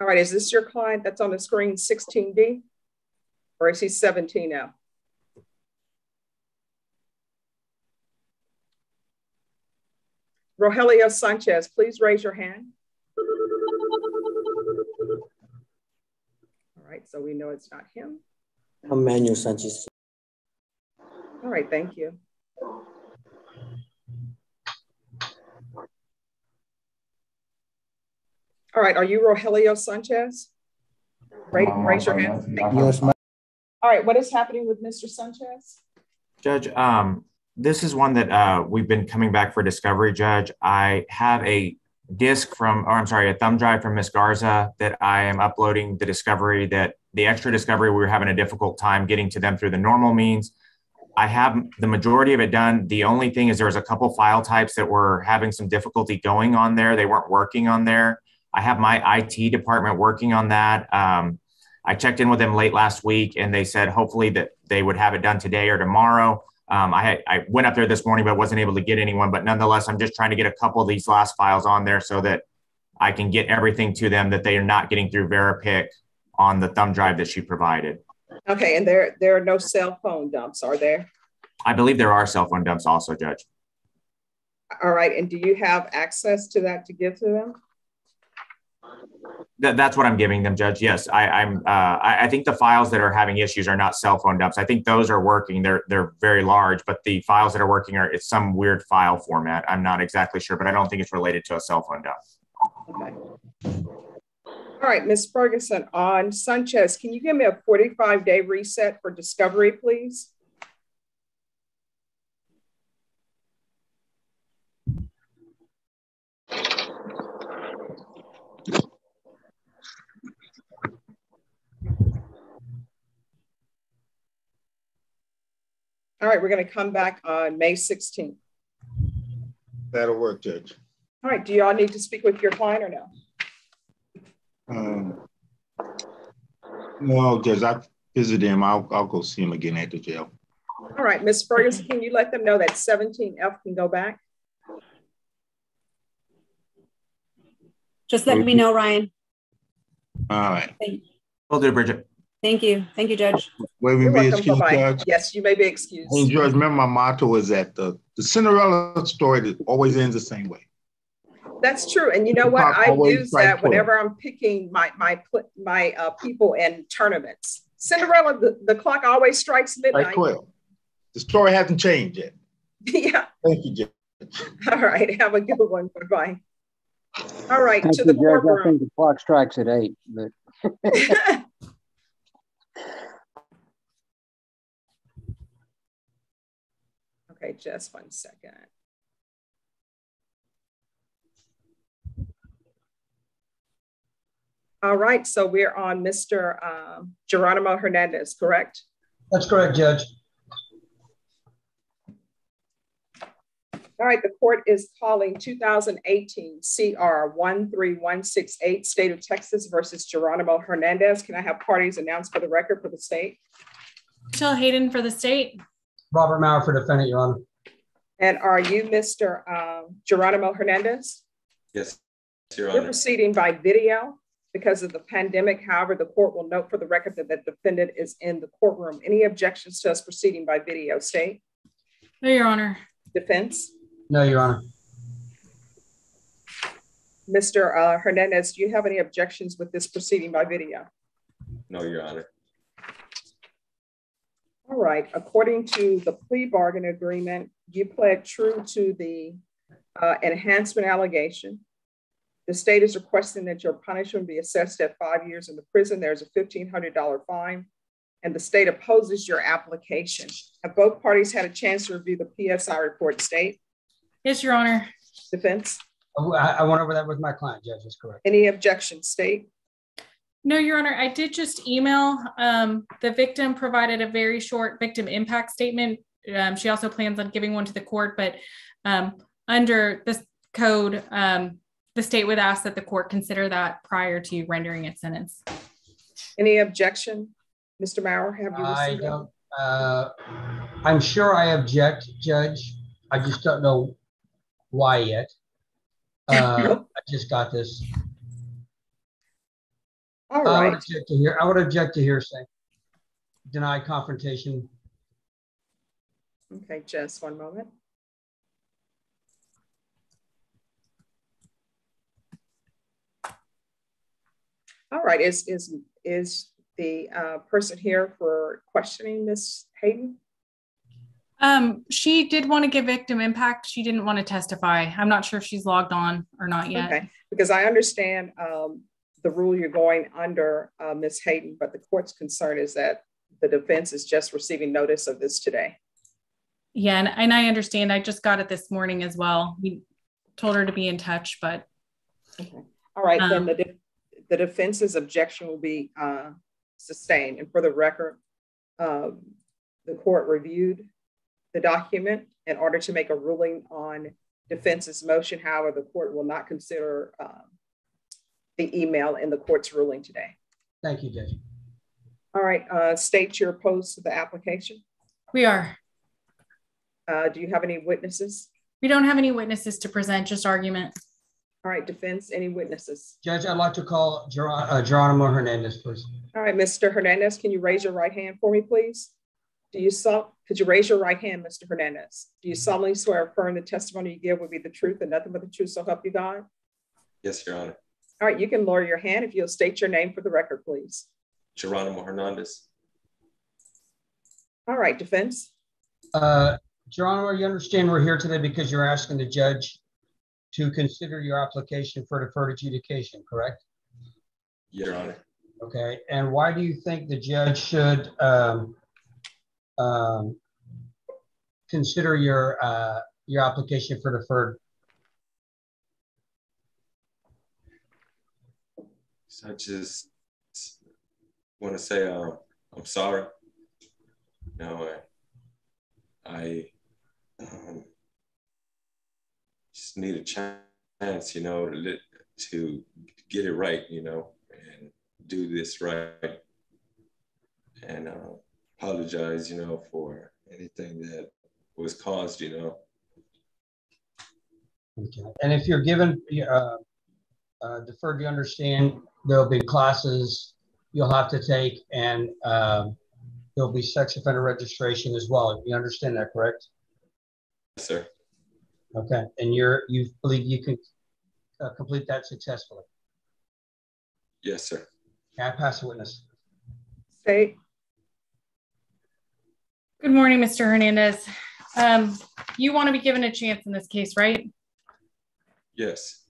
All right, is this your client that's on the screen 16D? Or is he 17 now? Rogelio Sanchez, please raise your hand. All right, so we know it's not him. I'm Sanchez. All right, thank you. All right, are you Rogelio Sanchez? Raise, raise your hand. Yes, ma'am. All right, what is happening with Mr. Sanchez? Judge, um, this is one that uh, we've been coming back for discovery, Judge. I have a disc from, or I'm sorry, a thumb drive from Miss Garza that I am uploading the discovery that the extra discovery, we were having a difficult time getting to them through the normal means. I have the majority of it done. The only thing is there was a couple file types that were having some difficulty going on there. They weren't working on there. I have my IT department working on that. Um, I checked in with them late last week and they said hopefully that they would have it done today or tomorrow. Um, I, had, I went up there this morning, but wasn't able to get anyone. But nonetheless, I'm just trying to get a couple of these last files on there so that I can get everything to them that they are not getting through Veripic on the thumb drive that she provided. Okay, and there, there are no cell phone dumps, are there? I believe there are cell phone dumps also, Judge. All right, and do you have access to that to give to them? That, that's what I'm giving them, Judge. Yes, I, I'm. Uh, I, I think the files that are having issues are not cell phone dumps. I think those are working. They're they're very large, but the files that are working are it's some weird file format. I'm not exactly sure, but I don't think it's related to a cell phone dump. Okay. All right, Ms. Ferguson, on Sanchez, can you give me a 45 day reset for discovery, please? All right, we're going to come back on May 16th. That'll work, Judge. All right, do y'all need to speak with your client or no? Um, no, Judge, I visited him. I'll, I'll go see him again at the jail. All right, Ms. Ferguson, can you let them know that 17F can go back? Just let me know, Ryan. All right. Thank, you. Will do, Bridget. Thank you. Thank you, Judge. Wait, we You're be welcome. excused, Bye-bye. Judge. Yes, you may be excused. Hey, Judge, remember my motto is that the, the Cinderella story that always ends the same way. That's true, and you know what? I use that whenever I'm picking my my my uh, people in tournaments. Cinderella, the, the clock always strikes midnight. 12. The story hasn't changed yet. yeah. Thank you, Judge. All right. Have a good one. Bye bye. All right. Thank To you, the Judge. I think the clock strikes at eight, but Okay, just one second. All right, so we're on Mr. um, Geronimo Hernandez, correct? That's correct, Judge. All right, the court is calling 2018 CR 13168, State of Texas versus Geronimo Hernandez. Can I have parties announced for the record for the state? Michelle Hayden for the state. Robert Mauer for defendant, Your Honor. And are you Mr. um, Geronimo Hernandez? Yes, Your Honor. We're proceeding by video because of the pandemic. However, the court will note for the record that the defendant is in the courtroom. Any objections to us proceeding by video, state? No, Your Honor. Defense? No, Your Honor. Mr. uh, Hernandez, do you have any objections with this proceeding by video? No, Your Honor. All right, according to the plea bargain agreement, you pled true to the uh, enhancement allegation. The state is requesting that your punishment be assessed at five years in the prison. There's a $1,500 fine, and the state opposes your application. Have both parties had a chance to review the PSI report, state? Yes, Your Honor. Defense? I, I went over that with my client, Judge. That's correct. Any objections, state? No, Your Honor, I did just email. Um, the victim provided a very short victim impact statement. Um, she also plans on giving one to the court, but um, under this code, um, the state would ask that the court consider that prior to rendering its sentence. Any objection? Mr. Maurer, have you I received? it? don't, uh, I'm sure I object, Judge. I just don't know why yet. Uh, I just got this. All I would object to hear, I would object to hearsay. Deny confrontation. Okay, just one moment. All right, is, is, is the uh, person here for questioning Ms. Hayden? Um, she did want to give victim impact. She didn't want to testify. I'm not sure if she's logged on or not yet. Okay, because I understand um, the rule you're going under, uh, Ms. Hayden, but the court's concern is that the defense is just receiving notice of this today. Yeah, and, and I understand. I just got it this morning as well. We told her to be in touch, but All right, then Um, the, de- the defense's objection will be uh, sustained. And for the record, um, the court reviewed the document in order to make a ruling on defense's motion. However, the court will not consider um, the email in the court's ruling today. Thank you, Judge. All right, uh, state you're opposed to the application. we are. Uh, do you have any witnesses? We don't have any witnesses to present, just argument. All right, defense, any witnesses? Judge, I'd like to call Geron- uh, Geronimo Hernandez, please. All right, Mr. Hernandez, can you raise your right hand for me, please? Do you saw, could you raise your right hand, Mr. Hernandez? Do you solemnly swear affirm the testimony you give will be the truth and nothing but the truth, so help you God? Yes, Your Honor. All right, you can lower your hand if you'll state your name for the record, please. Geronimo Hernandez. All right, defense. Uh, Geronimo, you understand we're here today because you're asking the judge to consider your application for deferred adjudication, correct? Yes, Your Honor. Okay, and why do you think the judge should um, um, consider your uh, your application for deferred? I just want to say um, I'm sorry. No, I, I um, just need a chance, you know, to, to get it right, you know, and do this right. And uh, apologize, you know, for anything that was caused, you know. Okay. And if you're given uh, uh, deferred, you understand there'll be classes you'll have to take, and um, there'll be sex offender registration as well. You understand that, correct? Yes, sir. Okay. And you're you believe you can uh, complete that successfully? Yes, sir. Can I pass the witness? State. Good morning, Mr. Hernandez. Um, you want to be given a chance in this case, right? Yes.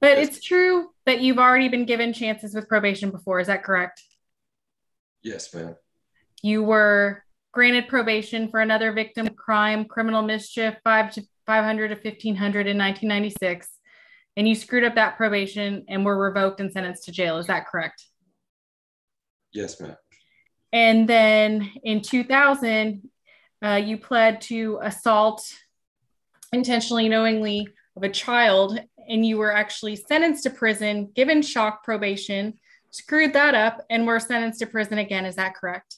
But yes. it's true that you've already been given chances with probation before. Is that correct? Yes, ma'am. You were granted probation for another victim crime, criminal mischief, five to 500 to 1500 in 1996, and you screwed up that probation and were revoked and sentenced to jail. Is that correct? Yes, ma'am. And then in 2000, uh, you pled to assault intentionally, knowingly of a child, and you were actually sentenced to prison, given shock probation, screwed that up, and were sentenced to prison again. Is that correct?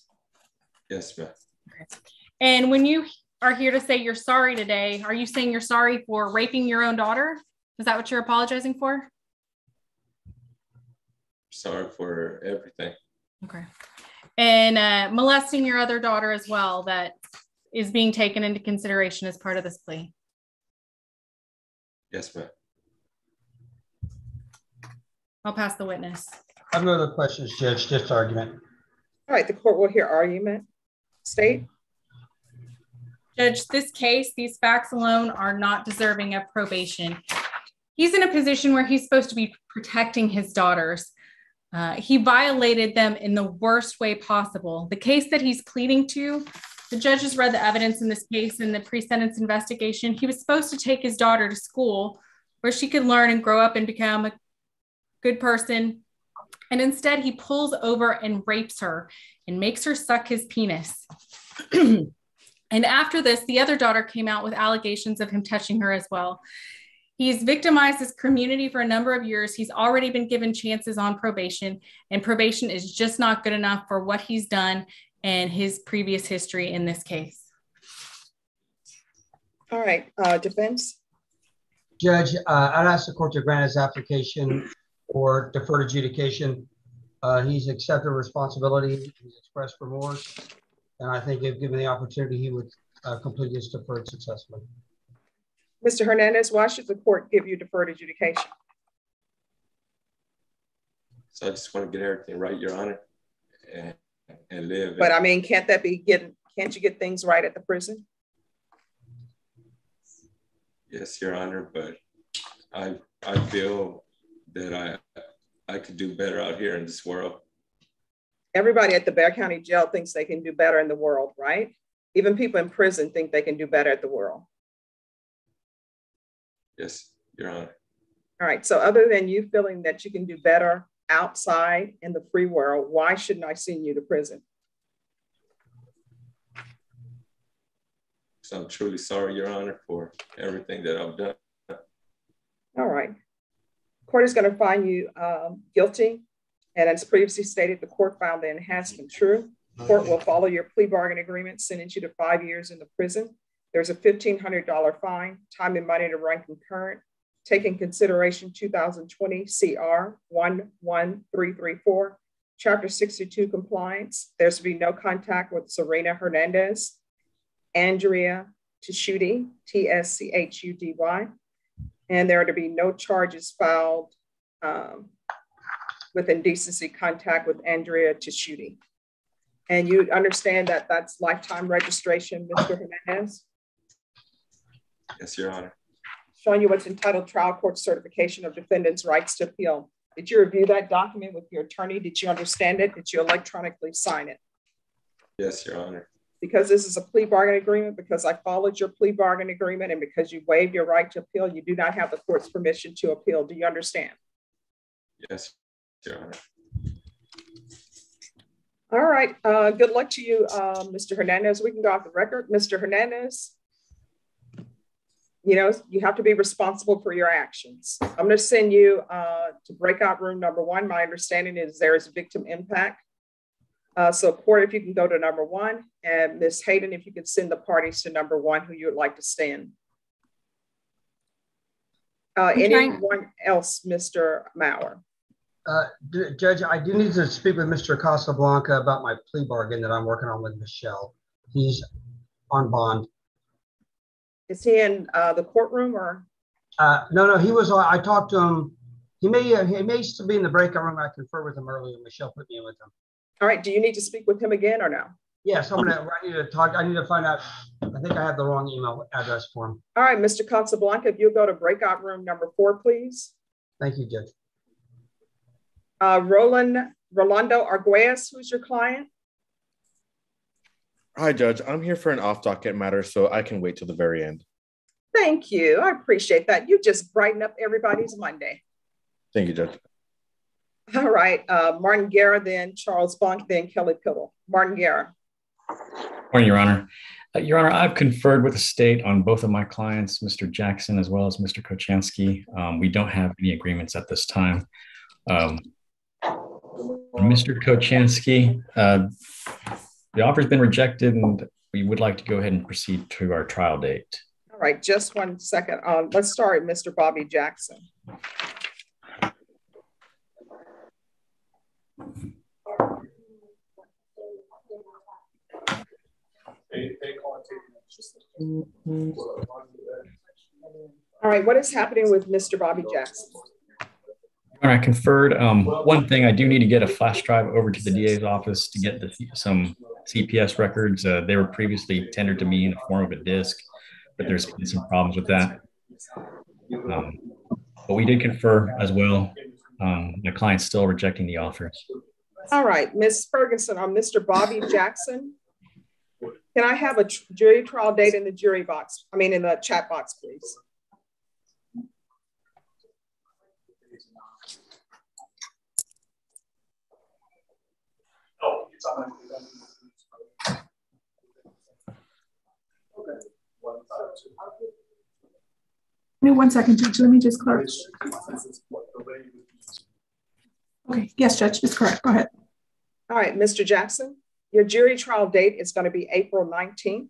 Yes, ma'am. Okay. And when you are here to say you're sorry today, are you saying you're sorry for raping your own daughter? Is that what you're apologizing for? Sorry for everything. Okay. And uh, molesting your other daughter as well, that is being taken into consideration as part of this plea. Yes, ma'am. I'll pass the witness. I have no other questions, Judge, just argument. All right, the court will hear argument. State. Judge, this case, these facts alone are not deserving of probation. He's in a position where he's supposed to be protecting his daughters. Uh, he violated them in the worst way possible. The case that he's pleading to, the judge has read the evidence in this case in the pre sentence investigation. He was supposed to take his daughter to school where she could learn and grow up and become a good person. And instead, he pulls over and rapes her and makes her suck his penis. and after this, the other daughter came out with allegations of him touching her as well. He's victimized this community for a number of years. He's already been given chances on probation, and probation is just not good enough for what he's done and his previous history in this case. All right, uh, defense. Judge, uh, I'd ask the court to grant his application for deferred adjudication. Uh, he's accepted responsibility. He's expressed remorse, and I think if given the opportunity, he would uh, complete his deferred successfully. Mr. Hernandez, why should the court give you deferred adjudication? So I just want to get everything right, Your Honor, and, and live. But I mean, can't that be getting, can't you get things right at the prison? Yes, Your Honor, but I I feel that I I could do better out here in this world. Everybody at the Bexar County Jail thinks they can do better in the world, right? Even people in prison think they can do better at the world. Yes, Your Honor. All right. So, other than you feeling that you can do better outside in the free world, why shouldn't I send you to prison? So I'm truly sorry, Your Honor, for everything that I've done. All right. Court is going to find you um, guilty. And as previously stated, the court found the enhancement true. Court will follow your plea bargain agreement, sentence you to five years in the prison. There's a $1,500 fine, time and money to run concurrent. Take in consideration 2020 CR 11334, Chapter 62 compliance. There's to be no contact with Serena Hernandez, Andrea Tschudy, T S C H U D Y, and there are to be no charges filed um, with indecency contact with Andrea Tschudy. And you understand that that's lifetime registration, Mr. Hernandez? Yes, Your Honor. Showing you what's entitled Trial Court Certification of Defendant's Rights to Appeal. Did you review that document with your attorney? Did you understand it? Did you electronically sign it? Yes, Your Honor. Because this is a plea bargain agreement, because I followed your plea bargain agreement, and because you waived your right to appeal, you do not have the court's permission to appeal. Do you understand? Yes, Your Honor. All right. Uh, good luck to you, uh, Mr. Hernandez. We can go off the record. Mr. Hernandez, you know, you have to be responsible for your actions. I'm going to send you uh, to breakout room number one. My understanding is there is victim impact. Uh, so, Court, if you can go to number one, and Ms. Hayden, if you could send the parties to number one who you would like to stand. Uh, anyone else, Mr. Maurer? Uh, Judge, I do need to speak with Mr. Casablanca about my plea bargain that I'm working on with Michelle. He's on bond. Is he in uh, the courtroom or? Uh, no, no, he was, I talked to him. He may, uh, he may still be in the breakout room. I conferred with him earlier. Michelle put me in with him. All right. Do you need to speak with him again or no? Yes, I'm gonna, I need to talk, I need to find out. I think I have the wrong email address for him. All right, Mr. Casablanca, if you'll go to breakout room number four, please. Thank you, Judge. Uh, Roland, Rolando Arguez, who's your client? Hi, Judge. I'm here for an off docket matter, so I can wait till the very end. Thank you. I appreciate that. You just brighten up everybody's Monday. Thank you, Judge. All right. Uh, Martin Guerra, then Charles Bunk, then Kelly Piddle. Martin Guerra. Morning, Your Honor. Uh, Your Honor, I've conferred with the state on both of my clients, Mr. Jackson as well as Mr. Kochansky. Um, we don't have any agreements at this time. Um, Mr. Kochansky, uh, the offer's been rejected and we would like to go ahead and proceed to our trial date. All right, just one second. Uh, let's start Mr. Bobby Jackson. All right, what is happening with Mr. Bobby Jackson? When I conferred, um, one thing I do need to get a flash drive over to the DA's office to get the, some CPS records. Uh, they were previously tendered to me in the form of a disc, but there's been some problems with that. Um, but we did confer as well. Um, my client's still rejecting the offers. All right, Ms. Ferguson on Mr. Bobby Jackson. Can I have a jury trial date in the jury box? I mean, in the chat box, please. Give me one second, Judge. Let me just clarify. Okay, yes, Judge, it's correct. Go ahead. All right, Mr. Jackson, your jury trial date is going to be April 19th.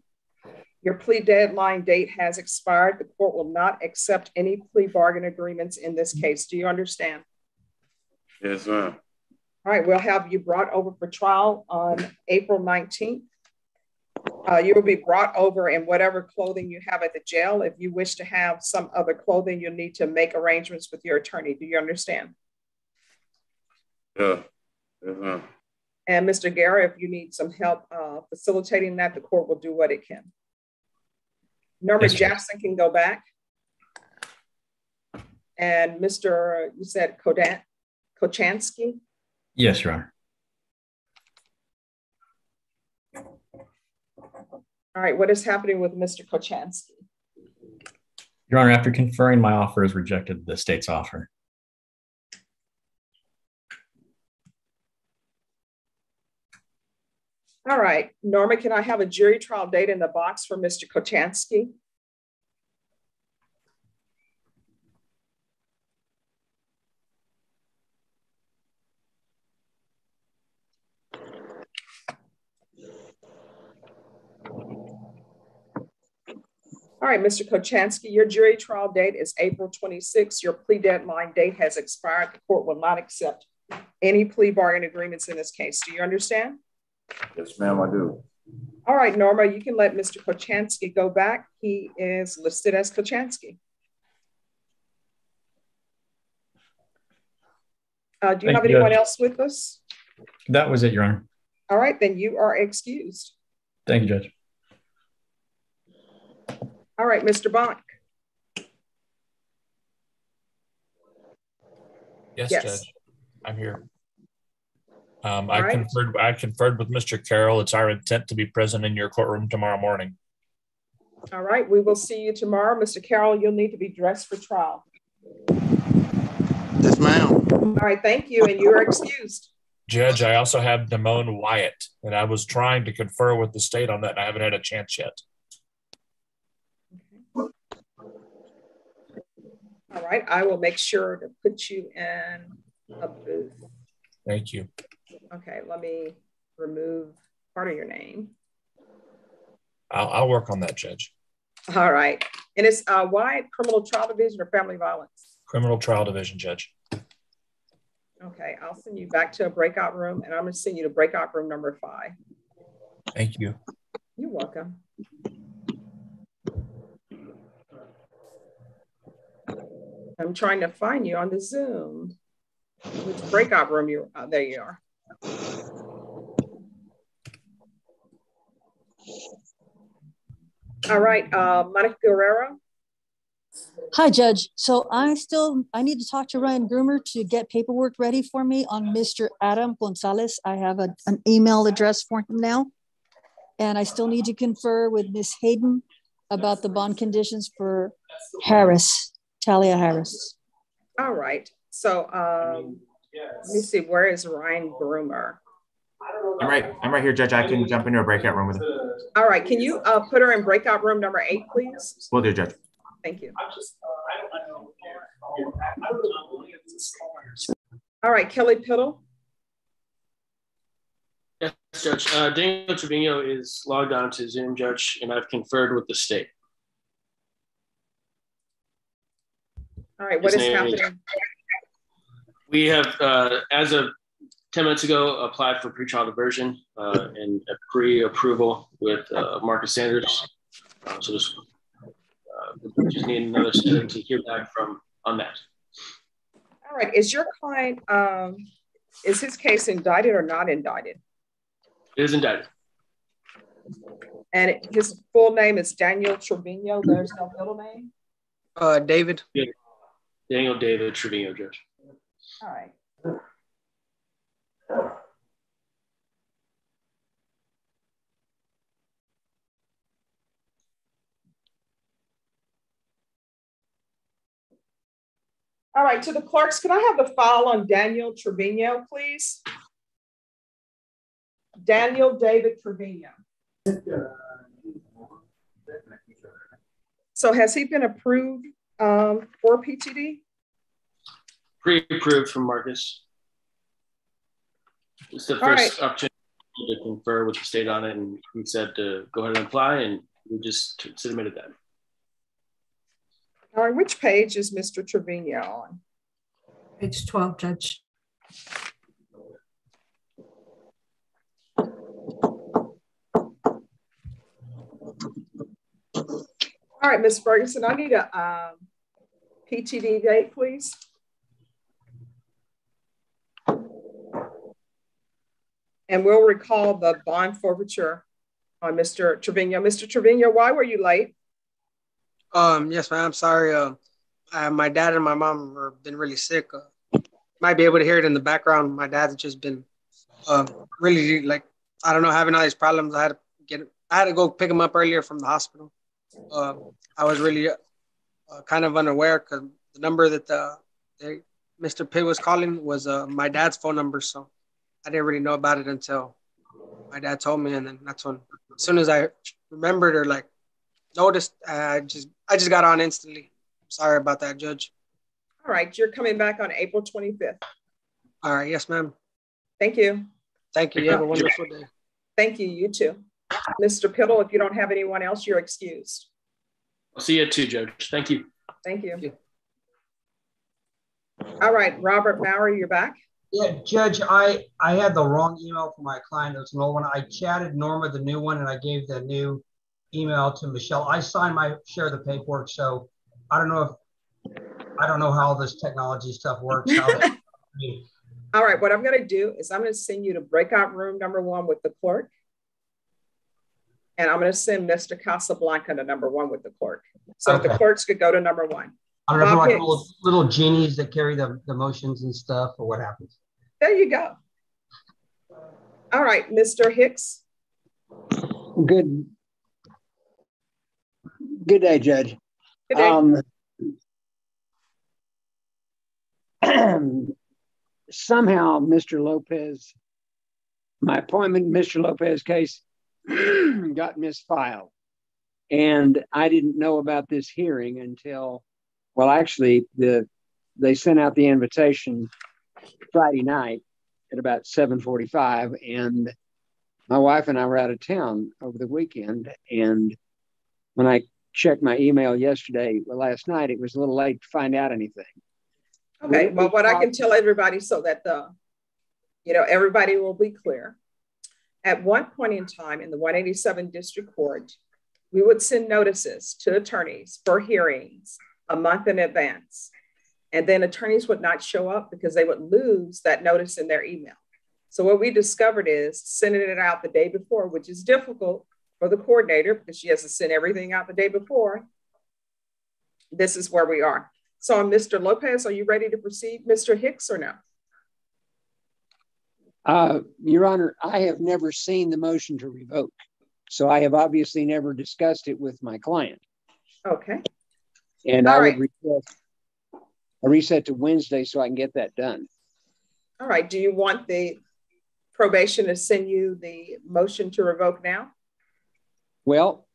Your plea deadline date has expired. The court will not accept any plea bargain agreements in this case. Do you understand? Yes, ma'am. All right, we'll have you brought over for trial on April 19th. Uh, you will be brought over in whatever clothing you have at the jail. If you wish to have some other clothing, you'll need to make arrangements with your attorney. Do you understand? Yeah. Yes, ma'am. And Mr. Guerra, if you need some help uh, facilitating that, the court will do what it can. Norma yes, Jackson can go back. And Mr. You said Kodan, Kochansky? Yes, Your Honor. All right, what is happening with Mr. Kochansky? Your Honor, after conferring, my offer is rejected the state's offer. All right, Norma, can I have a jury trial date in the box for Mr. Kochansky? All right, Mr. Kochansky, your jury trial date is April 26. Your plea deadline date has expired. The court will not accept any plea bargain agreements in this case. Do you understand? Yes, ma'am, I do. All right, Norma, you can let Mr. Kochansky go back. He is listed as Kochansky. Uh, do you Thank have anyone Judge. else with us? That was it, Your Honor. All right, then you are excused. Thank you, Judge. All right, Mr. Bonk. Yes, yes, Judge. I'm here. Um, I right. conferred. I conferred with Mr. Carroll. It's our intent to be present in your courtroom tomorrow morning. All right. We will see you tomorrow, Mr. Carroll. You'll need to be dressed for trial. Yes, ma'am. All right. Thank you, and you are excused. Judge, I also have Damone Wyatt, and I was trying to confer with the state on that. And I haven't had a chance yet. All right, I will make sure to put you in a booth. Thank you. Okay, let me remove part of your name. I'll, I'll work on that, Judge. All right, and it's uh, why criminal trial division or family violence? Criminal Trial Division, Judge. Okay, I'll send you back to a breakout room, and I'm going to send you to breakout room number five. Thank you. You're welcome. I'm trying to find you on the Zoom. Which breakout room you? Uh, there you are. All right, uh, Monica Guerrero. Hi, Judge. So I still I need to talk to Ryan Groomer to get paperwork ready for me on Mr. Adam Gonzalez. I have a, an email address for him now. And I still need to confer with Miss Hayden about the bond conditions for Harris, Talia Harris. All right. So um, let me see, where is Ryan Groomer? I'm right. I'm right here, Judge. I can jump into a breakout room with her. All right, can you uh, put her in breakout room number eight, please? Will do, Judge. Thank you. All right, Kelly Piddle. Yes, Judge. Uh, Daniel Trevino is logged on to Zoom, Judge, and I've conferred with the state. All right, what His is name happening? We have, uh, as of 10 minutes ago, applied for pretrial diversion uh, and a pre-approval with uh, Marcus Sanders. Uh, so just, uh, we just need another step to hear back from on that. All right, is your client, um, is his case indicted or not indicted? It is indicted. And his full name is Daniel Trevino, there's no middle name? Uh, David? Yeah. Daniel David Trevino, Judge. All right. All right, to the clerks, can I have the file on Daniel Trevino, please? Daniel David Trevino. So has he been approved um, for PTD? Pre-approved from Marcus. It's the All first opportunity to confer with the state on it, and he said to go ahead and apply, and we just submitted that. All right, which page is Mr. Trevino on? Page 12, Judge. All right, Ms. Ferguson, I need a um, PTD date, please. And we'll recall the bond forfeiture on Mr. Trevino. Mr. Trevino, why were you late? Um, yes, ma'am. Sorry. Uh, uh, my dad and my mom have been really sick. Uh, might be able to hear it in the background. My dad's just been uh, really like I don't know having all these problems. I had to get I had to go pick him up earlier from the hospital. Uh, I was really uh, kind of unaware because the number that the, they, Mr. Pitt was calling was uh, my dad's phone number, so I didn't really know about it until my dad told me, and then that's when as soon as I remembered or like noticed, I just I just got on instantly. Sorry about that, Judge. All right, you're coming back on April 25th. All right, yes, ma'am. Thank you. Thank you. You have a wonderful day. Thank you, you too. Mr. Piddle, if you don't have anyone else, you're excused. I'll see you at two, Judge. Thank you. Thank you. All right, Robert Maury, you're back. Yeah, Judge, I, I had the wrong email for my client. It was an old one. I chatted Norma, the new one, and I gave the new email to Michelle. I signed my share of the paperwork, so I don't know if, I don't know how this technology stuff works. How that, All right, what I'm going to do is I'm going to send you to breakout room number one with the clerk. And I'm going to send Mr. Casablanca to number one with the clerk. So if the Okay. clerks could go to number one. I don't know if Bob they're like little, little genies that carry the, the motions and stuff or what happens. There you go. All right, Mr. Hicks. Good. Good day, Judge. Good day. Um, somehow Mr. Lopez, my appointment, Mr. Lopez case got misfiled. And I didn't know about this hearing until, well, actually, the they sent out the invitation Friday night at about 7:45, and my wife and I were out of town over the weekend. And when I checked my email yesterday, well, last night, it was a little late to find out anything. Okay, well, what I can tell everybody so that the, you know, everybody will be clear. At one point in time in the 187 District Court, we would send notices to attorneys for hearings a month in advance. And then attorneys would not show up because they would lose that notice in their email. So what we discovered is sending it out the day before, which is difficult for the coordinator because she has to send everything out the day before. This is where we are. So Mr. Lopez, are you ready to proceed? Mr. Hicks or no? Uh, Your Honor, I have never seen the motion to revoke. So I have obviously never discussed it with my client. Okay. And All I right. would reset, I reset to Wednesday so I can get that done. All right. Do you want the probation to send you the motion to revoke now? Well,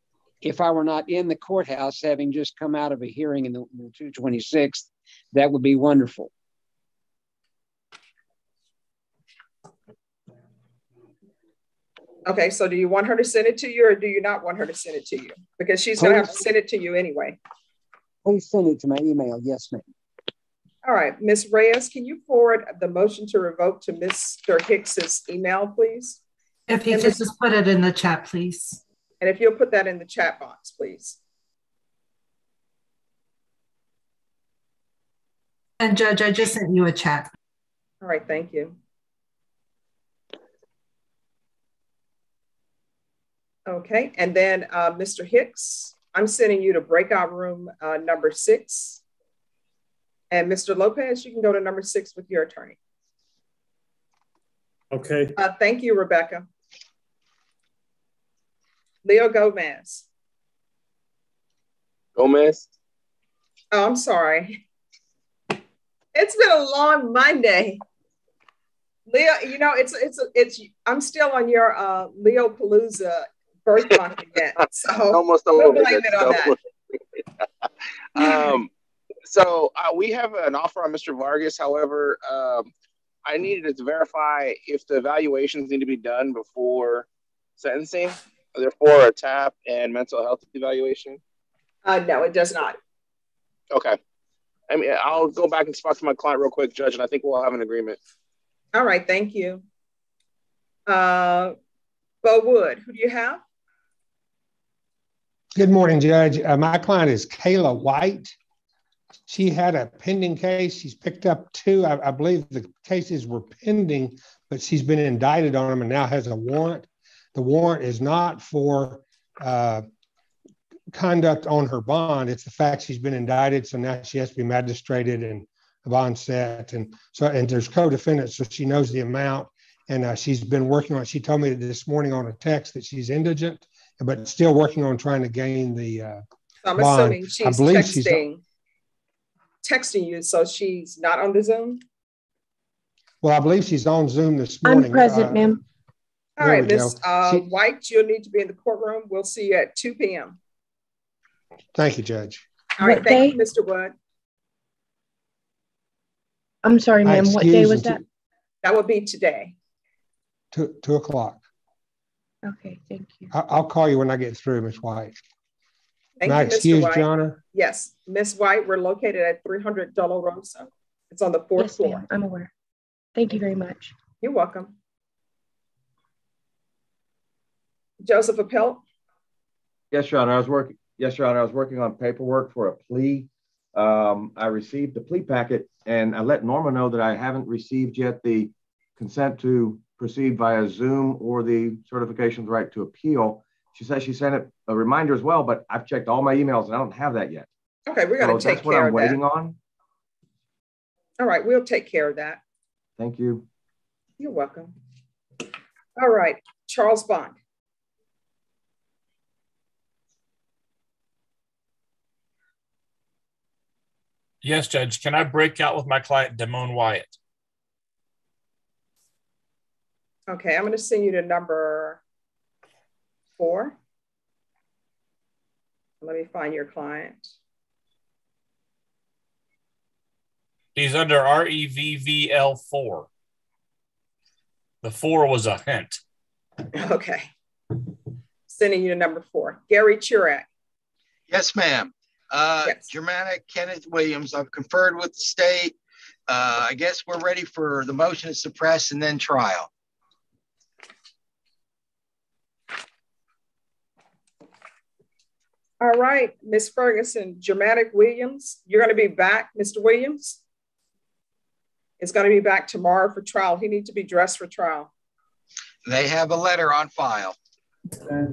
if I were not in the courthouse, having just come out of a hearing in the, the 226th, that would be wonderful. Okay. So do you want her to send it to you or do you not want her to send it to you? Because she's going to have to send it to you anyway. Please send it to my email. Yes, ma'am. All right. Ms. Reyes, can you forward the motion to revoke to Mr. Hicks's email, please? If you And could Ms. just put it in the chat, please. And if you'll put that in the chat box, please. And Judge, I just sent you a chat. All right. Thank you. Okay, and then uh, Mr. Hicks, I'm sending you to breakout room uh, number six. And Mr. Lopez, you can go to number six with your attorney. Okay. Uh, thank you, Rebecca. Leo Gomez. Gomez. Oh, I'm sorry. It's been a long Monday. Leo, you know, it's it's it's I'm still on your uh Leo Palooza birth month event. So Almost we'll over blame it on that. um, so uh, we have an offer on Mr. Vargas. However, um, I needed to verify if the evaluations need to be done before sentencing. Therefore, a TAP and mental health evaluation. Uh, no, it does not. Okay. I mean, I'll go back and talk to my client real quick, Judge, and I think we'll have an agreement. All right, thank you. Uh, Bo Wood, who do you have? Good morning, Judge. Uh, my client is Kayla White. She had a pending case. She's picked up two. I, I believe the cases were pending, but she's been indicted on them and now has a warrant. The warrant is not for uh, conduct on her bond. It's the fact she's been indicted. So now she has to be magistrated and a bond set. And so, and there's co-defendants, so she knows the amount. And uh, she's been working on, she told me this morning on a text that she's indigent, but still working on trying to gain the uh, I'm bond. assuming she's believe she's- texting, texting you, so she's not on the Zoom. Well, I believe she's on Zoom this morning. I'm present, Uh, ma'am. All There right, we go. Miss uh, She- White, you'll need to be in the courtroom. We'll see you at 2 p.m. Thank you, Judge. All right, What thank you. Mr. Wood. I'm sorry, ma'am. What day was that? That would be today. Two, two o'clock. Okay, thank you. I, I'll call you when I get through, Miss White. Thank Can I you, Mr. excuse White. Your Honor? Yes, Miss White, we're located at 300 Dolorosa. It's on the fourth Yes, floor. I'm aware. Thank you very much. You're welcome. Joseph Appel. Yes, Your Honor, I was working, yes, Your Honor, I was working on paperwork for a plea. Um, I received the plea packet and I let Norma know that I haven't received yet the consent to proceed via Zoom or the certification of the right to appeal. She says she sent it a reminder as well, but I've checked all my emails and I don't have that yet. Okay, we're going to So take that's what care I'm of waiting that. on. All right, we'll take care of that. Thank you. You're welcome. All right, Charles Bond. Yes, Judge. Can I break out with my client, Damone Wyatt? Okay, I'm going to send you to number four. Let me find your client. He's under R E V V L four. The four was a hint. Okay. Sending you to number four. Gary Churak. Yes, ma'am. Uh, Germanic Kenneth Williams, I've conferred with the state. Uh, I guess we're ready for the motion to suppress and then trial. All right, Miss Ferguson, Germanic Williams, you're going to be back, Mr. Williams. Is going to be back tomorrow for trial. He needs to be dressed for trial. They have a letter on file.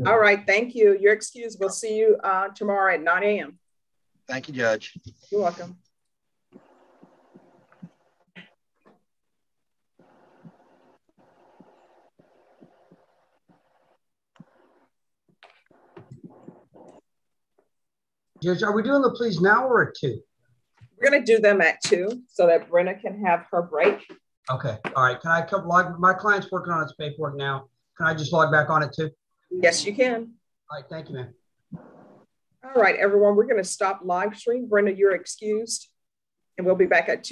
All right, thank you. You're excused. We'll see you uh, tomorrow at 9 a.m. Thank you, Judge. You're welcome. Judge, are we doing the pleas now or at two? We're going to do them at two so that Brenna can have her break. Okay. All right. Can I come log? My client's working on its paperwork now. Can I just log back on it too? Yes, you can. All right. Thank you, man. All right, everyone, we're going to stop live stream. Brenda, you're excused, and we'll be back at 2.